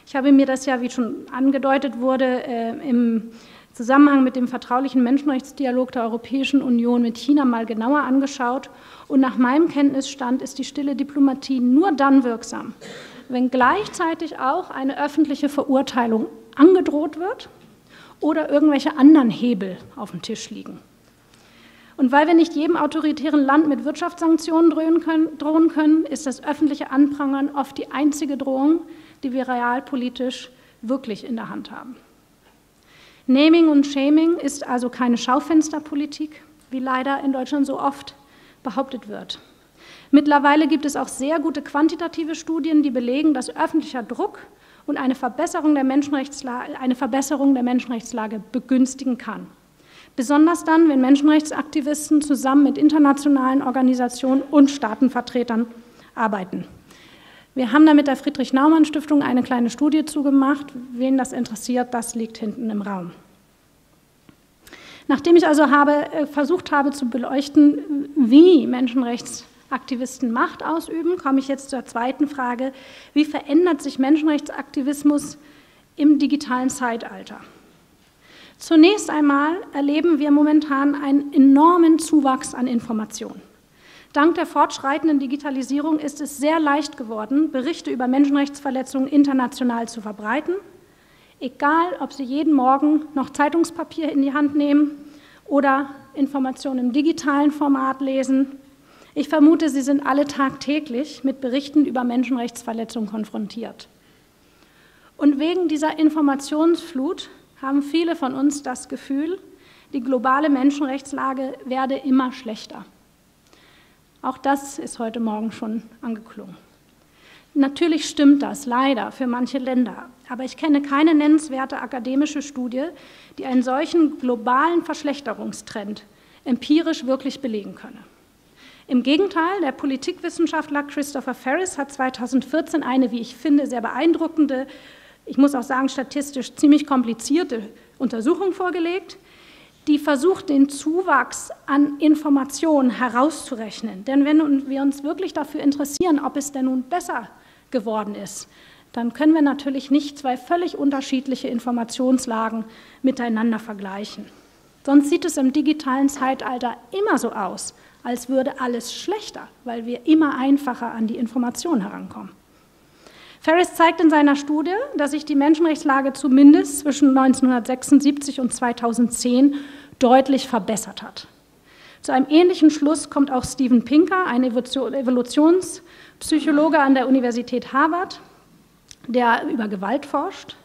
Speaker 6: Ich habe mir das ja, wie schon angedeutet wurde, äh, im Zusammenhang mit dem vertraulichen Menschenrechtsdialog der Europäischen Union mit China mal genauer angeschaut. Und nach meinem Kenntnisstand ist die stille Diplomatie nur dann wirksam, wenn gleichzeitig auch eine öffentliche Verurteilung angedroht wird oder irgendwelche anderen Hebel auf dem Tisch liegen. Und weil wir nicht jedem autoritären Land mit Wirtschaftssanktionen drohen können, ist das öffentliche Anprangern oft die einzige Drohung, die wir realpolitisch wirklich in der Hand haben. Naming und Shaming ist also keine Schaufensterpolitik, wie leider in Deutschland so oft behauptet wird. Mittlerweile gibt es auch sehr gute quantitative Studien, die belegen, dass öffentlicher Druck und eine Verbesserung der Menschenrechtslage, eine Verbesserung der Menschenrechtslage begünstigen kann. Besonders dann, wenn Menschenrechtsaktivisten zusammen mit internationalen Organisationen und Staatenvertretern arbeiten. Wir haben da mit der Friedrich-Naumann-Stiftung eine kleine Studie zugemacht. Wen das interessiert, das liegt hinten im Raum. Nachdem ich also habe, äh, versucht habe zu beleuchten, wie Menschenrechts Aktivisten Macht ausüben, komme ich jetzt zur zweiten Frage. Wie verändert sich Menschenrechtsaktivismus im digitalen Zeitalter? Zunächst einmal erleben wir momentan einen enormen Zuwachs an Informationen. Dank der fortschreitenden Digitalisierung ist es sehr leicht geworden, Berichte über Menschenrechtsverletzungen international zu verbreiten, egal ob Sie jeden Morgen noch Zeitungspapier in die Hand nehmen oder Informationen im digitalen Format lesen ich vermute, Sie sind alle tagtäglich mit Berichten über Menschenrechtsverletzungen konfrontiert. Und wegen dieser Informationsflut haben viele von uns das Gefühl, die globale Menschenrechtslage werde immer schlechter. Auch das ist heute Morgen schon angeklungen. Natürlich stimmt das leider für manche Länder, aber ich kenne keine nennenswerte akademische Studie, die einen solchen globalen Verschlechterungstrend empirisch wirklich belegen könne. Im Gegenteil, der Politikwissenschaftler Christopher Ferris hat 2014 eine, wie ich finde, sehr beeindruckende, ich muss auch sagen, statistisch ziemlich komplizierte Untersuchung vorgelegt, die versucht, den Zuwachs an Informationen herauszurechnen. Denn wenn wir uns wirklich dafür interessieren, ob es denn nun besser geworden ist, dann können wir natürlich nicht zwei völlig unterschiedliche Informationslagen miteinander vergleichen. Sonst sieht es im digitalen Zeitalter immer so aus, als würde alles schlechter, weil wir immer einfacher an die Information herankommen. Ferris zeigt in seiner Studie, dass sich die Menschenrechtslage zumindest zwischen 1976 und 2010 deutlich verbessert hat. Zu einem ähnlichen Schluss kommt auch Steven Pinker, ein Evolutionspsychologe an der Universität Harvard, der über Gewalt forscht.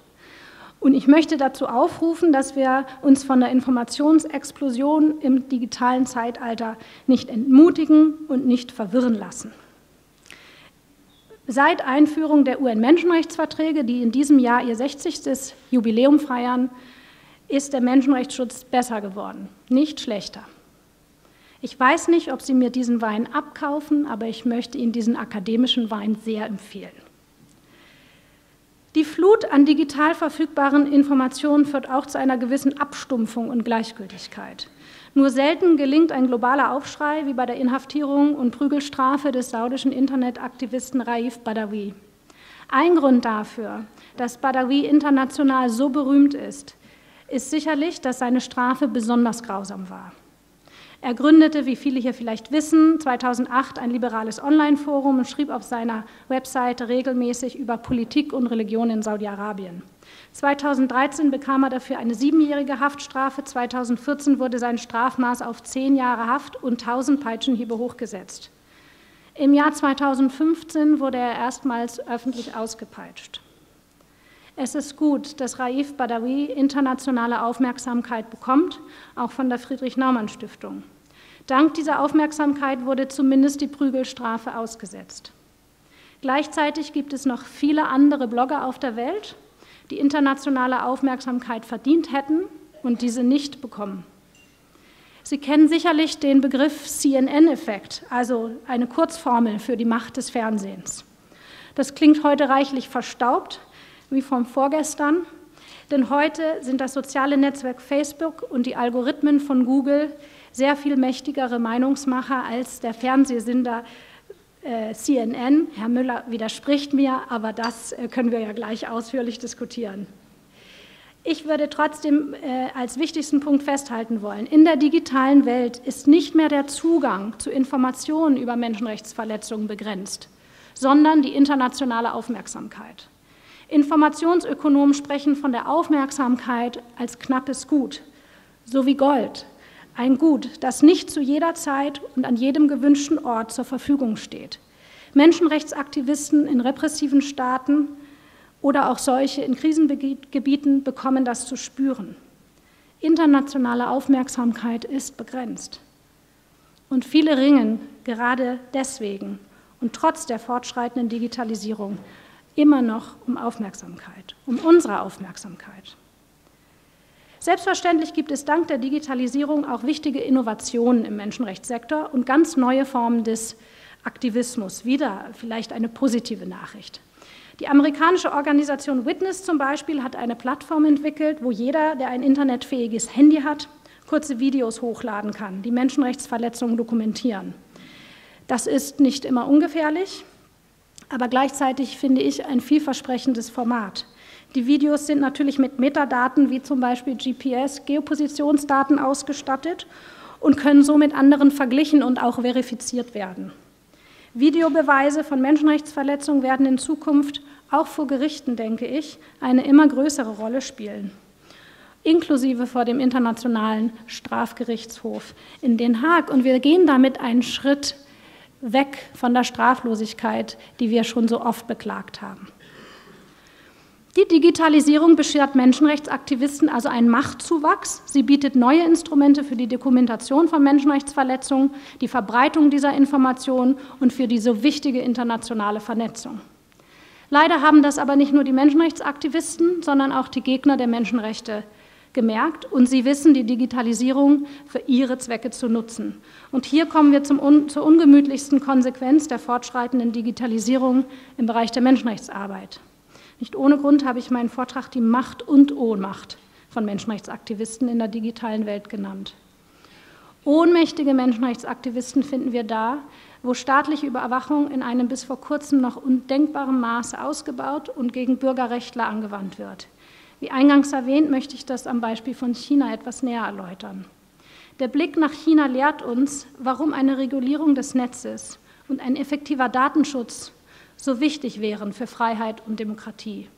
Speaker 6: Und ich möchte dazu aufrufen, dass wir uns von der Informationsexplosion im digitalen Zeitalter nicht entmutigen und nicht verwirren lassen. Seit Einführung der UN-Menschenrechtsverträge, die in diesem Jahr ihr 60. Jubiläum feiern, ist der Menschenrechtsschutz besser geworden, nicht schlechter. Ich weiß nicht, ob Sie mir diesen Wein abkaufen, aber ich möchte Ihnen diesen akademischen Wein sehr empfehlen. Die Flut an digital verfügbaren Informationen führt auch zu einer gewissen Abstumpfung und Gleichgültigkeit. Nur selten gelingt ein globaler Aufschrei wie bei der Inhaftierung und Prügelstrafe des saudischen Internetaktivisten Raif Badawi. Ein Grund dafür, dass Badawi international so berühmt ist, ist sicherlich, dass seine Strafe besonders grausam war. Er gründete, wie viele hier vielleicht wissen, 2008 ein liberales Online-Forum und schrieb auf seiner Webseite regelmäßig über Politik und Religion in Saudi-Arabien. 2013 bekam er dafür eine siebenjährige Haftstrafe. 2014 wurde sein Strafmaß auf zehn Jahre Haft und 1000 Peitschenhiebe hochgesetzt. Im Jahr 2015 wurde er erstmals öffentlich ausgepeitscht. Es ist gut, dass Raif Badawi internationale Aufmerksamkeit bekommt, auch von der Friedrich-Naumann-Stiftung. Dank dieser Aufmerksamkeit wurde zumindest die Prügelstrafe ausgesetzt. Gleichzeitig gibt es noch viele andere Blogger auf der Welt, die internationale Aufmerksamkeit verdient hätten und diese nicht bekommen. Sie kennen sicherlich den Begriff CNN-Effekt, also eine Kurzformel für die Macht des Fernsehens. Das klingt heute reichlich verstaubt, wie vom vorgestern. Denn heute sind das soziale Netzwerk Facebook und die Algorithmen von Google sehr viel mächtigere Meinungsmacher als der Fernsehsender CNN. Herr Müller widerspricht mir, aber das äh, können wir ja gleich ausführlich diskutieren. Ich würde trotzdem äh, als wichtigsten Punkt festhalten wollen, in der digitalen Welt ist nicht mehr der Zugang zu Informationen über Menschenrechtsverletzungen begrenzt, sondern die internationale Aufmerksamkeit. Informationsökonomen sprechen von der Aufmerksamkeit als knappes Gut, so wie Gold, ein Gut, das nicht zu jeder Zeit und an jedem gewünschten Ort zur Verfügung steht. Menschenrechtsaktivisten in repressiven Staaten oder auch solche in Krisengebieten bekommen das zu spüren. Internationale Aufmerksamkeit ist begrenzt. Und viele ringen gerade deswegen und trotz der fortschreitenden Digitalisierung immer noch um Aufmerksamkeit, um unsere Aufmerksamkeit. Selbstverständlich gibt es dank der Digitalisierung auch wichtige Innovationen im Menschenrechtssektor und ganz neue Formen des Aktivismus. Wieder vielleicht eine positive Nachricht. Die amerikanische Organisation Witness zum Beispiel hat eine Plattform entwickelt, wo jeder, der ein internetfähiges Handy hat, kurze Videos hochladen kann, die Menschenrechtsverletzungen dokumentieren. Das ist nicht immer ungefährlich, aber gleichzeitig finde ich ein vielversprechendes Format. Die Videos sind natürlich mit Metadaten wie zum Beispiel GPS, Geopositionsdaten ausgestattet und können so mit anderen verglichen und auch verifiziert werden. Videobeweise von Menschenrechtsverletzungen werden in Zukunft auch vor Gerichten, denke ich, eine immer größere Rolle spielen, inklusive vor dem Internationalen Strafgerichtshof in Den Haag. Und wir gehen damit einen Schritt weg von der Straflosigkeit, die wir schon so oft beklagt haben. Die Digitalisierung beschert Menschenrechtsaktivisten also einen Machtzuwachs. Sie bietet neue Instrumente für die Dokumentation von Menschenrechtsverletzungen, die Verbreitung dieser Informationen und für die so wichtige internationale Vernetzung. Leider haben das aber nicht nur die Menschenrechtsaktivisten, sondern auch die Gegner der Menschenrechte gemerkt und sie wissen, die Digitalisierung für ihre Zwecke zu nutzen. Und hier kommen wir zum, zur ungemütlichsten Konsequenz der fortschreitenden Digitalisierung im Bereich der Menschenrechtsarbeit. Nicht ohne Grund habe ich meinen Vortrag die Macht und Ohnmacht von Menschenrechtsaktivisten in der digitalen Welt genannt. Ohnmächtige Menschenrechtsaktivisten finden wir da, wo staatliche Überwachung in einem bis vor kurzem noch undenkbaren Maße ausgebaut und gegen Bürgerrechtler angewandt wird. Wie eingangs erwähnt, möchte ich das am Beispiel von China etwas näher erläutern. Der Blick nach China lehrt uns, warum eine Regulierung des Netzes und ein effektiver Datenschutz so wichtig wären für Freiheit und Demokratie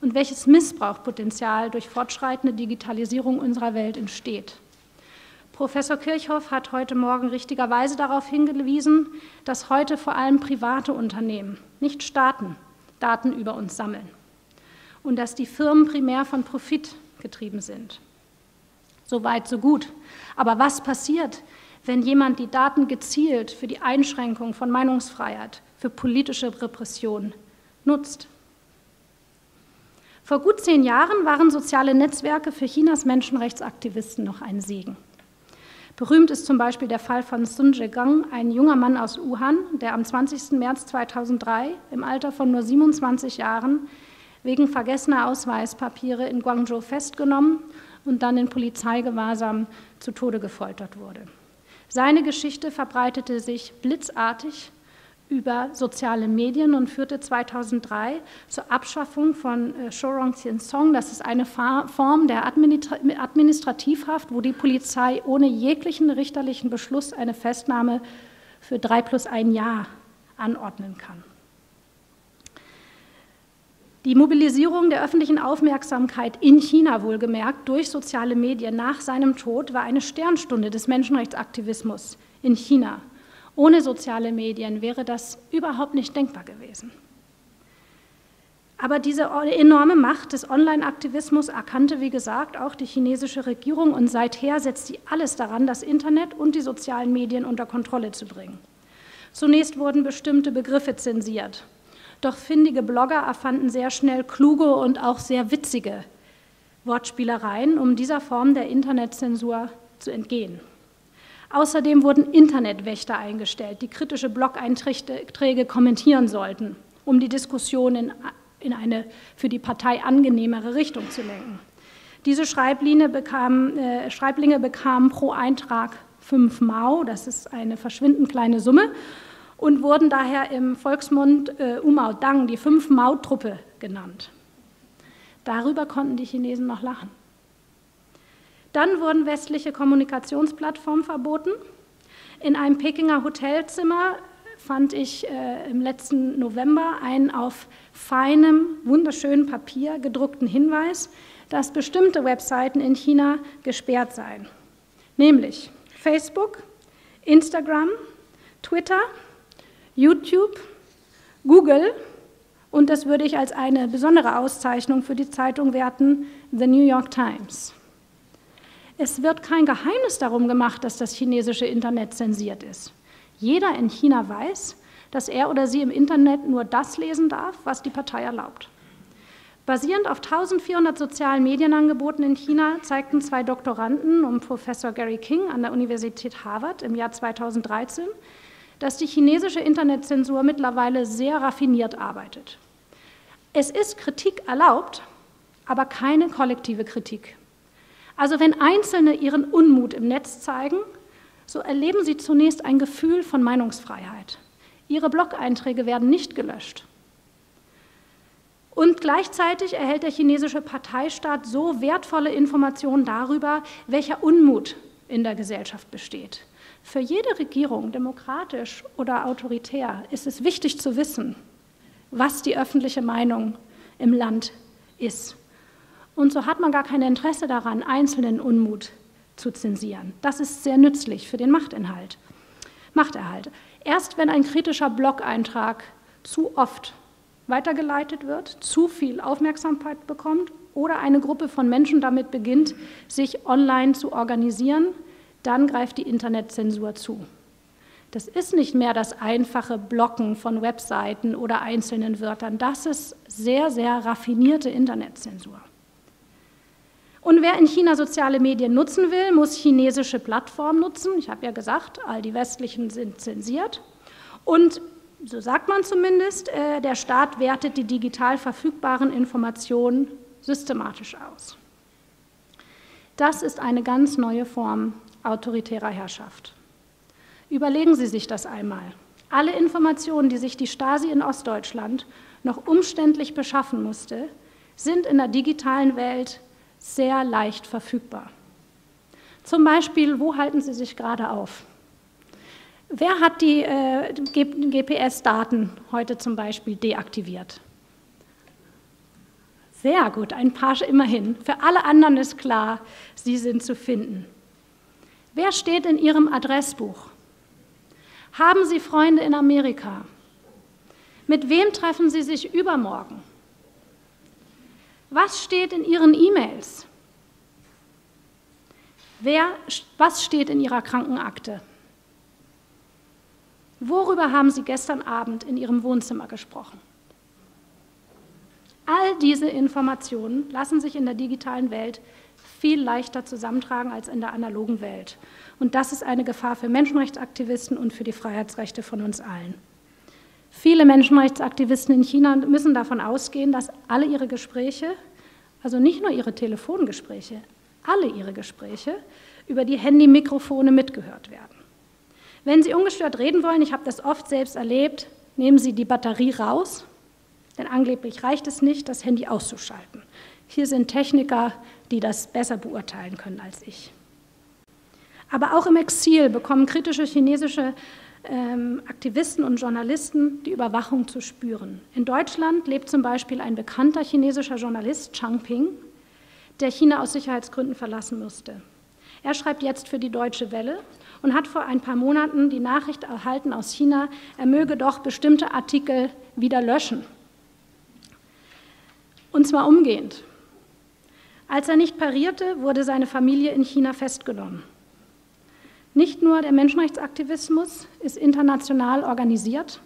Speaker 6: und welches Missbrauchpotenzial durch fortschreitende Digitalisierung unserer Welt entsteht. Professor Kirchhoff hat heute Morgen richtigerweise darauf hingewiesen, dass heute vor allem private Unternehmen, nicht Staaten, Daten über uns sammeln. und dass die Firmen primär von Profit getrieben sind. So weit, so gut. Aber was passiert, wenn jemand die Daten gezielt für die Einschränkung von Meinungsfreiheit, für politische Repression nutzt? Vor gut zehn Jahren waren soziale Netzwerke für Chinas Menschenrechtsaktivisten noch ein Segen. Berühmt ist zum Beispiel der Fall von Sun Zhegang, ein junger Mann aus Wuhan, der am 20. März 2003 im Alter von nur 27 Jahren wegen vergessener Ausweispapiere in Guangzhou festgenommen und dann in Polizeigewahrsam zu Tode gefoltert wurde. Seine Geschichte verbreitete sich blitzartig über soziale Medien und führte 2003 zur Abschaffung von äh, Shorong Song. Das ist eine Form der Administrativhaft, wo die Polizei ohne jeglichen richterlichen Beschluss eine Festnahme für drei plus ein Jahr anordnen kann. Die Mobilisierung der öffentlichen Aufmerksamkeit in China wohlgemerkt durch soziale Medien nach seinem Tod war eine Sternstunde des Menschenrechtsaktivismus in China. Ohne soziale Medien wäre das überhaupt nicht denkbar gewesen. Aber diese enorme Macht des Online-Aktivismus erkannte, wie gesagt, auch die chinesische Regierung und seither setzt sie alles daran, das Internet und die sozialen Medien unter Kontrolle zu bringen. Zunächst wurden bestimmte Begriffe zensiert, doch findige Blogger erfanden sehr schnell kluge und auch sehr witzige Wortspielereien, um dieser Form der Internetzensur zu entgehen. Außerdem wurden Internetwächter eingestellt, die kritische Blog-Einträge kommentieren sollten, um die Diskussion in, in eine für die Partei angenehmere Richtung zu lenken. Diese Schreiblinge bekamen, äh, Schreiblinge bekamen pro Eintrag fünf Mao, das ist eine verschwindend kleine Summe, und wurden daher im Volksmund äh, Umao Dang, die Fünf-Mao-Truppe, genannt. Darüber konnten die Chinesen noch lachen. Dann wurden westliche Kommunikationsplattformen verboten. In einem Pekinger Hotelzimmer fand ich äh, im letzten November einen auf feinem, wunderschönen Papier gedruckten Hinweis, dass bestimmte Webseiten in China gesperrt seien. Nämlich Facebook, Instagram, Twitter, YouTube, Google und das würde ich als eine besondere Auszeichnung für die Zeitung werten, The New York Times. Es wird kein Geheimnis darum gemacht, dass das chinesische Internet zensiert ist. Jeder in China weiß, dass er oder sie im Internet nur das lesen darf, was die Partei erlaubt. Basierend auf 1400 sozialen Medienangeboten in China zeigten zwei Doktoranden um Professor Gary King an der Universität Harvard im Jahr 2013, dass die chinesische Internetzensur mittlerweile sehr raffiniert arbeitet. Es ist Kritik erlaubt, aber keine kollektive Kritik. Also wenn Einzelne ihren Unmut im Netz zeigen, so erleben sie zunächst ein Gefühl von Meinungsfreiheit. Ihre Blog-Einträge werden nicht gelöscht. Und gleichzeitig erhält der chinesische Parteistaat so wertvolle Informationen darüber, welcher Unmut in der Gesellschaft besteht. Für jede Regierung, demokratisch oder autoritär, ist es wichtig zu wissen, was die öffentliche Meinung im Land ist. Und so hat man gar kein Interesse daran, einzelnen Unmut zu zensieren. Das ist sehr nützlich für den Machtinhalt. Machterhalt. Erst wenn ein kritischer Blog-Eintrag zu oft weitergeleitet wird, zu viel Aufmerksamkeit bekommt oder eine Gruppe von Menschen damit beginnt, sich online zu organisieren, dann greift die Internetzensur zu. Das ist nicht mehr das einfache Blocken von Webseiten oder einzelnen Wörtern. Das ist sehr, sehr raffinierte Internetzensur. Und wer in China soziale Medien nutzen will, muss chinesische Plattformen nutzen. Ich habe ja gesagt, all die westlichen sind zensiert. Und so sagt man zumindest, äh, der Staat wertet die digital verfügbaren Informationen systematisch aus. Das ist eine ganz neue Form autoritärer Herrschaft. Überlegen Sie sich das einmal. Alle Informationen, die sich die Stasi in Ostdeutschland noch umständlich beschaffen musste, sind in der digitalen Welt sehr leicht verfügbar. Zum Beispiel, wo halten Sie sich gerade auf? Wer hat die äh, GPS-Daten heute zum Beispiel deaktiviert? Sehr gut, ein paar immerhin. Für alle anderen ist klar, sie sind zu finden. Wer steht in Ihrem Adressbuch? Haben Sie Freunde in Amerika? Mit wem treffen Sie sich übermorgen? Was steht in Ihren E-Mails? was steht in Ihrer Krankenakte? Worüber haben Sie gestern Abend in Ihrem Wohnzimmer gesprochen? All diese Informationen lassen sich in der digitalen Welt viel leichter zusammentragen als in der analogen Welt. Und das ist eine Gefahr für Menschenrechtsaktivisten und für die Freiheitsrechte von uns allen. Viele Menschenrechtsaktivisten in China müssen davon ausgehen, dass alle ihre Gespräche, also nicht nur ihre Telefongespräche, alle ihre Gespräche über die Handymikrofone mitgehört werden. Wenn Sie ungestört reden wollen, ich habe das oft selbst erlebt, nehmen Sie die Batterie raus, denn angeblich reicht es nicht, das Handy auszuschalten. Hier sind Techniker, die das besser beurteilen können als ich. Aber auch im Exil bekommen kritische chinesische Aktivisten und Journalisten die Überwachung zu spüren. In Deutschland lebt zum Beispiel ein bekannter chinesischer Journalist, Chang Ping, der China aus Sicherheitsgründen verlassen musste. Er schreibt jetzt für die Deutsche Welle und hat vor ein paar Monaten die Nachricht erhalten aus China, er möge doch bestimmte Artikel wieder löschen. Und zwar umgehend. Als er nicht parierte, wurde seine Familie in China festgenommen. Nicht nur der Menschenrechtsaktivismus ist international organisiert,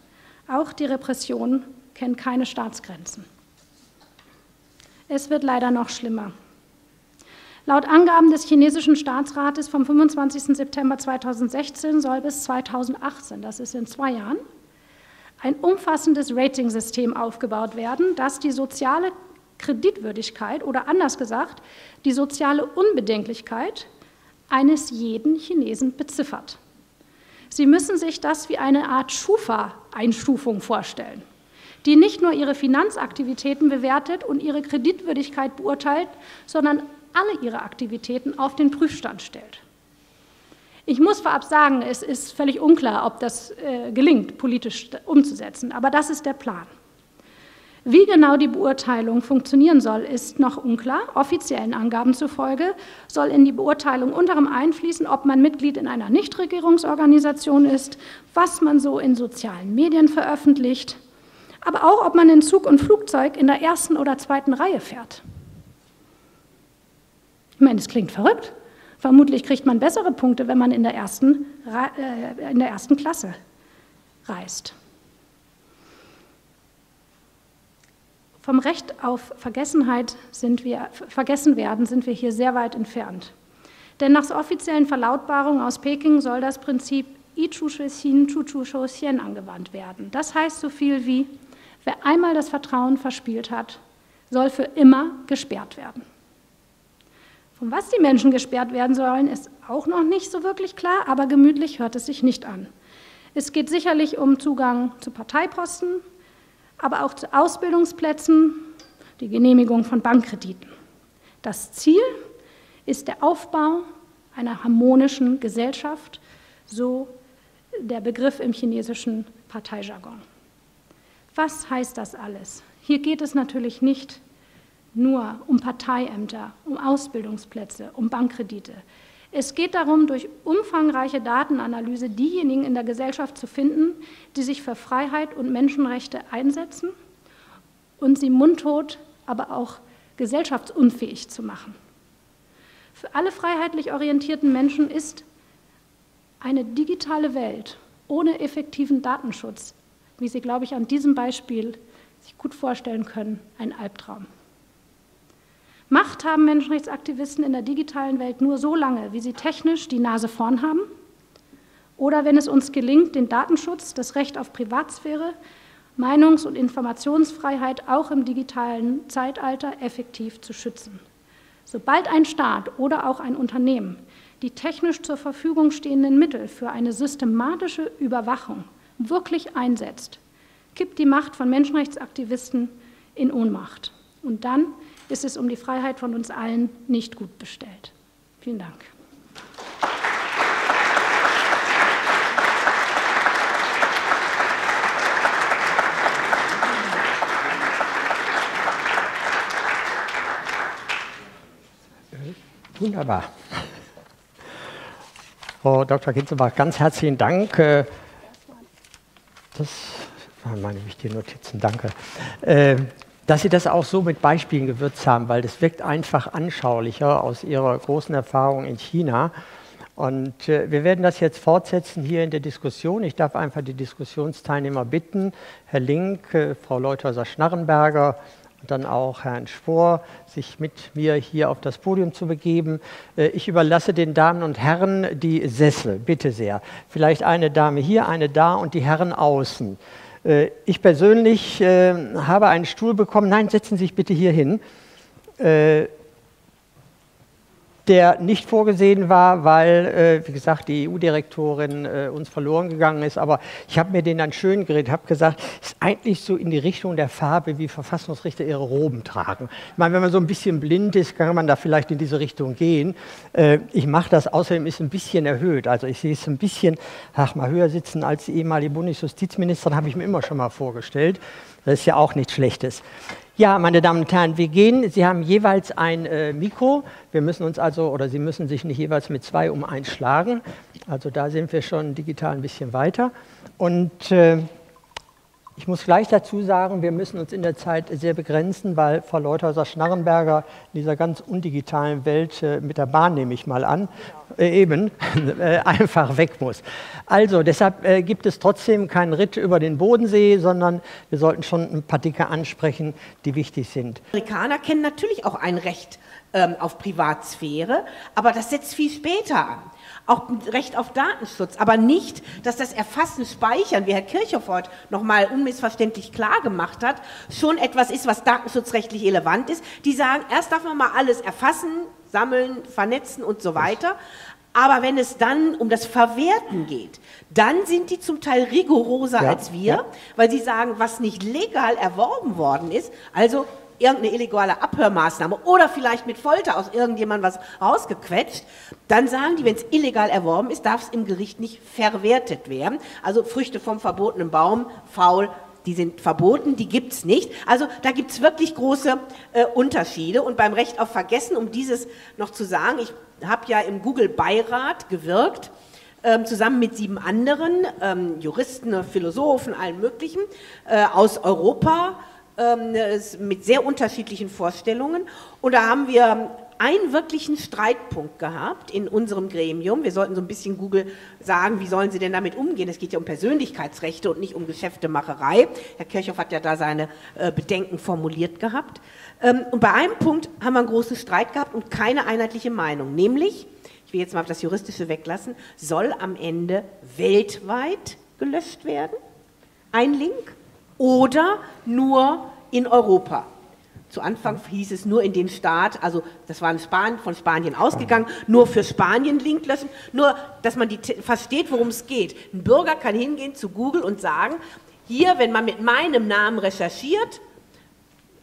Speaker 6: auch die Repression kennt keine Staatsgrenzen. Es wird leider noch schlimmer. Laut Angaben des chinesischen Staatsrates vom 25. September 2016 soll bis 2018, das ist in zwei Jahren, ein umfassendes Ratingsystem aufgebaut werden, das die soziale Kreditwürdigkeit oder anders gesagt die soziale Unbedenklichkeit eines jeden Chinesen beziffert. Sie müssen sich das wie eine Art Schufa-Einstufung vorstellen, die nicht nur ihre Finanzaktivitäten bewertet und ihre Kreditwürdigkeit beurteilt, sondern alle ihre Aktivitäten auf den Prüfstand stellt. Ich muss vorab sagen, es ist völlig unklar, ob das äh, gelingt, politisch umzusetzen, aber das ist der Plan. Wie genau die Beurteilung funktionieren soll, ist noch unklar. Offiziellen Angaben zufolge soll in die Beurteilung unter anderem einfließen, ob man Mitglied in einer Nichtregierungsorganisation ist, was man so in sozialen Medien veröffentlicht, aber auch, ob man in Zug und Flugzeug in der ersten oder zweiten Reihe fährt. Ich meine, es klingt verrückt. Vermutlich kriegt man bessere Punkte, wenn man in der ersten, äh, in der ersten Klasse reist. Vom Recht auf Vergessenheit sind wir, vergessen werden sind wir hier sehr weit entfernt. Denn nach offiziellen Verlautbarungen aus Peking soll das Prinzip I Chu Xin, Chu Chu Shou Xian angewandt werden. Das heißt so viel wie, wer einmal das Vertrauen verspielt hat, soll für immer gesperrt werden. Von was die Menschen gesperrt werden sollen, ist auch noch nicht so wirklich klar, aber gemütlich hört es sich nicht an. Es geht sicherlich um Zugang zu Parteiposten, aber auch zu Ausbildungsplätzen, die Genehmigung von Bankkrediten. Das Ziel ist der Aufbau einer harmonischen Gesellschaft, so der Begriff im chinesischen Parteijargon. Was heißt das alles? Hier geht es natürlich nicht nur um Parteiämter, um Ausbildungsplätze, um Bankkredite. Es geht darum, durch umfangreiche Datenanalyse diejenigen in der Gesellschaft zu finden, die sich für Freiheit und Menschenrechte einsetzen und sie mundtot, aber auch gesellschaftsunfähig zu machen. Für alle freiheitlich orientierten Menschen ist eine digitale Welt ohne effektiven Datenschutz, wie Sie, glaube ich, an diesem Beispiel sich gut vorstellen können, ein Albtraum. Macht haben Menschenrechtsaktivisten in der digitalen Welt nur so lange, wie sie technisch die Nase vorn haben oder wenn es uns gelingt, den Datenschutz, das Recht auf Privatsphäre, Meinungs- und Informationsfreiheit auch im digitalen Zeitalter effektiv zu schützen. Sobald ein Staat oder auch ein Unternehmen die technisch zur Verfügung stehenden Mittel für eine systematische Überwachung wirklich einsetzt, kippt die Macht von Menschenrechtsaktivisten in Ohnmacht. Und dann ist es um die Freiheit von uns allen nicht gut bestellt. Vielen Dank.
Speaker 1: Wunderbar. Frau Dr. Kitzelbach, ganz herzlichen Dank. Äh, das waren meine wichtigen Notizen, danke. Dass Sie das auch so mit Beispielen gewürzt haben, weil das wirkt einfach anschaulicher aus Ihrer großen Erfahrung in China. Und äh, wir werden das jetzt fortsetzen hier in der Diskussion. Ich darf einfach die Diskussionsteilnehmer bitten, Herr Link, äh, Frau Leuthäuser-Schnarrenberger und dann auch Herrn Spohr, sich mit mir hier auf das Podium zu begeben. Äh, ich überlasse den Damen und Herren die Sessel, bitte sehr. Vielleicht eine Dame hier, eine da und die Herren außen. Äh, ich persönlich äh, habe einen Stuhl bekommen. Nein, setzen Sie sich bitte hier hin. Der nicht vorgesehen war, weil, äh, wie gesagt, die EU-Direktorin äh, uns verloren gegangen ist. Aber ich habe mir den dann schön geredet, habe gesagt, es ist eigentlich so in die Richtung der Farbe, wie Verfassungsrichter ihre Roben tragen. Ich meine, wenn man so ein bisschen blind ist, kann man da vielleicht in diese Richtung gehen. Äh, ich mache das, außerdem ist ein bisschen erhöht. Also ich sehe es ein bisschen, ach mal höher sitzen als die ehemalige Bundesjustizministerin, habe ich mir immer schon mal vorgestellt. Das ist ja auch nichts Schlechtes. Ja, meine Damen und Herren, wir gehen. Sie haben jeweils ein äh, Mikro. Wir müssen uns also, oder Sie müssen sich nicht jeweils mit zwei um eins schlagen. Also da sind wir schon digital ein bisschen weiter. Und äh, ich muss gleich dazu sagen, wir müssen uns in der Zeit sehr begrenzen, weil Frau Leuthäuser-Schnarrenberger in dieser ganz undigitalen Welt äh, mit der Bahn, nehme ich mal an, äh, eben (laughs) äh, einfach weg muss. Also deshalb äh, gibt es trotzdem keinen Ritt über den Bodensee, sondern wir sollten schon ein paar Dinge ansprechen, die wichtig sind.
Speaker 2: Amerikaner kennen natürlich auch ein Recht ähm, auf Privatsphäre, aber das setzt viel später an auch Recht auf Datenschutz, aber nicht, dass das Erfassen, Speichern, wie Herr Kirchhoff heute nochmal unmissverständlich klar gemacht hat, schon etwas ist, was datenschutzrechtlich relevant ist. Die sagen, erst darf man mal alles erfassen, sammeln, vernetzen und so weiter. Aber wenn es dann um das Verwerten geht, dann sind die zum Teil rigoroser ja, als wir, ja. weil sie sagen, was nicht legal erworben worden ist, also irgendeine illegale Abhörmaßnahme oder vielleicht mit Folter aus irgendjemandem was rausgequetscht, dann sagen die, wenn es illegal erworben ist, darf es im Gericht nicht verwertet werden. Also Früchte vom verbotenen Baum, faul, die sind verboten, die gibt es nicht. Also da gibt es wirklich große äh, Unterschiede. Und beim Recht auf Vergessen, um dieses noch zu sagen, ich habe ja im Google-Beirat gewirkt, ähm, zusammen mit sieben anderen ähm, Juristen, Philosophen, allen möglichen, äh, aus Europa, mit sehr unterschiedlichen Vorstellungen. Und da haben wir einen wirklichen Streitpunkt gehabt in unserem Gremium. Wir sollten so ein bisschen Google sagen, wie sollen sie denn damit umgehen? Es geht ja um Persönlichkeitsrechte und nicht um Geschäftemacherei. Herr Kirchhoff hat ja da seine äh, Bedenken formuliert gehabt. Ähm, und bei einem Punkt haben wir einen großen Streit gehabt und keine einheitliche Meinung, nämlich, ich will jetzt mal das Juristische weglassen, soll am Ende weltweit gelöscht werden? Ein Link? Oder nur in Europa. Zu Anfang hieß es nur in den Staat, also das war von Spanien ausgegangen, nur für Spanien Link löschen, nur dass man die, versteht, worum es geht. Ein Bürger kann hingehen zu Google und sagen, hier, wenn man mit meinem Namen recherchiert,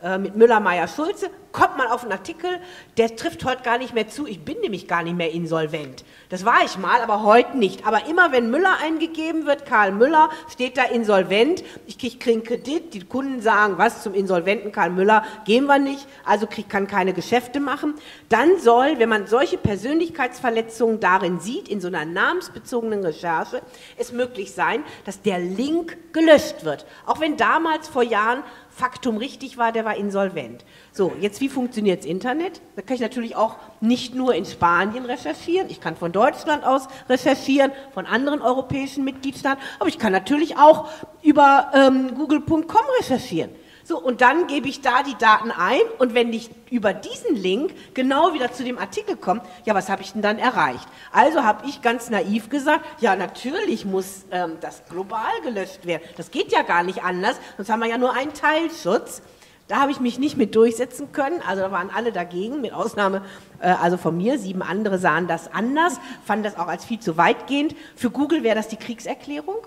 Speaker 2: äh, mit Müller, Meyer, Schulze, kommt man auf einen Artikel, der trifft heute gar nicht mehr zu. Ich bin nämlich gar nicht mehr insolvent. Das war ich mal, aber heute nicht. Aber immer wenn Müller eingegeben wird, Karl Müller, steht da insolvent. Ich kriege Kredit. Die Kunden sagen, was zum insolventen Karl Müller gehen wir nicht. Also krieg, kann keine Geschäfte machen. Dann soll, wenn man solche Persönlichkeitsverletzungen darin sieht, in so einer namensbezogenen Recherche, es möglich sein, dass der Link gelöscht wird. Auch wenn damals vor Jahren Faktum richtig war, der war insolvent. So, jetzt wie funktioniert das Internet? Da kann ich natürlich auch nicht nur in Spanien recherchieren, ich kann von Deutschland aus recherchieren, von anderen europäischen Mitgliedstaaten, aber ich kann natürlich auch über ähm, google.com recherchieren. So, und dann gebe ich da die Daten ein und wenn ich über diesen Link genau wieder zu dem Artikel komme, ja, was habe ich denn dann erreicht? Also habe ich ganz naiv gesagt, ja, natürlich muss ähm, das global gelöscht werden. Das geht ja gar nicht anders, sonst haben wir ja nur einen Teilschutz. Da habe ich mich nicht mit durchsetzen können, also da waren alle dagegen, mit Ausnahme äh, also von mir. Sieben andere sahen das anders, fanden das auch als viel zu weitgehend. Für Google wäre das die Kriegserklärung.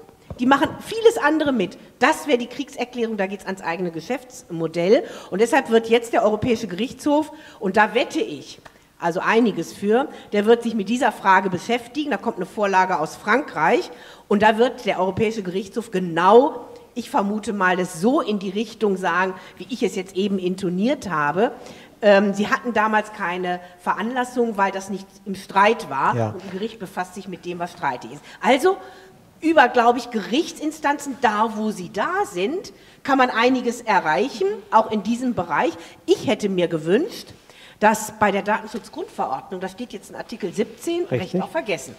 Speaker 2: Die machen vieles andere mit. Das wäre die Kriegserklärung, da geht es ans eigene Geschäftsmodell. Und deshalb wird jetzt der Europäische Gerichtshof, und da wette ich, also einiges für, der wird sich mit dieser Frage beschäftigen. Da kommt eine Vorlage aus Frankreich und da wird der Europäische Gerichtshof genau, ich vermute mal, das so in die Richtung sagen, wie ich es jetzt eben intoniert habe. Ähm, sie hatten damals keine Veranlassung, weil das nicht im Streit war ja. und ein Gericht befasst sich mit dem, was streitig ist. Also über, glaube ich, Gerichtsinstanzen, da wo sie da sind, kann man einiges erreichen, auch in diesem Bereich. Ich hätte mir gewünscht, dass bei der Datenschutzgrundverordnung, da steht jetzt in Artikel 17, Richtig. Recht auf Vergessen.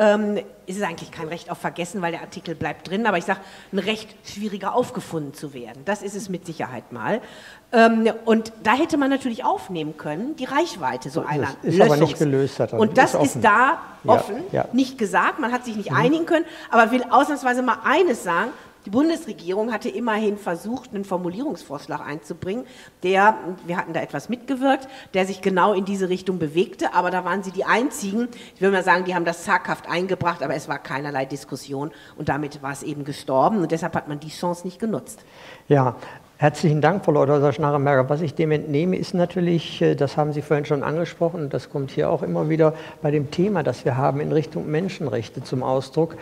Speaker 2: Ähm, ist es eigentlich kein Recht auf Vergessen, weil der Artikel bleibt drin, aber ich sage, ein Recht schwieriger aufgefunden zu werden. Das ist es mit Sicherheit mal. Ähm, und da hätte man natürlich aufnehmen können, die Reichweite so einer
Speaker 1: ist Löschungs aber nicht gelöst. Hat
Speaker 2: und das ist, ist da offen, ja, ja. nicht gesagt, man hat sich nicht mhm. einigen können, aber will ausnahmsweise mal eines sagen, die Bundesregierung hatte immerhin versucht, einen Formulierungsvorschlag einzubringen, der, wir hatten da etwas mitgewirkt, der sich genau in diese Richtung bewegte, aber da waren sie die Einzigen, ich will mal sagen, die haben das zaghaft eingebracht, aber es war keinerlei Diskussion und damit war es eben gestorben und deshalb hat man die Chance nicht genutzt.
Speaker 1: Ja, Herzlichen Dank, Frau Leuthäuser-Schnarrenberger. Was ich dem entnehme, ist natürlich, äh, das haben Sie vorhin schon angesprochen, und das kommt hier auch immer wieder bei dem Thema, das wir haben in Richtung Menschenrechte zum Ausdruck.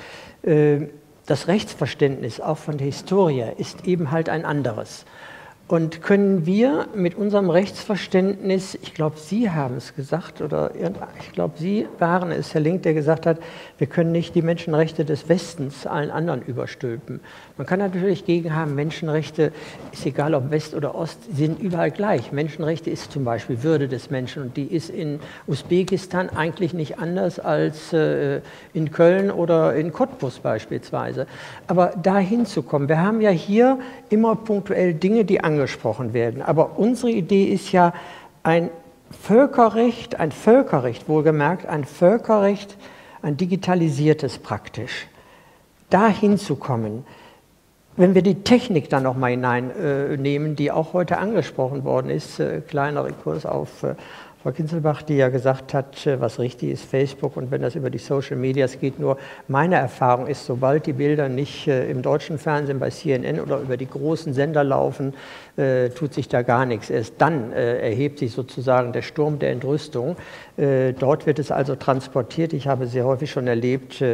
Speaker 1: Das Rechtsverständnis auch von der Historie ist eben halt ein anderes. Und können wir mit unserem Rechtsverständnis, ich glaube, Sie haben es gesagt, oder ich glaube, Sie waren es, Herr Link, der gesagt hat, wir können nicht die Menschenrechte des Westens allen anderen überstülpen. Man kann natürlich gegen haben, Menschenrechte, ist egal ob West oder Ost, sind überall gleich. Menschenrechte ist zum Beispiel Würde des Menschen und die ist in Usbekistan eigentlich nicht anders als äh, in Köln oder in Cottbus beispielsweise. Aber dahin zu kommen, wir haben ja hier immer punktuell Dinge, die angesprochen werden. Aber unsere Idee ist ja ein Völkerrecht, ein Völkerrecht, wohlgemerkt, ein Völkerrecht, ein digitalisiertes praktisch. Dahin zu kommen, wenn wir die Technik dann nochmal hineinnehmen, äh, die auch heute angesprochen worden ist, äh, kleiner Rekurs auf äh, Frau Kinzelbach, die ja gesagt hat, äh, was richtig ist, Facebook und wenn das über die Social Medias geht, nur meine Erfahrung ist, sobald die Bilder nicht im deutschen Fernsehen bei CNN oder über die großen Sender laufen, tut sich da gar nichts. Erst dann erhebt sich sozusagen der Sturm der Entrüstung. Dort wird es also transportiert. Ich habe sehr häufig schon erlebt,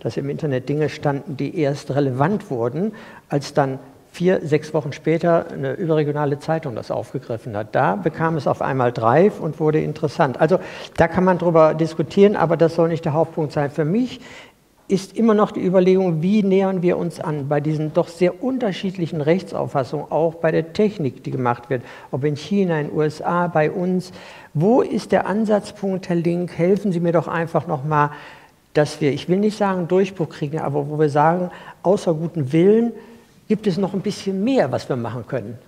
Speaker 1: dass im Internet Dinge standen, die erst relevant wurden, als dann vier, sechs Wochen später eine überregionale Zeitung das aufgegriffen hat. Da bekam es auf einmal Drive und wurde interessant. Also da kann man drüber diskutieren, aber das soll nicht der Hauptpunkt sein. Für mich ist immer noch die Überlegung, wie nähern wir uns an bei diesen doch sehr unterschiedlichen Rechtsauffassungen, auch bei der Technik, die gemacht wird, ob in China, in den USA, bei uns. Wo ist der Ansatzpunkt, Herr Link? Helfen Sie mir doch einfach nochmal, dass wir, ich will nicht sagen Durchbruch kriegen, aber wo wir sagen, außer guten Willen, gibt es noch ein bisschen mehr, was wir machen können.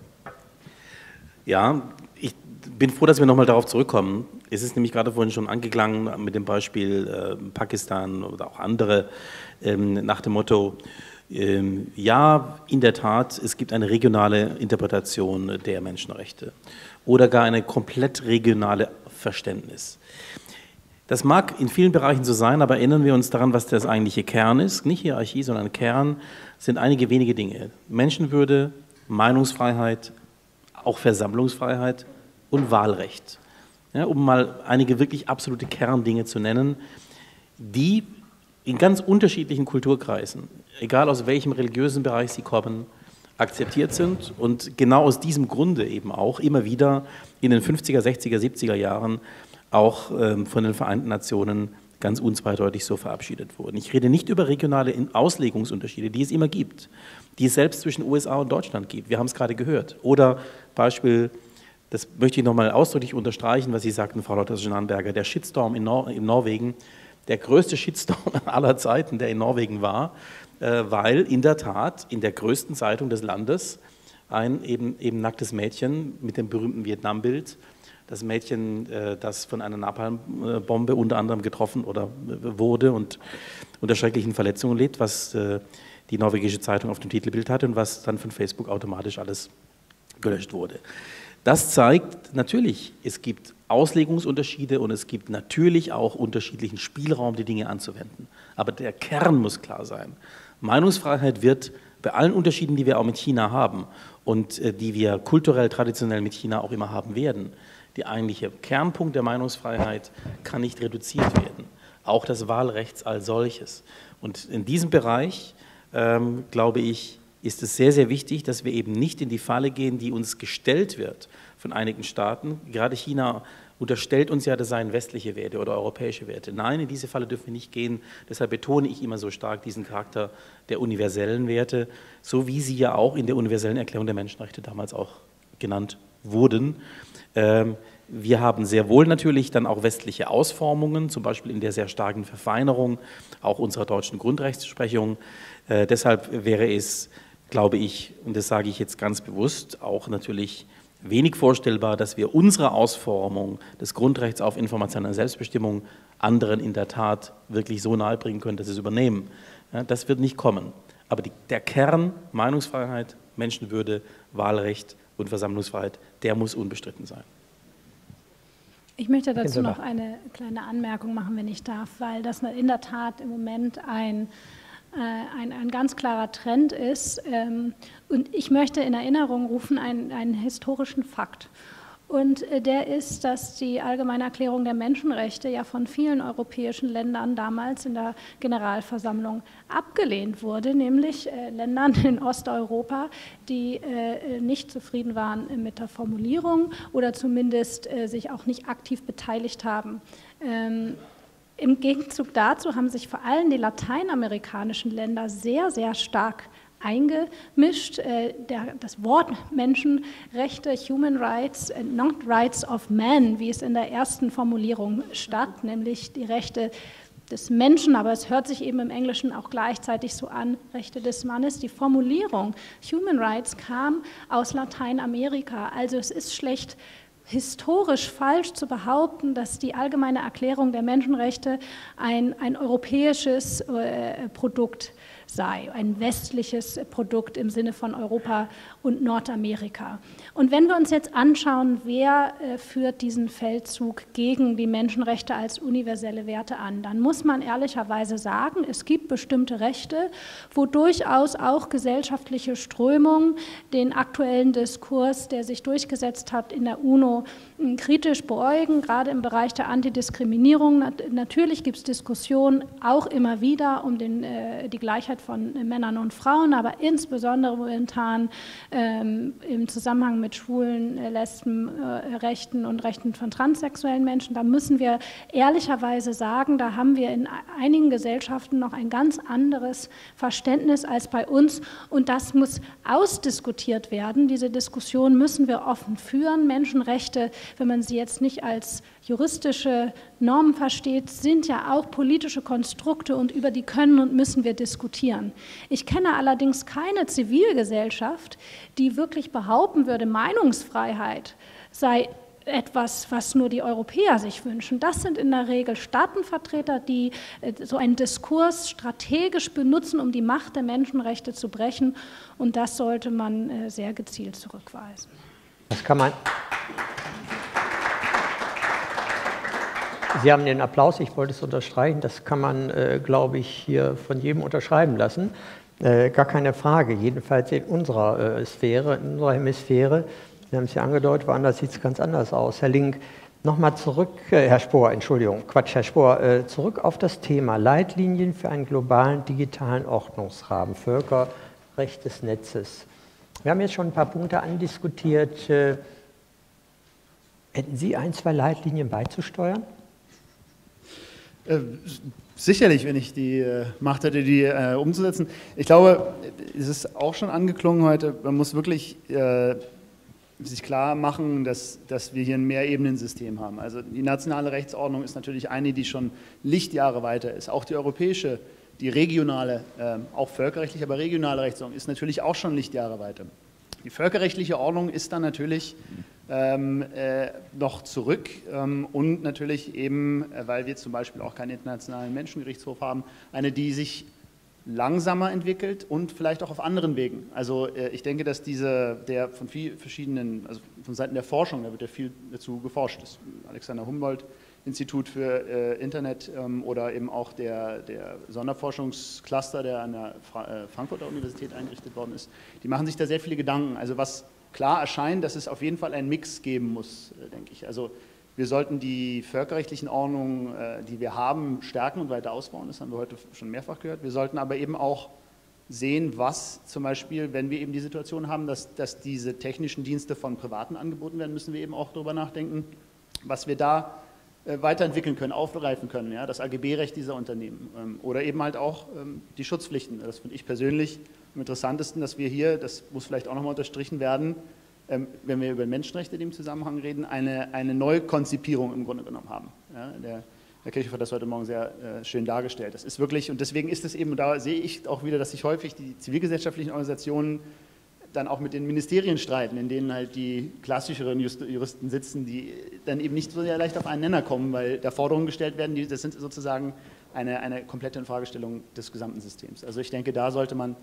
Speaker 5: Ja, ich bin froh, dass wir nochmal darauf zurückkommen. Es ist nämlich gerade vorhin schon angeklungen mit dem Beispiel äh, Pakistan oder auch andere ähm, nach dem Motto, ähm, ja, in der Tat, es gibt eine regionale Interpretation der Menschenrechte oder gar eine komplett regionale Verständnis. Das mag in vielen Bereichen so sein, aber erinnern wir uns daran, was das eigentliche Kern ist. Nicht Hierarchie, sondern Kern sind einige wenige Dinge. Menschenwürde, Meinungsfreiheit, auch Versammlungsfreiheit und Wahlrecht. Ja, um mal einige wirklich absolute Kerndinge zu nennen, die in ganz unterschiedlichen Kulturkreisen, egal aus welchem religiösen Bereich sie kommen, akzeptiert sind und genau aus diesem Grunde eben auch immer wieder in den 50er, 60er, 70er Jahren auch ähm, von den Vereinten Nationen ganz unzweideutig so verabschiedet wurden. Ich rede nicht über regionale Auslegungsunterschiede, die es immer gibt, die es selbst zwischen USA und Deutschland gibt. Wir haben es gerade gehört. Oder Beispiel, das möchte ich nochmal ausdrücklich unterstreichen, was Sie sagten, Frau Lothar-Schnarrenberger, der Shitstorm in, Nor in, Norwegen, der größte Shitstorm (laughs) aller Zeiten, der in Norwegen war, äh, weil in der Tat in der größten Zeitung des Landes ein eben, eben nacktes Mädchen mit dem berühmten Vietnambild das Mädchen, äh, das von einer Napalmbombe unter anderem getroffen oder äh, wurde und unter schrecklichen Verletzungen lebt, was äh, die norwegische Zeitung auf dem Titelbild hatte und was dann von Facebook automatisch alles gelöscht wurde. Das zeigt natürlich, es gibt Auslegungsunterschiede und es gibt natürlich auch unterschiedlichen Spielraum, die Dinge anzuwenden. Aber der Kern muss klar sein. Meinungsfreiheit wird bei allen Unterschieden, die wir auch mit China haben und die wir kulturell, traditionell mit China auch immer haben werden, der eigentliche Kernpunkt der Meinungsfreiheit kann nicht reduziert werden. Auch das Wahlrecht als solches. Und in diesem Bereich, ähm, glaube ich, ist es sehr, sehr wichtig, dass wir eben nicht in die Falle gehen, die uns gestellt wird von einigen Staaten. Gerade China unterstellt uns ja, das seien westliche Werte oder europäische Werte. Nein, in diese Falle dürfen wir nicht gehen. Deshalb betone ich immer so stark diesen Charakter der universellen Werte, so wie sie ja auch in der universellen Erklärung der Menschenrechte damals auch genannt wurden. Ähm, wir haben sehr wohl natürlich dann auch westliche Ausformungen, zum Beispiel in der sehr starken Verfeinerung auch unserer deutschen Grundrechtsprechung. Äh, deshalb wäre es, glaube ich, und das sage ich jetzt ganz bewusst, auch natürlich wenig vorstellbar, dass wir unsere Ausformung des Grundrechts auf informationelle Selbstbestimmung anderen in der Tat wirklich so nahe bringen können, dass sie es übernehmen. Ja, das wird nicht kommen. Aber die, der Kern Meinungsfreiheit, Menschenwürde, Wahlrecht und Versammlungsfreiheit, der muss unbestritten sein.
Speaker 6: Ich möchte dazu noch eine kleine Anmerkung machen, wenn ich darf, weil das in der Tat im Moment ein äh, ein, ein ganz klarer Trend ist. Ähm, und ich möchte in Erinnerung rufen einen, einen historischen Fakt. Und äh, der ist, dass die Allgemeine Erklärung der Menschenrechte ja von vielen europäischen Ländern damals in der Generalversammlung abgelehnt wurde, nämlich äh, Ländern in Osteuropa, die nicht zufrieden waren mit der Formulierung oder zumindest sich auch nicht aktiv beteiligt haben. Ähm, im Gegenzug dazu haben sich vor allem die lateinamerikanischen Länder sehr, sehr stark eingemischt. Äh, das Wort Menschenrechte, Human Rights, not Rights of Man, wie es in der ersten Formulierung statt, nämlich die Rechte des Menschen, aber es hört sich eben im Englischen auch gleichzeitig so an, Rechte des Mannes. Die Formulierung Human Rights kam aus Lateinamerika, also es ist schlecht historisch falsch zu behaupten, dass die allgemeine Erklärung der Menschenrechte ein, ein europäisches äh, Produkt sei, ein westliches Produkt im Sinne von Europa und Nordamerika. Und wenn wir uns jetzt anschauen, wer äh, führt diesen Feldzug gegen die Menschenrechte als universelle Werte an, dann muss man ehrlicherweise sagen, es gibt bestimmte Rechte, wo durchaus auch gesellschaftliche Strömungen den aktuellen Diskurs, der sich durchgesetzt hat in der UNO, kritisch beäugen, gerade im Bereich der Antidiskriminierung. Natürlich gibt es Diskussionen auch immer wieder um den, äh, die Gleichheit von Männern und Frauen, aber insbesondere momentan ähm, im Zusammenhang mit schwulen, äh, Lesben, äh, Rechten und Rechten von transsexuellen Menschen. Da müssen wir ehrlicherweise sagen, da haben wir in einigen Gesellschaften noch ein ganz anderes Verständnis als bei uns und das muss ausdiskutiert werden. Diese Diskussion müssen wir offen führen. Menschenrechte wenn man sie jetzt nicht als juristische Normen versteht, sind ja auch politische Konstrukte und über die können und müssen wir diskutieren. Ich kenne allerdings keine Zivilgesellschaft, die wirklich behaupten würde, Meinungsfreiheit sei etwas, was nur die Europäer sich wünschen. Das sind in der Regel Staatenvertreter, die äh, so einen Diskurs strategisch benutzen, um die Macht der Menschenrechte zu brechen. Und das sollte man äh, sehr gezielt zurückweisen.
Speaker 1: Das kann man. Sie haben den Applaus, ich wollte es unterstreichen, das kann man, äh, glaube ich, hier von jedem unterschreiben lassen. Äh, gar keine Frage, jedenfalls in unserer äh, Sphäre, in unserer Hemisphäre. Sie haben es ja angedeutet, woanders sieht es ganz anders aus. Herr Link, nochmal zurück, äh, Herr Spohr, Entschuldigung, Quatsch, Herr Spohr, äh, zurück auf das Thema Leitlinien für einen globalen digitalen Ordnungsrahmen, Völkerrecht des Netzes. Wir haben jetzt schon ein paar Punkte andiskutiert. Äh, hätten Sie ein, zwei Leitlinien beizusteuern?
Speaker 7: Äh, sicherlich, wenn ich die äh, Macht hätte, die umzusetzen. Ich glaube, es ist auch schon angeklungen heute, man muss wirklich sich klar machen, dass, dass wir hier ein Mehrebenensystem haben. Also die nationale Rechtsordnung ist natürlich eine, die schon Lichtjahre weiter ist. Auch die europäische, die regionale, äh, auch völkerrechtliche, aber regionale Rechtsordnung ist natürlich auch schon Lichtjahre weiter. Die völkerrechtliche Ordnung ist dann natürlich ähm, äh, noch zurück ähm, und natürlich eben, äh, weil wir zum Beispiel auch keinen internationalen Menschengerichtshof haben, eine, die sich langsamer entwickelt und vielleicht auch auf anderen Wegen. Also äh, ich denke, dass diese, der von vielen verschiedenen, also von Seiten der Forschung, da wird ja viel dazu geforscht, Alexander Humboldt Institut für äh, Internet ähm, oder eben auch der, der Sonderforschungscluster, der an der Fra äh, Frankfurter Universität eingerichtet worden ist, die machen sich da sehr viele Gedanken. Also was klar erscheint, dass es auf jeden Fall einen Mix geben muss, äh, denke ich. Also wir sollten die völkerrechtlichen Ordnungen, äh, die wir haben, stärken und weiter ausbauen. Das haben wir heute schon mehrfach gehört. Wir sollten aber eben auch sehen, was zum Beispiel, wenn wir eben die Situation haben, dass, dass diese technischen Dienste von Privaten angeboten werden, müssen wir eben auch darüber nachdenken, was wir da weiterentwickeln können, aufgreifen können, ja, das AGB-Recht dieser Unternehmen ähm, oder eben halt auch ähm, die Schutzpflichten. Das finde ich persönlich am interessantesten, dass wir hier, das muss vielleicht auch nochmal unterstrichen werden, ähm, wenn wir über Menschenrechte in dem Zusammenhang reden, eine, eine Neukonzipierung im Grunde genommen haben. Ja, der, Herr Kirchhoff hat das heute Morgen sehr äh, schön dargestellt. Das ist wirklich, und deswegen ist es eben, da sehe ich auch wieder, dass sich häufig die zivilgesellschaftlichen Organisationen dann auch mit den Ministerien streiten, in denen halt die klassischeren Juristen sitzen, die dann eben nicht so sehr leicht auf einen Nenner kommen, weil da Forderungen gestellt werden, die, das sind sozusagen eine, eine komplette Infragestellung des gesamten Systems. Also ich denke, da sollte man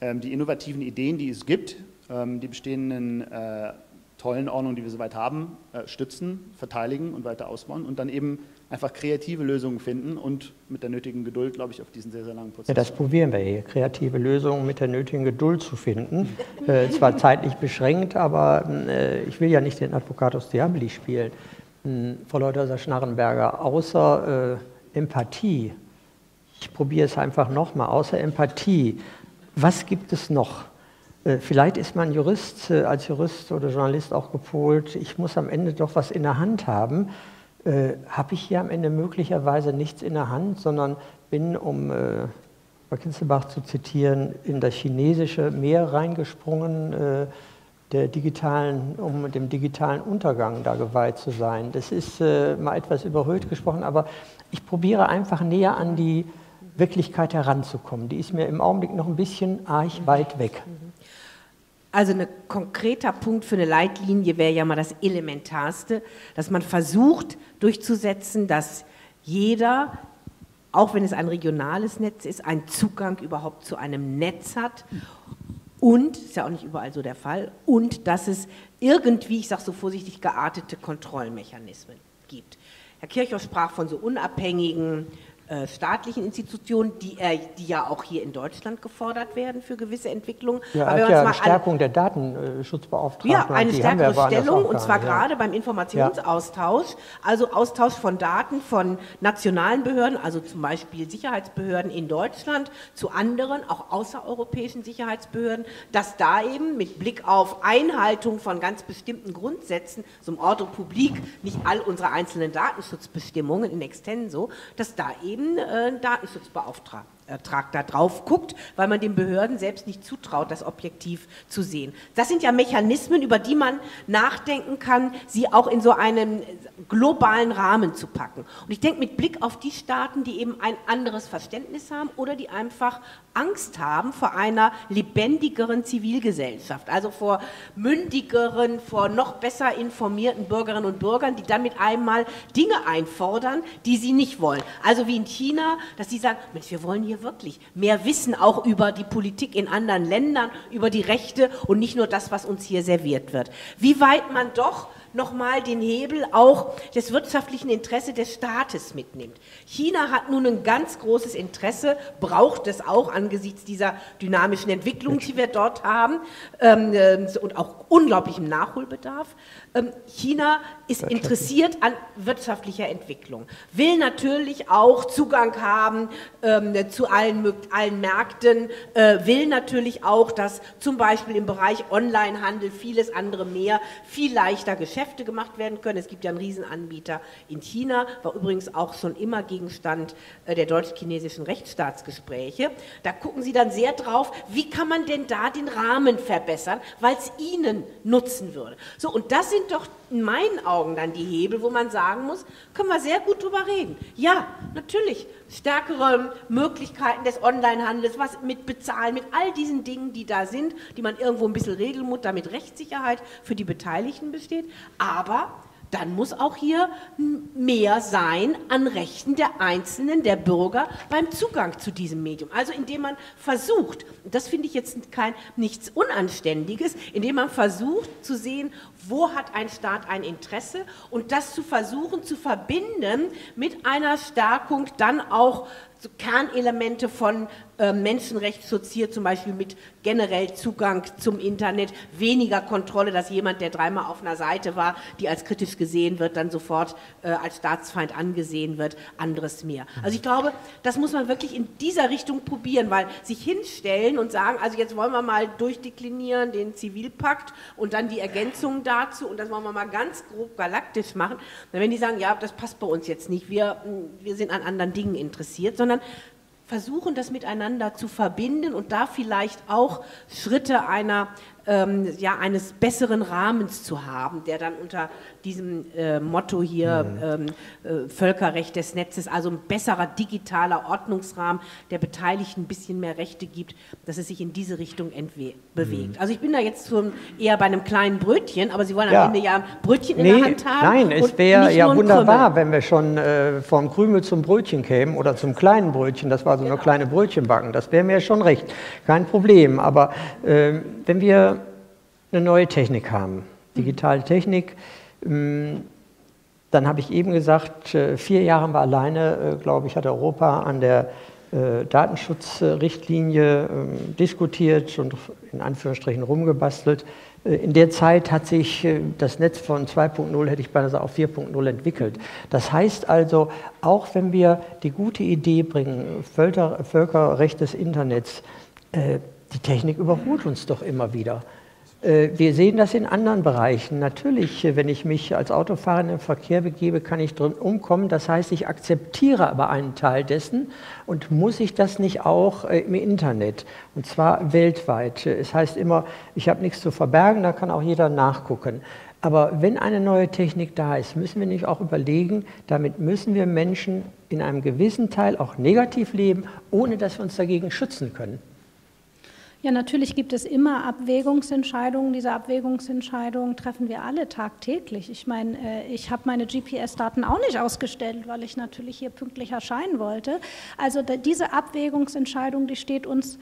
Speaker 7: ähm, die innovativen Ideen, die es gibt, ähm, die bestehenden äh, tollen Ordnungen, die wir soweit haben, äh, stützen, verteidigen und weiter ausbauen und dann eben einfach kreative Lösungen finden und mit der nötigen Geduld, glaube ich, auf diesen sehr, sehr langen Prozess.
Speaker 1: Ja, das probieren wir hier, kreative Lösungen mit der nötigen Geduld zu finden. (laughs) äh, zwar zeitlich beschränkt, aber äh, ich will ja nicht den Advocatus Diabli spielen. Hm, Frau Leuthauser-Schnarrenberger, außer äh, Empathie, ich probiere es einfach nochmal, außer Empathie, was gibt es noch? Äh, vielleicht ist man Jurist, äh, als Jurist oder Journalist auch gepolt, ich muss am Ende doch was in der Hand haben äh, habe ich hier am Ende möglicherweise nichts in der Hand, sondern bin, um äh, Kinzelbach zu zitieren, in das chinesische Meer reingesprungen, äh, der digitalen, um dem digitalen Untergang da geweiht zu sein. Das ist äh, mal etwas überhöht gesprochen, aber ich probiere einfach näher an die Wirklichkeit heranzukommen. Die ist mir im Augenblick noch ein bisschen arg weit weg.
Speaker 2: Also ein konkreter Punkt für eine Leitlinie wäre ja mal das Elementarste, dass man versucht durchzusetzen, dass jeder, auch wenn es ein regionales Netz ist, einen Zugang überhaupt zu einem Netz hat und, ist ja auch nicht überall so der Fall, und dass es irgendwie, ich sage so vorsichtig, geartete Kontrollmechanismen gibt. Herr Kirchhoff sprach von so unabhängigen äh, staatlichen Institutionen, die, äh, die ja auch hier in Deutschland gefordert werden für gewisse Entwicklungen.
Speaker 1: Ja, Aber ja eine Stärkung der Datenschutzbeauftragten.
Speaker 2: Ja, eine stärkere Stellung und zwar ja. gerade beim Informationsaustausch, also Austausch von Daten von nationalen Behörden, also zum Beispiel Sicherheitsbehörden in Deutschland zu anderen, auch außereuropäischen Sicherheitsbehörden, dass da eben mit Blick auf Einhaltung von ganz bestimmten Grundsätzen, so im Ordre Public, nicht all unsere einzelnen Datenschutzbestimmungen in extenso, dass da eben jeden äh, Datenschutzbeauftragten Ertrag da drauf guckt, weil man den Behörden selbst nicht zutraut, das objektiv zu sehen. Das sind ja Mechanismen, über die man nachdenken kann, sie auch in so einen globalen Rahmen zu packen. Und ich denke mit Blick auf die Staaten, die eben ein anderes Verständnis haben oder die einfach Angst haben vor einer lebendigeren Zivilgesellschaft, also vor mündigeren, vor noch besser informierten Bürgerinnen und Bürgern, die dann mit einmal Dinge einfordern, die sie nicht wollen. Also wie in China, dass sie sagen, Mensch, wir wollen hier wirklich mehr wissen auch über die Politik in anderen Ländern, über die Rechte und nicht nur das, was uns hier serviert wird. Wie weit man doch nochmal den Hebel auch des wirtschaftlichen Interesses des Staates mitnimmt. China hat nun ein ganz großes Interesse, braucht es auch angesichts dieser dynamischen Entwicklung, die wir dort haben ähm, äh, und auch unglaublichem Nachholbedarf. Ähm, China ist interessiert an wirtschaftlicher Entwicklung, will natürlich auch Zugang haben ähm, zu allen, allen Märkten, äh, will natürlich auch, dass zum Beispiel im Bereich Onlinehandel vieles andere mehr viel leichter Geschäfte gemacht werden können. Es gibt ja einen Riesenanbieter in China, war übrigens auch schon immer Gegenstand äh, der deutsch-chinesischen Rechtsstaatsgespräche. Da gucken Sie dann sehr drauf, wie kann man denn da den Rahmen verbessern, weil es Ihnen nutzen würde. So, und das sind sind doch in meinen Augen dann die Hebel, wo man sagen muss, können wir sehr gut drüber reden. Ja, natürlich, stärkere Möglichkeiten des Onlinehandels, was mit Bezahlen, mit all diesen Dingen, die da sind, die man irgendwo ein bisschen regeln muss, damit Rechtssicherheit für die Beteiligten besteht. Aber dann muss auch hier mehr sein an Rechten der Einzelnen, der Bürger beim Zugang zu diesem Medium. Also indem man versucht, das finde ich jetzt kein, nichts Unanständiges, indem man versucht zu sehen, wo hat ein Staat ein Interesse und das zu versuchen zu verbinden mit einer Stärkung dann auch Kernelemente von äh, Menschenrechtsschutz hier zum Beispiel mit generell Zugang zum Internet, weniger Kontrolle, dass jemand, der dreimal auf einer Seite war, die als kritisch gesehen wird, dann sofort äh, als Staatsfeind angesehen wird, anderes mehr. Also ich glaube, das muss man wirklich in dieser Richtung probieren, weil sich hinstellen und sagen, also jetzt wollen wir mal durchdeklinieren den Zivilpakt und dann die Ergänzungen dazu und das wollen wir mal ganz grob galaktisch machen, dann wenn die sagen, ja, das passt bei uns jetzt nicht, wir, wir sind an anderen Dingen interessiert, sondern versuchen, das miteinander zu verbinden und da vielleicht auch Schritte einer ähm, ja, eines besseren Rahmens zu haben, der dann unter diesem äh, Motto hier mhm. ähm, äh, Völkerrecht des Netzes, also ein besserer digitaler Ordnungsrahmen, der Beteiligten ein bisschen mehr Rechte gibt, dass es sich in diese Richtung bewegt. Mhm. Also ich bin da jetzt zum, eher bei einem kleinen Brötchen, aber Sie wollen am Ende ja ein Brötchen nee, in der Hand haben.
Speaker 1: Nein, es wäre ja wunderbar, wenn wir schon äh, vom Krümel zum Brötchen kämen oder zum kleinen Brötchen, das war so genau. eine kleine Brötchenbacken, das wäre mir schon recht, kein Problem. Aber ähm, wenn wir eine neue Technik haben, digitale Technik, dann habe ich eben gesagt, äh, vier Jahre haben alleine, äh, glaube ich, hat Europa an der äh, Datenschutzrichtlinie ähm, diskutiert und in Anführungsstrichen rumgebastelt. In der Zeit hat sich das Netz von 2.0, hätte ich beinahe auf 4.0 entwickelt. Das heißt also, auch wenn wir die gute Idee bringen, Völker, Völkerrecht des Internets, die Technik überholt uns doch immer wieder. Äh, wir sehen das in anderen Bereichen. Natürlich, äh, wenn ich mich als Autofahrer in den Verkehr begebe, kann ich drin umkommen. Das heißt, ich akzeptiere aber einen Teil dessen und muss ich das nicht auch äh, im Internet und zwar weltweit. Es heißt immer, ich habe nichts zu verbergen, da kann auch jeder nachgucken. Aber wenn eine neue Technik da ist, müssen wir nicht auch überlegen, damit müssen wir Menschen in einem gewissen Teil auch negativ leben, ohne dass wir uns dagegen schützen können.
Speaker 6: Ja, natürlich gibt es immer Abwägungsentscheidungen. Diese Abwägungsentscheidungen treffen wir alle tagtäglich. Ich meine, äh, ich habe meine GPS-Daten auch nicht ausgestellt, weil ich natürlich hier pünktlich erscheinen wollte. Also diese Abwägungsentscheidung, die steht uns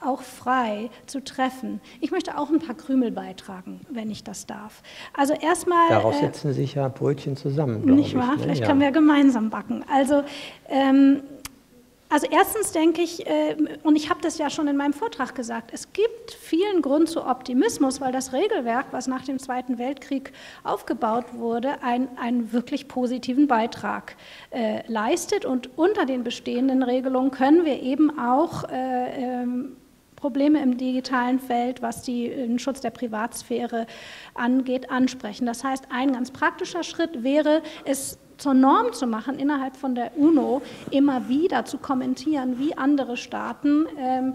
Speaker 6: auch frei zu treffen. Ich möchte auch ein paar Krümel beitragen, wenn ich das darf. Also erstmal.
Speaker 1: Daraus äh, setzen sich ja Brötchen zusammen.
Speaker 6: Nicht wahr? Ne? Vielleicht ja. können wir gemeinsam backen. Also ähm, also erstens denke ich, äh, und ich habe das ja schon in meinem Vortrag gesagt, es gibt vielen Grund zu Optimismus, weil das Regelwerk, was nach dem Zweiten Weltkrieg aufgebaut wurde, ein, einen wirklich positiven Beitrag äh, leistet. Und unter den bestehenden Regelungen können wir eben auch äh, ähm, Probleme im digitalen Feld, was die, den Schutz der Privatsphäre angeht, ansprechen. Das heißt, ein ganz praktischer Schritt wäre, es zur Norm zu machen, innerhalb von der UNO immer wieder zu kommentieren, wie andere Staaten ähm, äh,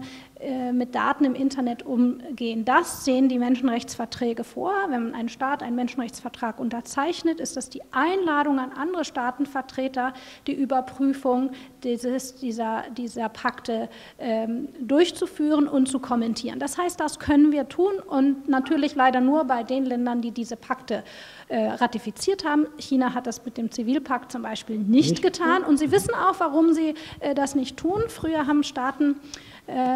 Speaker 6: mit Daten im Internet umgehen. Das sehen die Menschenrechtsverträge vor. Wenn ein Staat einen Menschenrechtsvertrag unterzeichnet, ist das die Einladung an andere Staatenvertreter, die Überprüfung dieses, dieser, dieser Pakte ähm, durchzuführen und zu kommentieren. Das heißt, das können wir tun und natürlich leider nur bei den Ländern, die diese Pakte äh, ratifiziert haben. China hat das mit dem Zivilpakt zum Beispiel nicht, nicht getan und Sie wissen auch, warum sie äh, das nicht tun. Früher haben Staaten äh,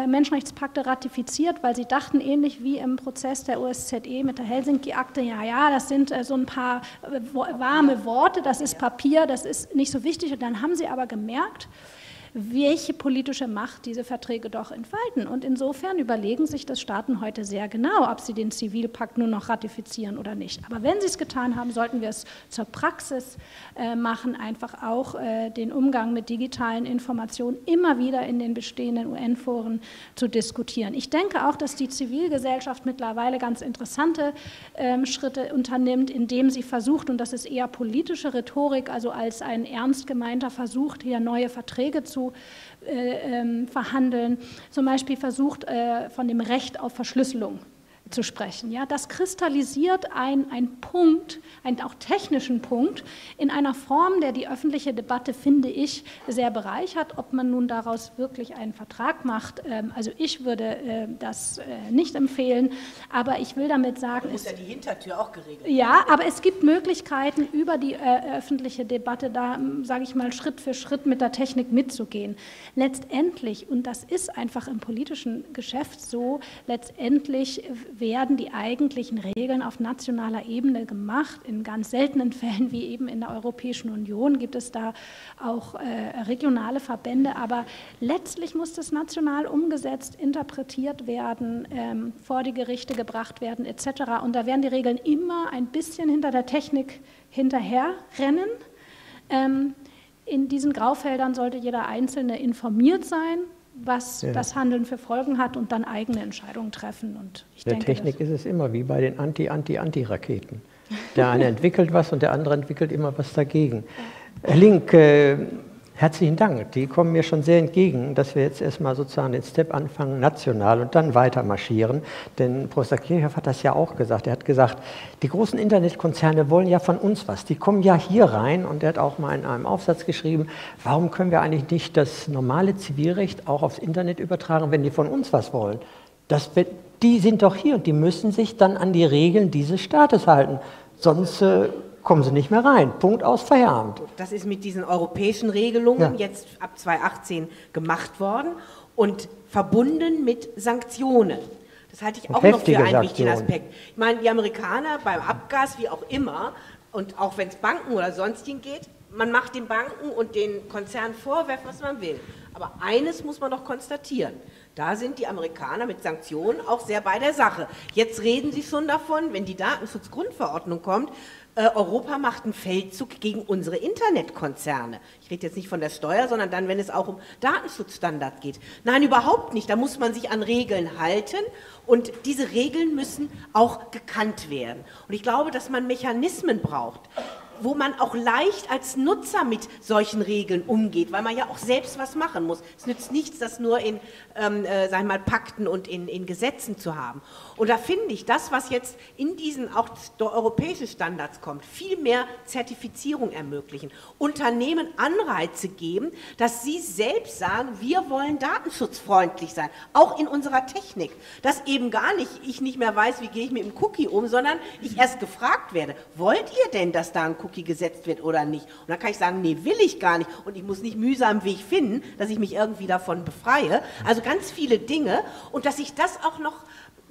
Speaker 6: Menschenrechtspakte ratifiziert, weil sie dachten, ähnlich wie im Prozess der OSZE mit der Helsinki-Akte, ja, ja, das sind äh, so ein paar äh, warme Worte, das ist Papier, das ist nicht so wichtig. Und dann haben sie aber gemerkt, welche politische Macht diese Verträge doch entfalten. Und insofern überlegen sich das Staaten heute sehr genau, ob sie den Zivilpakt nur noch ratifizieren oder nicht. Aber wenn sie es getan haben, sollten wir es zur Praxis äh, machen, einfach auch äh, den Umgang mit digitalen Informationen immer wieder in den bestehenden UN-Foren zu diskutieren. Ich denke auch, dass die Zivilgesellschaft mittlerweile ganz interessante ähm, Schritte unternimmt, indem sie versucht, und das ist eher politische Rhetorik, also als ein ernst gemeinter Versuch, hier neue Verträge zu zu äh, ähm, verhandeln, zum Beispiel versucht, äh, von dem Recht auf Verschlüsselung zu sprechen. Ja, das kristallisiert einen Punkt, einen auch technischen Punkt, in einer Form, der die öffentliche Debatte, finde ich, sehr bereichert. Ob man nun daraus wirklich einen Vertrag macht, ähm, also ich würde äh, das äh, nicht empfehlen, aber ich will damit sagen...
Speaker 2: Da muss ja die Hintertür auch geregelt
Speaker 6: Ja, aber es gibt Möglichkeiten, über die äh, öffentliche Debatte da, sage ich mal, Schritt für Schritt mit der Technik mitzugehen. Letztendlich, und das ist einfach im politischen Geschäft so, letztendlich werden die eigentlichen Regeln auf nationaler Ebene gemacht. In ganz seltenen Fällen, wie eben in der Europäischen Union, gibt es da auch äh, regionale Verbände. Aber letztlich muss das national umgesetzt, interpretiert werden, ähm, vor die Gerichte gebracht werden etc. Und da werden die Regeln immer ein bisschen hinter der Technik hinterherrennen. Ähm, in diesen Graufeldern sollte jeder Einzelne informiert sein, was ja. das Handeln für Folgen hat und dann eigene Entscheidungen treffen. Und
Speaker 1: ich der denke, Technik ist es immer wie bei den Anti-Anti-Anti-Raketen. Der eine entwickelt was und der andere entwickelt immer was dagegen. Herr Link, äh, Herzlichen Dank. Die kommen mir schon sehr entgegen, dass wir jetzt erstmal sozusagen den Step anfangen, national und dann weiter marschieren. Denn Professor Kirchhoff hat das ja auch gesagt. Er hat gesagt, die großen Internetkonzerne wollen ja von uns was. Die kommen ja hier rein und er hat auch mal in einem Aufsatz geschrieben, warum können wir eigentlich nicht das normale Zivilrecht auch aufs Internet übertragen, wenn die von uns was wollen? Das, die sind doch hier und die müssen sich dann an die Regeln dieses Staates halten. Sonst äh, kommen sie nicht mehr rein. Punkt aus, Feierabend.
Speaker 2: Das ist mit diesen europäischen Regelungen ja. jetzt ab 2018 gemacht worden und verbunden mit Sanktionen. Das halte ich auch noch für einen wichtigen Aspekt. Ich meine, die Amerikaner beim Abgas, wie auch immer, und auch wenn es Banken oder sonstigen geht, man macht den Banken und den Konzernen vorwerfen, was man will. Aber eines muss man doch konstatieren. Da sind die Amerikaner mit Sanktionen auch sehr bei der Sache. Jetzt reden sie schon davon, wenn die Datenschutzgrundverordnung kommt, äh, Europa macht einen Feldzug gegen unsere Internetkonzerne. Ich rede jetzt nicht von der Steuer, sondern dann, wenn es auch um Datenschutzstandards geht. Nein, überhaupt nicht. Da muss man sich an Regeln halten und diese Regeln müssen auch gekannt werden. Und ich glaube, dass man Mechanismen braucht, wo man auch leicht als Nutzer mit solchen Regeln umgeht, weil man ja auch selbst was machen muss. Es nützt nichts, das nur in, ähm, äh, sagen mal, Pakten und in, in Gesetzen zu haben. Und da finde ich, das, was jetzt in diesen auch europäischen Standards kommt, viel mehr Zertifizierung ermöglichen, Unternehmen Anreize geben, dass sie selbst sagen, wir wollen datenschutzfreundlich sein, auch in unserer Technik. Dass eben gar nicht, ich nicht mehr weiß, wie gehe ich mit dem Cookie um, sondern ich erst gefragt werde, wollt ihr denn, dass da ein Cookie gesetzt wird oder nicht? Und dann kann ich sagen, nee, will ich gar nicht. Und ich muss nicht mühsam Weg finden, dass ich mich irgendwie davon befreie. Also ganz viele Dinge. Und dass ich das auch noch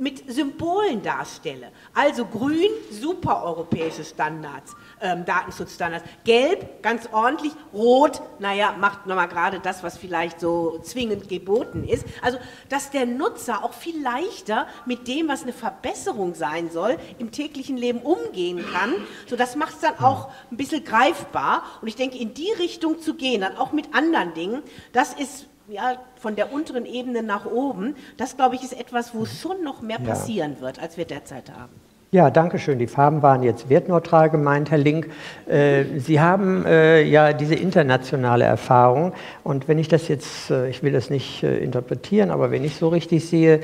Speaker 2: mit Symbolen darstelle. Also grün, super europäische Standards, ähm, Datenschutzstandards. Gelb, ganz ordentlich. Rot, naja, macht nochmal gerade das, was vielleicht so zwingend geboten ist. Also, dass der Nutzer auch viel leichter mit dem, was eine Verbesserung sein soll, im täglichen Leben umgehen kann. So, das macht es dann auch ein bisschen greifbar. Und ich denke, in die Richtung zu gehen, dann auch mit anderen Dingen, das ist ja, von der unteren Ebene nach oben, das glaube ich ist etwas, wo schon noch mehr passieren ja. wird, als wir derzeit haben.
Speaker 1: Ja, danke schön. Die Farben waren jetzt wertneutral gemeint, Herr Link. Äh, Sie haben äh, ja diese internationale Erfahrung. Und wenn ich das jetzt, äh, ich will das nicht äh, interpretieren, aber wenn ich so richtig sehe,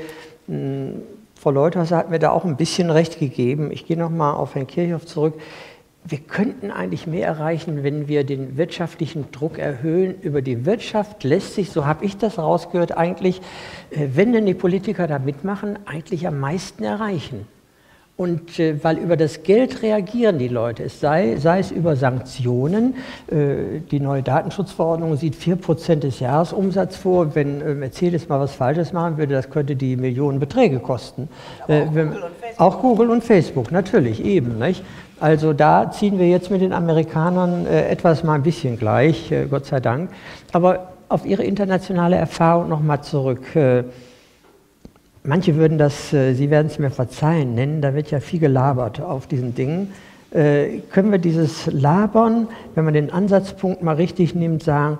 Speaker 1: mh, Frau Leuthers hat mir da auch ein bisschen recht gegeben. Ich gehe nochmal auf Herrn Kirchhoff zurück wir könnten eigentlich mehr erreichen, wenn wir den wirtschaftlichen Druck erhöhen. Über die Wirtschaft lässt sich, so habe ich das rausgehört, eigentlich, äh, wenn denn die Politiker da mitmachen, eigentlich am meisten erreichen. Und äh, weil über das Geld reagieren die Leute, es sei, sei es über Sanktionen, äh, die neue Datenschutzverordnung sieht 4% des Jahresumsatzes vor. Wenn äh, Mercedes mal was Falsches machen würde, das könnte die Millionenbeträge kosten. Äh, auch, wenn, Google auch, Google und Facebook, natürlich, eben. Nicht? Also da ziehen wir jetzt mit den Amerikanern äh, etwas mal ein bisschen gleich, äh, Gott sei Dank. Aber auf Ihre internationale Erfahrung nochmal zurück. Äh, manche würden das, Sie werden es mir verzeihen, nennen, da wird ja viel gelabert auf diesen Dingen. Können wir dieses Labern, wenn man den Ansatzpunkt mal richtig nimmt, sagen,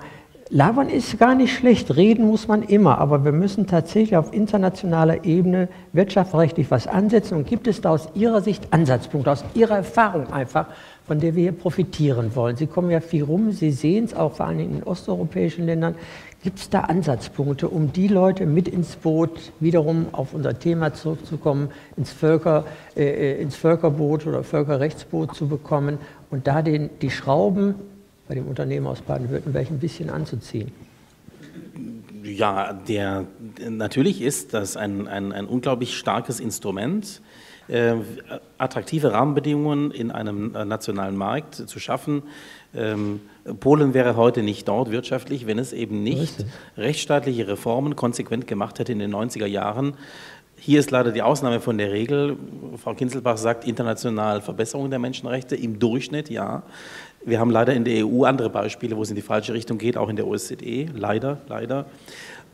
Speaker 1: Labern ist gar nicht schlecht, reden muss man immer, aber wir müssen tatsächlich auf internationaler Ebene wirtschaftsrechtlich was ansetzen. Und gibt es da aus Ihrer Sicht Ansatzpunkte, aus Ihrer Erfahrung einfach, von der wir hier profitieren wollen? Sie kommen ja viel rum, Sie sehen es auch vor allem in den osteuropäischen Ländern. Gibt es da Ansatzpunkte, um die Leute mit ins Boot, wiederum auf unser Thema zurückzukommen, ins, Völker, äh, äh ins Völkerboot oder Völkerrechtsboot zu bekommen und da den, die Schrauben bei dem Unternehmen aus Baden-Württemberg ein bisschen anzuziehen?
Speaker 5: Ja, der, natürlich ist das ein, ein, ein unglaublich starkes Instrument, äh, attraktive Rahmenbedingungen in einem äh, nationalen Markt zu schaffen. Ähm, Polen wäre heute nicht dort wirtschaftlich, wenn es eben nicht rechtsstaatliche Reformen konsequent gemacht hätte in den 90er Jahren Hier ist leider die Ausnahme von der Regel. Frau Kinzelbach sagt international Verbesserung der Menschenrechte im Durchschnitt, ja. Wir haben leider in der EU andere Beispiele, wo es in die falsche Richtung geht, auch in der OECD, leider, leider.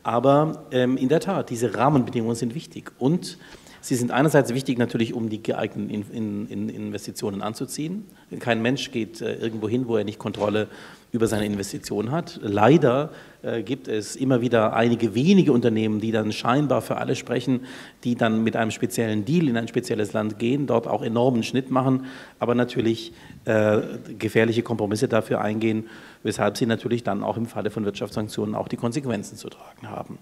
Speaker 5: Aber ähm, in der Tat, diese Rahmenbedingungen sind wichtig und Sie sind einerseits wichtig natürlich, um die geeigneten in, in, in Investitionen anzuziehen. Kein Mensch geht äh, irgendwo hin, wo er nicht Kontrolle über seine Investitionen hat. Leider äh, gibt es immer wieder einige wenige Unternehmen, die dann scheinbar für alle sprechen, die dann mit einem speziellen Deal in ein spezielles Land gehen, dort auch enormen Schnitt machen, aber natürlich äh, gefährliche Kompromisse dafür eingehen, weshalb sie natürlich dann auch im Falle von Wirtschaftssanktionen auch die Konsequenzen zu tragen haben.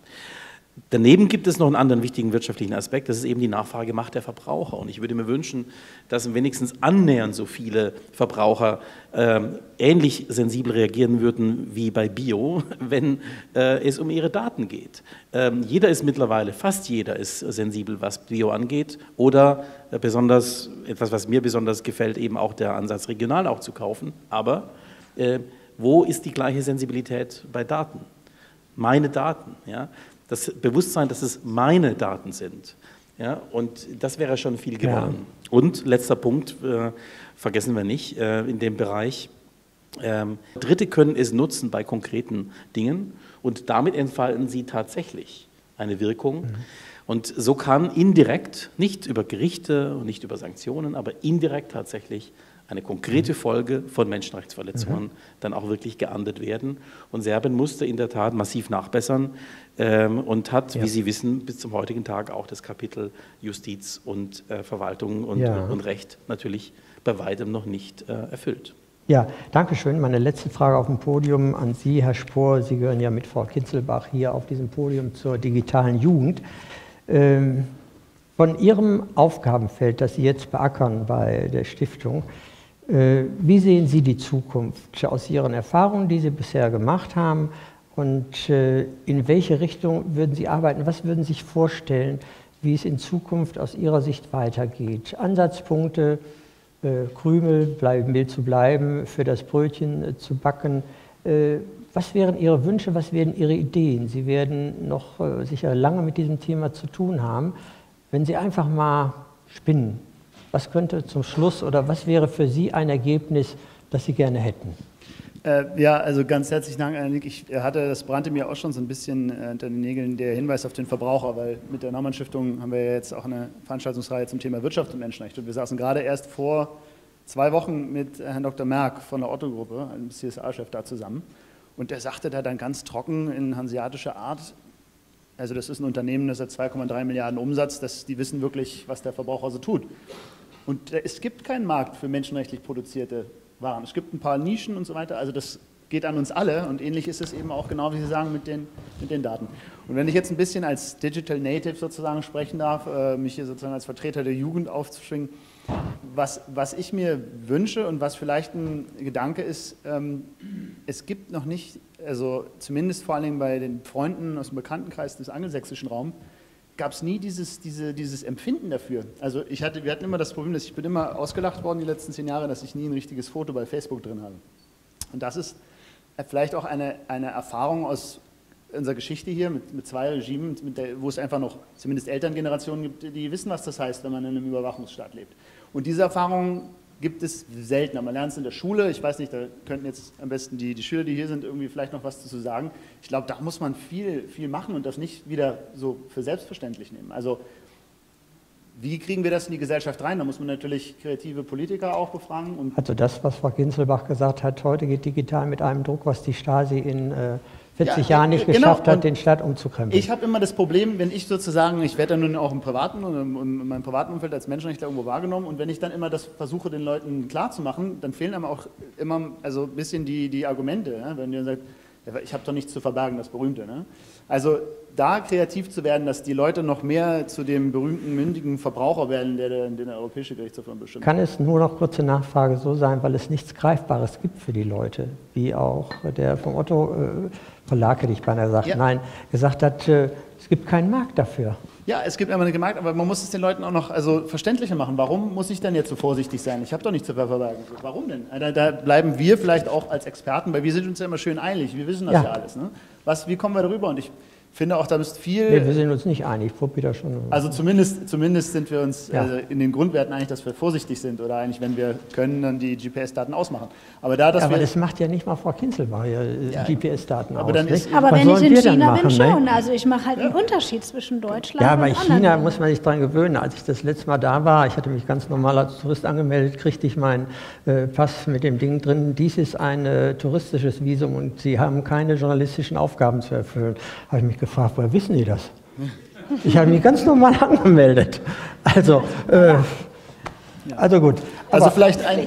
Speaker 5: Daneben gibt es noch einen anderen wichtigen wirtschaftlichen Aspekt, das ist eben die Nachfragemacht der Verbraucher. Und ich würde mir wünschen, dass wenigstens annähernd so viele Verbraucher äh, ähnlich sensibel reagieren würden wie bei Bio, (laughs) wenn äh, es um ihre Daten geht. Ähm, jeder ist mittlerweile, fast jeder ist sensibel, was Bio angeht. Oder äh, besonders, etwas, was mir besonders gefällt, eben auch der Ansatz, regional auch zu kaufen. Aber äh, wo ist die gleiche Sensibilität bei Daten? Meine Daten. Ja? Das Bewusstsein, dass es meine Daten sind. Ja, und das wäre schon viel gewonnen. Ja. Und letzter Punkt, äh, vergessen wir nicht, äh, in dem Bereich, ähm, Dritte können es nutzen bei konkreten Dingen und damit entfalten sie tatsächlich eine Wirkung. Mhm. Und so kann indirekt, nicht über Gerichte und nicht über Sanktionen, aber indirekt tatsächlich eine konkrete Folge von Menschenrechtsverletzungen mhm. dann auch wirklich geahndet werden. Und Serbien musste in der Tat massiv nachbessern und hat, ja. wie Sie wissen, bis zum heutigen Tag auch das Kapitel Justiz und äh, Verwaltung und, ja. und, Recht natürlich bei weitem noch nicht äh, erfüllt.
Speaker 1: Ja, danke schön. Meine letzte Frage auf dem Podium an Sie, Herr Spohr. Sie gehören ja mit Frau Kinzelbach hier auf diesem Podium zur digitalen Jugend. Ähm, von Ihrem Aufgabenfeld, das Sie jetzt beackern bei der Stiftung, äh, wie sehen Sie die Zukunft aus Ihren Erfahrungen, die Sie bisher gemacht haben? Und äh, in welche Richtung würden Sie arbeiten? Was würden Sie sich vorstellen, wie es in Zukunft aus Ihrer Sicht weitergeht? Ansatzpunkte, äh, Krümel, bleiben mild zu bleiben, für das Brötchen zu backen. Was wären Ihre Wünsche, was wären Ihre Ideen? Sie werden noch sicher lange mit diesem Thema zu tun haben. Wenn Sie einfach mal spinnen, was könnte zum Schluss oder was wäre für Sie ein Ergebnis, das Sie gerne hätten?
Speaker 7: Äh, ja, also ganz herzlichen Dank, Annik. Ich hatte, das brannte mir auch schon so ein bisschen äh, unter den Nägeln, der Hinweis auf den Verbraucher, weil mit der Naumann Stiftung haben wir jetzt auch eine Veranstaltungsreihe zum Thema Wirtschaft und Menschenrechte. Und wir saßen gerade erst vor zwei Wochen mit Herrn Dr. Merck von der Otto-Gruppe, einem CSA-Chef, da zusammen. Und der sagte da dann ganz trocken in hanseatischer Art, also das ist ein Unternehmen, das hat 2,3 Milliarden Umsatz, das, die wissen wirklich, was der Verbraucher so tut. Und es gibt keinen Markt für menschenrechtlich produzierte Waren. Es gibt ein paar Nischen und so weiter. Also das geht an uns alle und ähnlich ist es eben auch genau, wie Sie sagen, mit den, mit den Daten. Und wenn ich jetzt ein bisschen als Digital Native sozusagen sprechen darf, äh, mich hier sozusagen als Vertreter der Jugend aufzuschwingen, was, was ich mir wünsche und was vielleicht ein Gedanke ist, ähm, es gibt noch nicht, also zumindest vor allem bei den Freunden aus dem Bekanntenkreis des angelsächsischen Raums, gab es nie dieses, diese, dieses Empfinden dafür. Also ich hatte, wir hatten immer das Problem, dass ich bin immer ausgelacht worden die letzten zehn Jahre, dass ich nie ein richtiges Foto bei Facebook drin habe. Und das ist vielleicht auch eine, eine Erfahrung aus unserer Geschichte hier mit, mit zwei Regimen, mit der, wo es einfach noch zumindest Elterngenerationen gibt, die wissen, was das heißt, wenn man in einem Überwachungsstaat lebt. Und diese Erfahrung gibt es seltener. Man lernt es in der Schule, ich weiß nicht, da könnten jetzt am besten die, die Schüler, die hier sind, irgendwie vielleicht noch was dazu sagen. Ich glaube, da muss man viel, viel machen und das nicht wieder so für selbstverständlich nehmen. Also wie kriegen wir das in die Gesellschaft rein? Da muss man natürlich kreative Politiker auch befragen.
Speaker 1: also das, was Frau Ginzelbach gesagt hat, heute geht digital mit einem Druck, was die Stasi in äh, 40 ja, Jahren nicht genau. geschafft hat, den Staat umzukrempeln.
Speaker 7: Ich habe immer das Problem, wenn ich sozusagen, ich werde ja nun auch im privaten und in meinem privaten Umfeld als Menschenrechtler irgendwo wahrgenommen und wenn ich dann immer das versuche, den Leuten klarzumachen, dann fehlen einem auch immer also ein bisschen die, die Argumente. Ja? Wenn ihr sagt, ich habe doch nichts zu verbergen, das Berühmte. Ne? Also da kreativ zu werden, dass die Leute noch mehr zu dem berühmten mündigen Verbraucher werden, der, den der Europäische Gerichtshof bestimmt.
Speaker 1: Kann es nur noch kurze Nachfrage so sein, weil es nichts Greifbares gibt für die Leute, wie auch der vom Otto äh, Verlag, hätte ich beinahe gesagt, ja. nein, gesagt hat, äh, es gibt keinen Markt dafür.
Speaker 7: Ja, es gibt immer einen Markt, aber man muss es den Leuten auch noch also verständlicher machen. Warum muss ich denn jetzt so vorsichtig sein? Ich habe doch nichts zu verbergen. Warum denn? Da, da, bleiben wir vielleicht auch als Experten, weil wir sind uns ja immer schön eilig. Wir wissen das ja, ja alles. Ne? Was, wie kommen wir darüber? Und ich finde auch, da müsste viel.
Speaker 1: Nee, wir sind uns nicht einig, Frau Peter schon.
Speaker 7: Also zumindest, zumindest sind wir uns
Speaker 1: Ja.
Speaker 7: äh, in den Grundwerten einig, dass wir vorsichtig sind oder eigentlich, wenn wir können, dann die GPS-Daten ausmachen. Aber da, dass
Speaker 1: Ja, aber
Speaker 7: wir.
Speaker 1: das macht ja nicht mal Frau Kinzelmeier äh, GPS-Daten
Speaker 7: aber
Speaker 1: aus.
Speaker 7: dann ist-
Speaker 6: Aber wenn ich in China
Speaker 1: machen,
Speaker 6: bin,
Speaker 1: ne?
Speaker 6: schon. Also ich mache halt einen Unterschied zwischen Deutschland
Speaker 1: Ja,
Speaker 6: und
Speaker 1: bei
Speaker 6: anderen
Speaker 1: China
Speaker 6: Ländern.
Speaker 1: muss man sich dran gewöhnen. Als ich das letzte Mal da war, ich hatte mich ganz normal als Tourist angemeldet, kriegte ich meinen äh, Pass mit dem Ding drin. Dies ist ein äh, touristisches Visum und Sie haben keine journalistischen Aufgaben zu erfüllen. Habe ich mich gefragt, woher wissen die das? Ich habe mich ganz normal (laughs) angemeldet. Also, äh, also gut.
Speaker 7: Also
Speaker 1: Aber-
Speaker 7: vielleicht ein,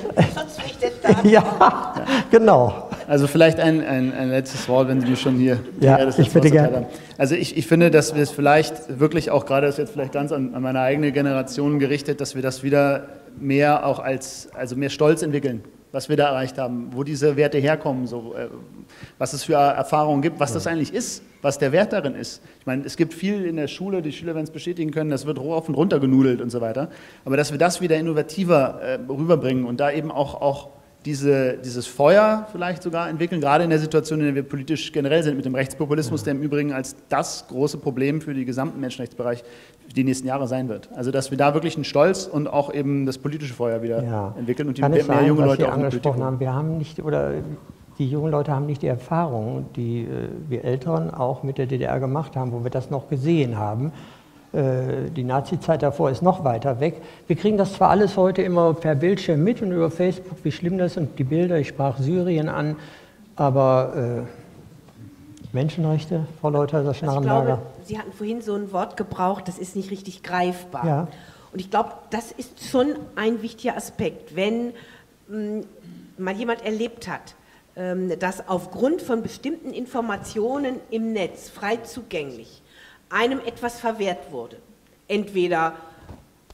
Speaker 7: (laughs)
Speaker 1: ja, genau.
Speaker 7: also vielleicht ein, ein, ein letztes Wort, wenn Sie mir schon hier
Speaker 1: Ja,
Speaker 7: das
Speaker 1: ich bitte
Speaker 7: zuteil
Speaker 1: gern.
Speaker 7: haben. Also ich, ich finde, dass wir es vielleicht wirklich auch gerade, das ist jetzt vielleicht ganz an, an meine eigene Generation gerichtet, dass wir das wieder mehr auch als, also mehr Stolz entwickeln, was wir da erreicht haben, wo diese Werte herkommen, so, äh, was es für Erfahrungen gibt, was das eigentlich ist, was der Wert darin ist. Ich meine, es gibt viel in der Schule, die Schüler werden es bestätigen können, das wird rauf und runter genudelt und so weiter. Aber dass wir das wieder innovativer äh, rüberbringen und da eben auch, auch diese, dieses Feuer vielleicht sogar entwickeln, gerade in der Situation, in der wir politisch generell sind, mit dem Rechtspopulismus, der im Übrigen als das große Problem für den gesamten Menschenrechtsbereich die nächsten Jahre sein wird. Also dass wir da wirklich einen Stolz und auch eben das politische Feuer wieder
Speaker 1: Ja.
Speaker 7: entwickeln und die
Speaker 1: Kann
Speaker 7: mehr
Speaker 1: sein,
Speaker 7: junge Leute
Speaker 1: Sie
Speaker 7: auch
Speaker 1: angesprochen haben, wir haben nicht, oder die jungen Leute haben nicht die Erfahrung, die äh, wir Älteren auch mit der DDR gemacht haben, wo wir das noch gesehen haben. Äh, Die Nazi-Zeit davor ist noch weiter weg. Wir kriegen das zwar alles heute immer per Bildschirm mit und über Facebook, wie schlimm das ist und die Bilder, ich sprach Syrien an, aber äh, Menschenrechte, Frau Leuter, das
Speaker 2: Also ich glaube, Sie hatten vorhin so ein Wort gebraucht, das ist nicht richtig greifbar.
Speaker 1: Ja.
Speaker 2: Und ich glaube, das ist schon ein wichtiger Aspekt, wenn mh, mal jemand erlebt hat, ähm, dass aufgrund von bestimmten Informationen im Netz frei zugänglich einem etwas verwehrt wurde. Entweder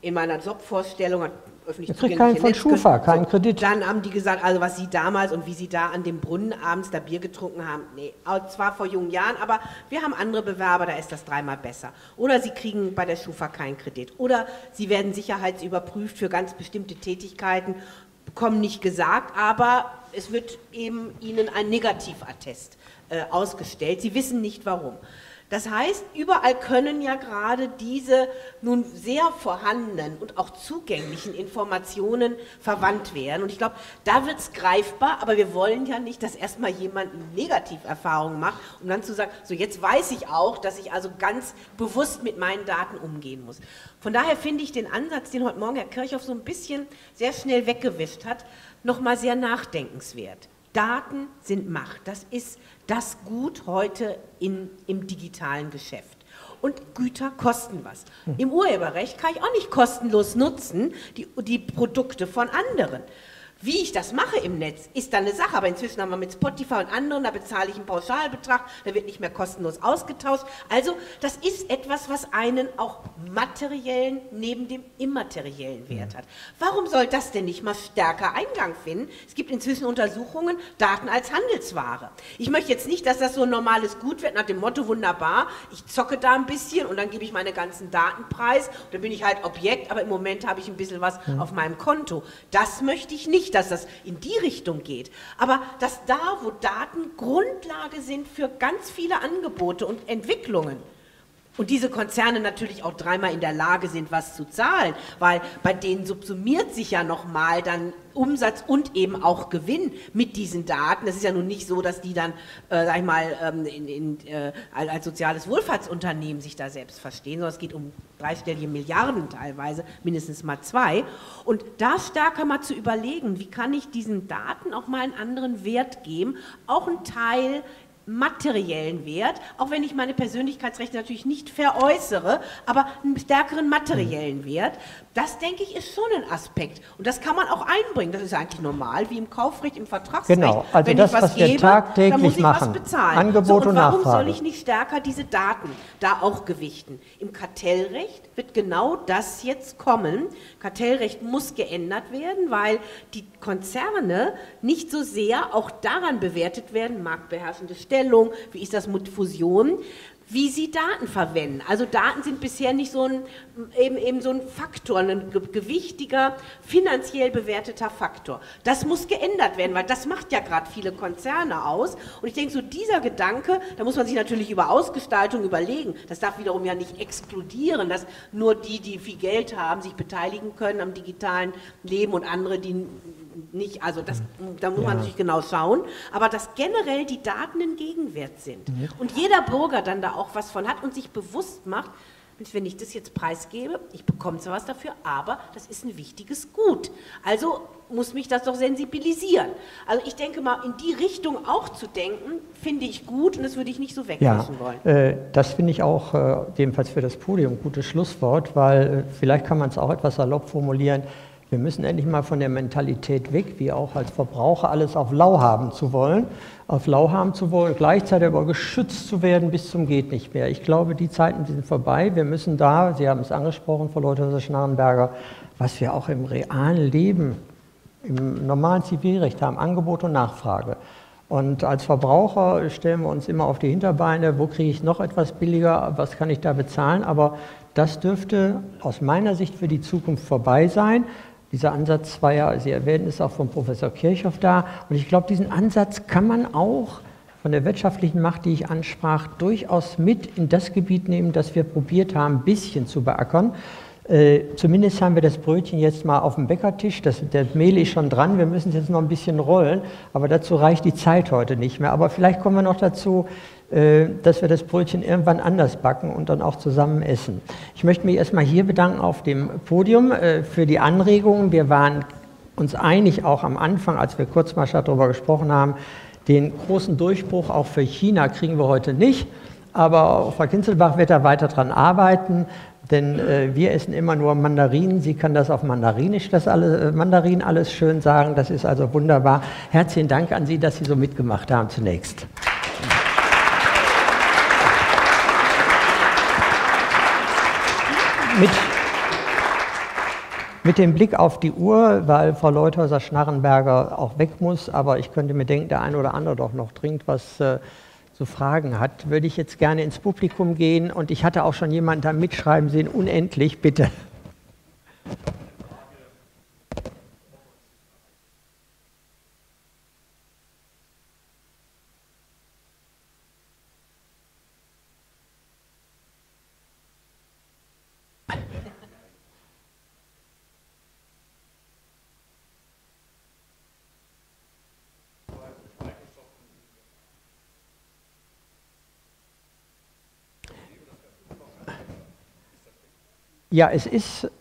Speaker 2: in meiner Jobvorstellung hat öffentlich
Speaker 1: kriegt keinen
Speaker 2: zugängliche
Speaker 1: von Schufa, keinen Kredit.
Speaker 2: Dann haben die gesagt, also was sie damals und wie sie da an dem Brunnen abends da Bier getrunken haben, nee, zwar vor jungen Jahren, aber wir haben andere Bewerber, da ist das dreimal besser. Oder sie kriegen bei der Schufa keinen Kredit. Oder sie werden sicherheitsüberprüft für ganz bestimmte Tätigkeiten, bekommen nicht gesagt, aber es wird eben ihnen ein Negativattest äh, ausgestellt. Sie wissen nicht warum. Das heißt, überall können ja gerade diese nun sehr vorhandenen und auch zugänglichen Informationen verwandt werden. Und ich glaube, da wird es greifbar, aber wir wollen ja nicht, dass erstmal jemand Negativerfahrungen macht, um dann zu sagen, so jetzt weiß ich auch, dass ich also ganz bewusst mit meinen Daten umgehen muss. Von daher finde ich den Ansatz, den heute Morgen Herr Kirchhoff so ein bisschen sehr schnell weggewischt hat, nochmal sehr nachdenkenswert. Daten sind Macht. Das ist das Gut heute in, im digitalen Geschäft. Und Güter kosten was. Im Urheberrecht kann ich auch nicht kostenlos nutzen, die, die Produkte von anderen. Wie ich das mache im Netz, ist dann eine Sache, aber inzwischen haben wir mit Spotify und anderen, da bezahle ich einen Pauschalbetrag, da wird nicht mehr kostenlos ausgetauscht. Also das ist etwas, was einen auch materiellen neben dem immateriellen Wert hat. Warum soll das denn nicht mal stärker Eingang finden? Es gibt inzwischen Untersuchungen, Daten als Handelsware. Ich möchte jetzt nicht, dass das so ein normales Gut wird, nach dem Motto, wunderbar, ich zocke da ein bisschen und dann gebe ich meine ganzen Daten preis, dann bin ich halt Objekt, aber im Moment habe ich ein bisschen was auf meinem Konto. Das möchte ich nicht, dass das in die Richtung geht. Aber dass da, wo Daten Grundlage sind für ganz viele Angebote und Entwicklungen, und diese Konzerne natürlich auch dreimal in der Lage sind, was zu zahlen, weil bei denen subsumiert sich ja nochmal dann Umsatz und eben auch Gewinn mit diesen Daten. Das ist ja nun nicht so, dass die dann, äh, sag ich mal, ähm, in, in, äh, als soziales Wohlfahrtsunternehmen sich da selbst verstehen, sondern es geht um dreistellige Milliarden teilweise, mindestens mal zwei. Und da stärker mal zu überlegen, wie kann ich diesen Daten auch mal einen anderen Wert geben, auch einen Teil materiellen Wert, auch wenn ich meine Persönlichkeitsrechte natürlich nicht veräußere, aber einen stärkeren materiellen Wert. Das, denke ich, ist schon ein Aspekt. Und das kann man auch einbringen. Das ist eigentlich normal, wie im Kaufrecht, im Vertragsrecht.
Speaker 1: Genau, also
Speaker 2: wenn
Speaker 1: das,
Speaker 2: ich was,
Speaker 1: was wir
Speaker 2: gebe,
Speaker 1: tagtäglich
Speaker 2: dann muss ich
Speaker 1: machen.
Speaker 2: was bezahlen.
Speaker 1: Angebot
Speaker 2: so, und
Speaker 1: und
Speaker 2: warum
Speaker 1: Nachfrage.
Speaker 2: soll ich nicht stärker diese Daten da auch gewichten? Im Kartellrecht wird genau das jetzt kommen. Kartellrecht muss geändert werden, weil die Konzerne nicht so sehr auch daran bewertet werden, marktbeherrschende Stellung, wie ist das mit Fusion, wie sie Daten verwenden. Also Daten sind bisher nicht so ein, eben, eben so ein Faktor, ein gewichtiger, finanziell bewerteter Faktor. Das muss geändert werden, weil das macht ja gerade viele Konzerne aus. Und ich denke, so dieser Gedanke, da muss man sich natürlich über Ausgestaltung überlegen. Das darf wiederum ja nicht exkludieren, dass nur die, die viel Geld haben, sich beteiligen können am digitalen Leben und andere, die nicht, also das, da muss ja. man natürlich genau schauen, aber dass generell die Daten ein Gegenwert sind ja. und jeder Bürger dann da auch was von hat und sich bewusst macht, wenn ich das jetzt preisgebe, ich bekomme zwar was dafür, aber das ist ein wichtiges Gut. Also muss mich das doch sensibilisieren. Also ich denke mal, in die Richtung auch zu denken, finde ich gut und das würde ich nicht so weglassen ja, wollen.
Speaker 1: Äh, das finde ich auch äh, jedenfalls für das Podium gutes Schlusswort, weil äh, vielleicht kann man es auch etwas salopp formulieren. Wir müssen endlich mal von der Mentalität weg, wie auch als Verbraucher alles auf lau haben zu wollen, auf lau haben zu wollen, gleichzeitig aber geschützt zu werden bis zum geht nicht mehr. Ich glaube, die Zeiten sind vorbei. Wir müssen da, Sie haben es angesprochen, Frau Leuthäuser-Schnarrenberger, was wir auch im realen Leben, im normalen Zivilrecht haben, Angebot und Nachfrage. Und als Verbraucher stellen wir uns immer auf die Hinterbeine, wo kriege ich noch etwas billiger, was kann ich da bezahlen. Aber das dürfte aus meiner Sicht für die Zukunft vorbei sein. Dieser Ansatz war ja, Sie erwähnen es auch von Professor Kirchhoff da. Und ich glaube, diesen Ansatz kann man auch von der wirtschaftlichen Macht, die ich ansprach, durchaus mit in das Gebiet nehmen, das wir probiert haben, ein bisschen zu beackern. Äh, zumindest haben wir das Brötchen jetzt mal auf dem Bäckertisch, das, das Mehl ist schon dran, wir müssen es jetzt noch ein bisschen rollen, aber dazu reicht die Zeit heute nicht mehr. Aber vielleicht kommen wir noch dazu, dass wir das Brötchen irgendwann anders backen und dann auch zusammen essen. Ich möchte mich erstmal hier bedanken auf dem Podium äh, für die Anregungen. Wir waren uns einig, auch am Anfang, als wir kurz mal darüber gesprochen haben, den großen Durchbruch auch für China kriegen wir heute nicht. Aber Frau Kinzelbach wird da weiter dran arbeiten, denn äh, wir essen immer nur Mandarinen. Sie kann das auf Mandarinisch, das alle, äh, Mandarin alles schön sagen. Das ist also wunderbar. Herzlichen Dank an Sie, dass Sie so mitgemacht haben zunächst. Mit, mit dem Blick auf die Uhr, weil Frau Leuthäuser-Schnarrenberger auch weg muss, aber ich könnte mir denken, der eine oder andere doch noch dringend was äh, zu fragen hat, würde ich jetzt gerne ins Publikum gehen und ich hatte auch schon jemanden da mitschreiben sehen, unendlich, bitte. Ja, es ist,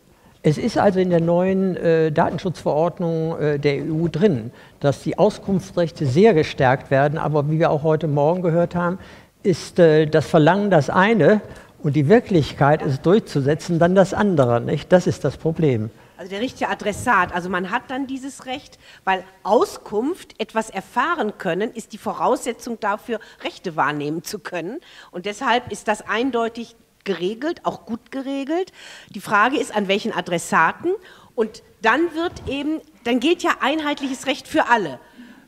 Speaker 1: es ist also in der neuen äh, Datenschutzverordnung äh, der EU drin, dass die Auskunftsrechte sehr gestärkt werden. Aber wie wir auch heute Morgen gehört haben, ist äh, das Verlangen das eine und die Wirklichkeit, es durchzusetzen, dann das andere. Nicht? Das ist das Problem.
Speaker 2: Also der richtige Adressat. Also man hat dann dieses Recht, weil Auskunft, etwas erfahren können, ist die Voraussetzung dafür, Rechte wahrnehmen zu können. Und deshalb ist das eindeutig geregelt, auch gut geregelt. Die Frage ist, an welchen Adressaten. Und dann wird eben, dann gilt ja einheitliches Recht für alle.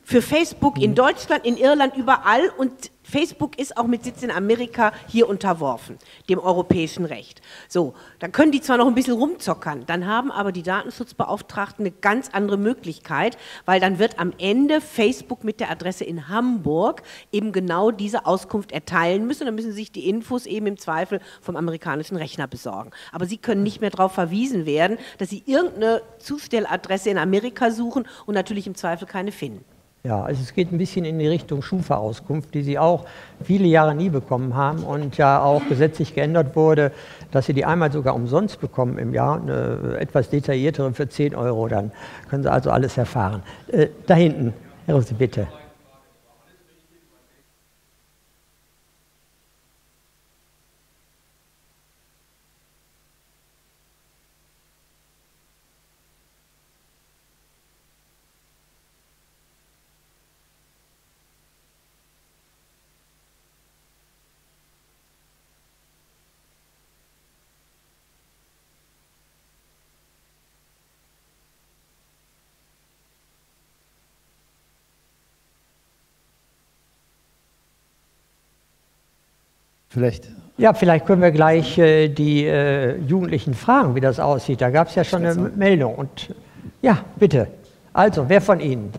Speaker 2: Für Facebook in Deutschland, in Irland, überall. Und Facebook ist auch mit Sitz in Amerika hier unterworfen, dem europäischen Recht. So, dann können die zwar noch ein bisschen rumzockern, dann haben aber die Datenschutzbeauftragten eine ganz andere Möglichkeit, weil dann wird am Ende Facebook mit der Adresse in Hamburg eben genau diese Auskunft erteilen müssen. Dann müssen sie sich die Infos eben im Zweifel vom amerikanischen Rechner besorgen. Aber sie können nicht mehr darauf verwiesen werden, dass sie irgendeine Zustelladresse in Amerika suchen und natürlich im Zweifel keine finden.
Speaker 1: Ja, also es geht ein bisschen in die Richtung Schufa-Auskunft, die Sie auch viele Jahre nie bekommen haben und ja auch gesetzlich geändert wurde, dass Sie die einmal sogar umsonst bekommen im Jahr, eine etwas detailliertere für 10 Euro, dann können Sie also alles erfahren. Äh, da hinten, Herr Rose, bitte.
Speaker 7: Vielleicht.
Speaker 8: Ja, vielleicht können wir gleich äh, die äh, Jugendlichen fragen, wie das aussieht. Da gab es ja schon eine Meldung. Und ja, bitte. Also, wer von Ihnen?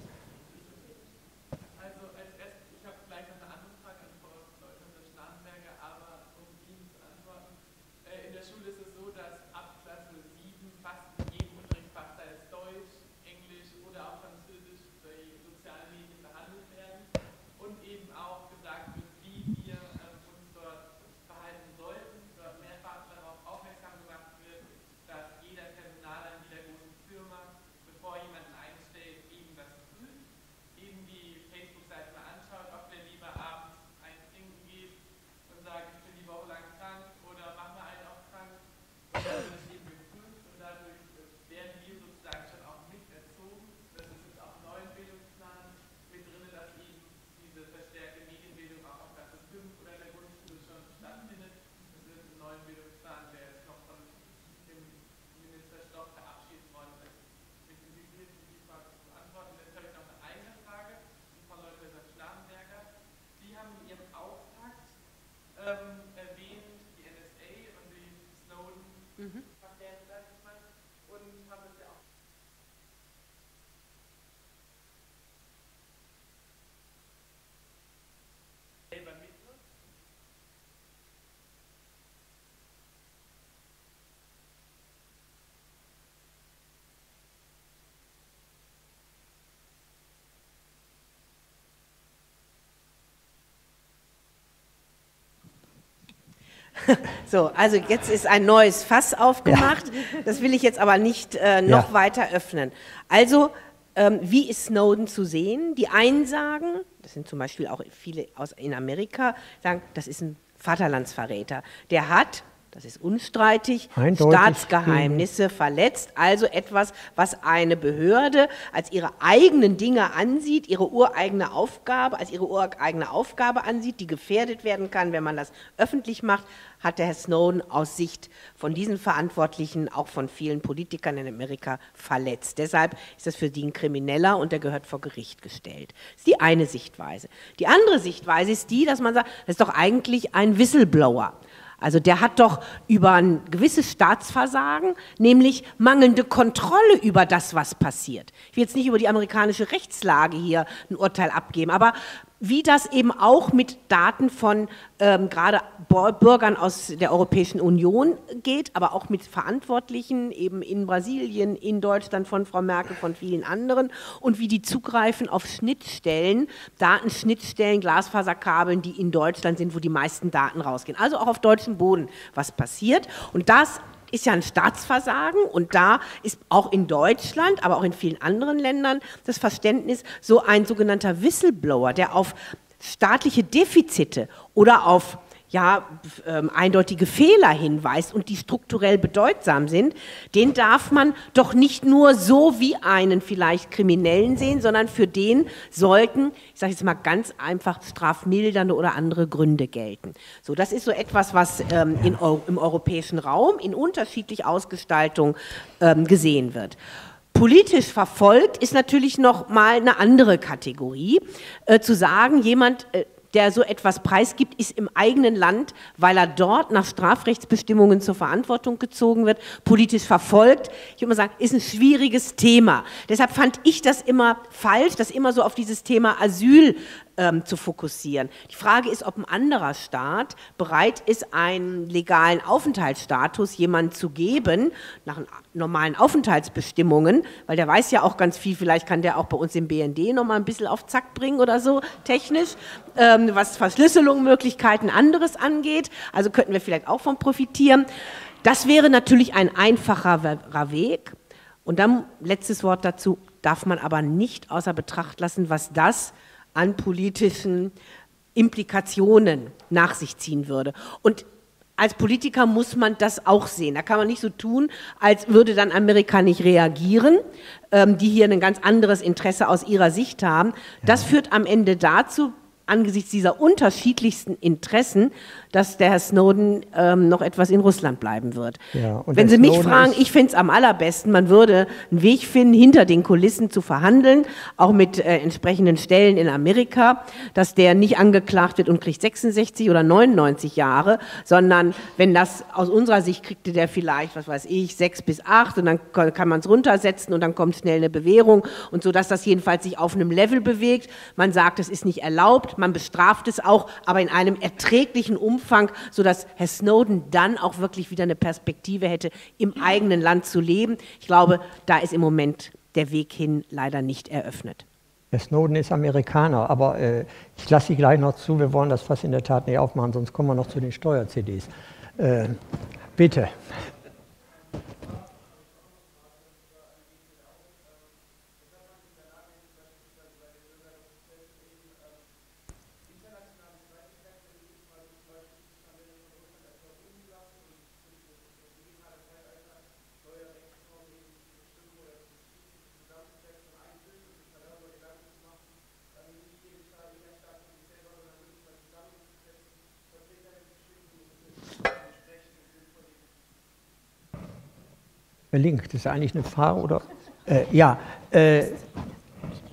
Speaker 8: (laughs)
Speaker 2: So, also jetzt ist ein neues Fass aufgemacht. Ja. (laughs) Das will ich jetzt aber nicht äh, noch ja. weiter öffnen. Also, ähm, wie ist Snowden zu sehen? Die einen sagen, das sind zum Beispiel auch viele aus in Amerika, sagen, das ist ein Vaterlandsverräter. Der hat das ist unstreitig, Eindeutig Staatsgeheimnisse verletzt, also etwas, was eine Behörde als ihre eigenen Dinge ansieht, ihre ureigene Aufgabe, als ihre ureigene Aufgabe ansieht, die gefährdet werden kann, wenn man das öffentlich macht, hat der Herr Snowden aus Sicht von diesen Verantwortlichen, auch von vielen Politikern in Amerika, verletzt. Deshalb ist das für die ein Krimineller und der gehört vor Gericht gestellt. Das ist die eine Sichtweise. Die andere Sichtweise ist die, dass man sagt, das ist doch eigentlich ein Whistleblower. Also der hat doch über ein gewisses Staatsversagen, nämlich mangelnde Kontrolle über das, was passiert. Ich will jetzt nicht über die amerikanische Rechtslage hier ein Urteil abgeben, aber wie das eben auch mit Daten von ähm, gerade Bürgern aus der Europäischen Union geht, aber auch mit Verantwortlichen eben in Brasilien, in Deutschland von Frau Merkel, von vielen anderen und wie die zugreifen auf Schnittstellen, Datenschnittstellen, Glasfaserkabeln, die in Deutschland sind, wo die meisten Daten rausgehen. Also auch auf deutschem Boden was passiert und das ist ja ein Staatsversagen und da ist auch in Deutschland, aber auch in vielen anderen Ländern das Verständnis, so ein sogenannter Whistleblower, der auf staatliche Defizite oder auf ja, ähm, eindeutige Fehler hinweist und die strukturell bedeutsam sind, den darf man doch nicht nur so wie einen vielleicht Kriminellen sehen, sondern für den sollten, ich sage jetzt mal ganz einfach, strafmildernde oder andere Gründe gelten. So, das ist so etwas, was ähm, in, im europäischen Raum in unterschiedlich Ausgestaltung ähm, gesehen wird. Politisch verfolgt ist natürlich noch mal eine andere Kategorie. Äh, zu sagen, jemand äh, der so etwas preisgibt, ist im eigenen Land, weil er dort nach Strafrechtsbestimmungen zur Verantwortung gezogen wird, politisch verfolgt. Ich würde mal sagen, ist ein schwieriges Thema. Deshalb fand ich das immer falsch, das immer so auf dieses Thema Asyl ähm, zu fokussieren. Die Frage ist, ob ein anderer Staat bereit ist, einen legalen Aufenthaltsstatus jemandem zu geben, nach normalen Aufenthaltsbestimmungen, weil der weiß ja auch ganz viel, vielleicht kann der auch bei uns im BND nochmal ein bisschen auf Zack bringen oder so, technisch, ähm, was Verschlüsselungsmöglichkeiten anderes angeht. Also könnten wir vielleicht auch von profitieren. Das wäre natürlich ein einfacherer Weg. Und dann letztes Wort dazu, darf man aber nicht außer Betracht lassen, was das an politischen Implikationen nach sich ziehen würde. Und als Politiker muss man das auch sehen. Da kann man nicht so tun, als würde dann Amerika nicht reagieren, ähm, die hier ein ganz anderes Interesse aus ihrer Sicht haben. Das führt am Ende dazu, angesichts dieser unterschiedlichsten Interessen, dass der Herr Snowden ähm, noch etwas in Russland bleiben wird. Ja, Wenn Sie mich fragen, ich fände es am allerbesten, man würde einen Weg finden, hinter den Kulissen zu verhandeln, auch mit äh, entsprechenden Stellen in Amerika, dass der nicht angeklagt wird und kriegt 66 oder 99 Jahre, sondern wenn das aus unserer Sicht kriegte der vielleicht, was weiß ich, sechs bis acht und dann kann man es runtersetzen und dann kommt schnell eine Bewährung und so, dass das jedenfalls sich auf einem Level bewegt. Man sagt, es ist nicht erlaubt, man bestraft es auch, aber in einem erträglichen Umfang, sodass Herr Snowden dann auch wirklich wieder eine Perspektive hätte, im eigenen Land zu leben. Ich glaube, da ist im Moment der Weg hin leider nicht eröffnet.
Speaker 1: Herr Snowden ist Amerikaner, aber äh, ich lasse Sie gleich noch zu. Wir wollen das fast in der Tat nicht aufmachen, sonst kommen wir noch zu den Steuer-CDs. Äh, bitte. Link, das ist eigentlich eine Frage, oder? Äh, ja, äh,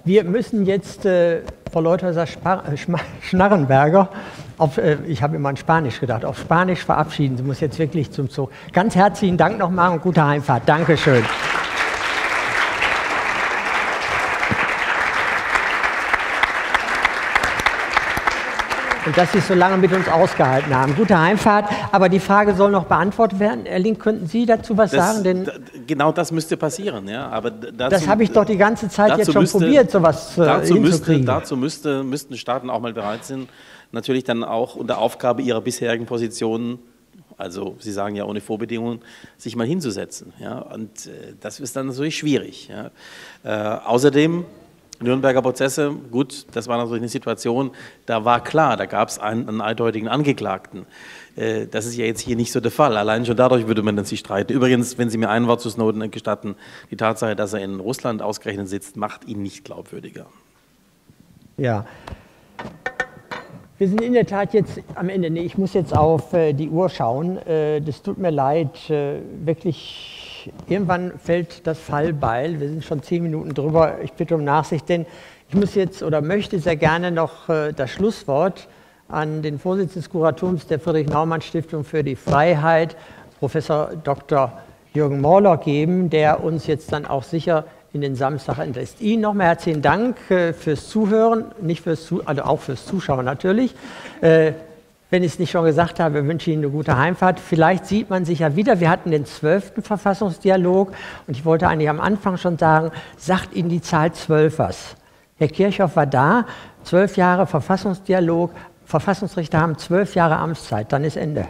Speaker 1: wir müssen jetzt, äh, Frau Leuthäuser äh, (laughs) Schnarrenberger, auf, äh, ich habe immer an Spanisch gedacht, auf Spanisch verabschieden. Sie muss jetzt wirklich zum Zug. Ganz herzlichen Dank nochmal und gute Heimfahrt. Dankeschön. Und dass Sie es so lange mit uns ausgehalten haben. Gute Heimfahrt, aber die Frage soll noch beantwortet werden. Herr Link, könnten Sie dazu was das, sagen? Denn
Speaker 5: genau das müsste passieren, ja. Aber dazu,
Speaker 1: das habe ich doch die ganze Zeit jetzt schon müsste, probiert, sowas äh,
Speaker 5: dazu hinzukriegen. Müsste, dazu müsste, müssten Staaten auch mal bereit sein, natürlich dann auch unter Aufgabe ihrer bisherigen Positionen also Sie sagen ja ohne Vorbedingungen, sich mal hinzusetzen. Ja? Und äh, das ist dann natürlich schwierig. Ja? Äh, außerdem Nürnberger Prozesse, gut, das war natürlich eine Situation, da war klar, da gab es einen, einen, eindeutigen Angeklagten. Äh, das ist ja jetzt hier nicht so der Fall. Allein schon dadurch würde man dann sich streiten. Übrigens, wenn Sie mir ein Wort zu Snowden gestatten, die Tatsache, dass er in Russland ausgerechnet sitzt, macht ihn nicht glaubwürdiger.
Speaker 1: Ja. Wir sind in der Tat jetzt am Ende. Nee, ich muss jetzt auf äh, die Uhr schauen. Äh, das tut mir leid. wirklich irgendwann fällt das Fallbeil. Wir sind schon zehn Minuten drüber. Ich bitte um Nachsicht, denn ich muss jetzt oder möchte sehr gerne noch äh, das Schlusswort an den Vorsitzenden des Kuratoriums der Friedrich-Naumann-Stiftung für die Freiheit, Professor Dr. Jürgen Morlock, geben, der uns jetzt dann auch sicher in den Samstag entlässt. Ihnen nochmal herzlichen Dank äh, fürs Zuhören, nicht fürs, also auch fürs Zuschauen natürlich. Wenn ich es nicht schon gesagt habe, wünsche ich Ihnen eine gute Heimfahrt. Vielleicht sieht man sich ja wieder. Wir hatten den zwölften Verfassungsdialog und ich wollte eigentlich am Anfang schon sagen, sagt Ihnen die Zahl zwölf was. Herr Kirchhoff war da, zwölf Jahre Verfassungsdialog, Verfassungsrichter haben zwölf Jahre Amtszeit, dann ist Ende.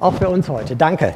Speaker 1: Auch für uns heute. Danke.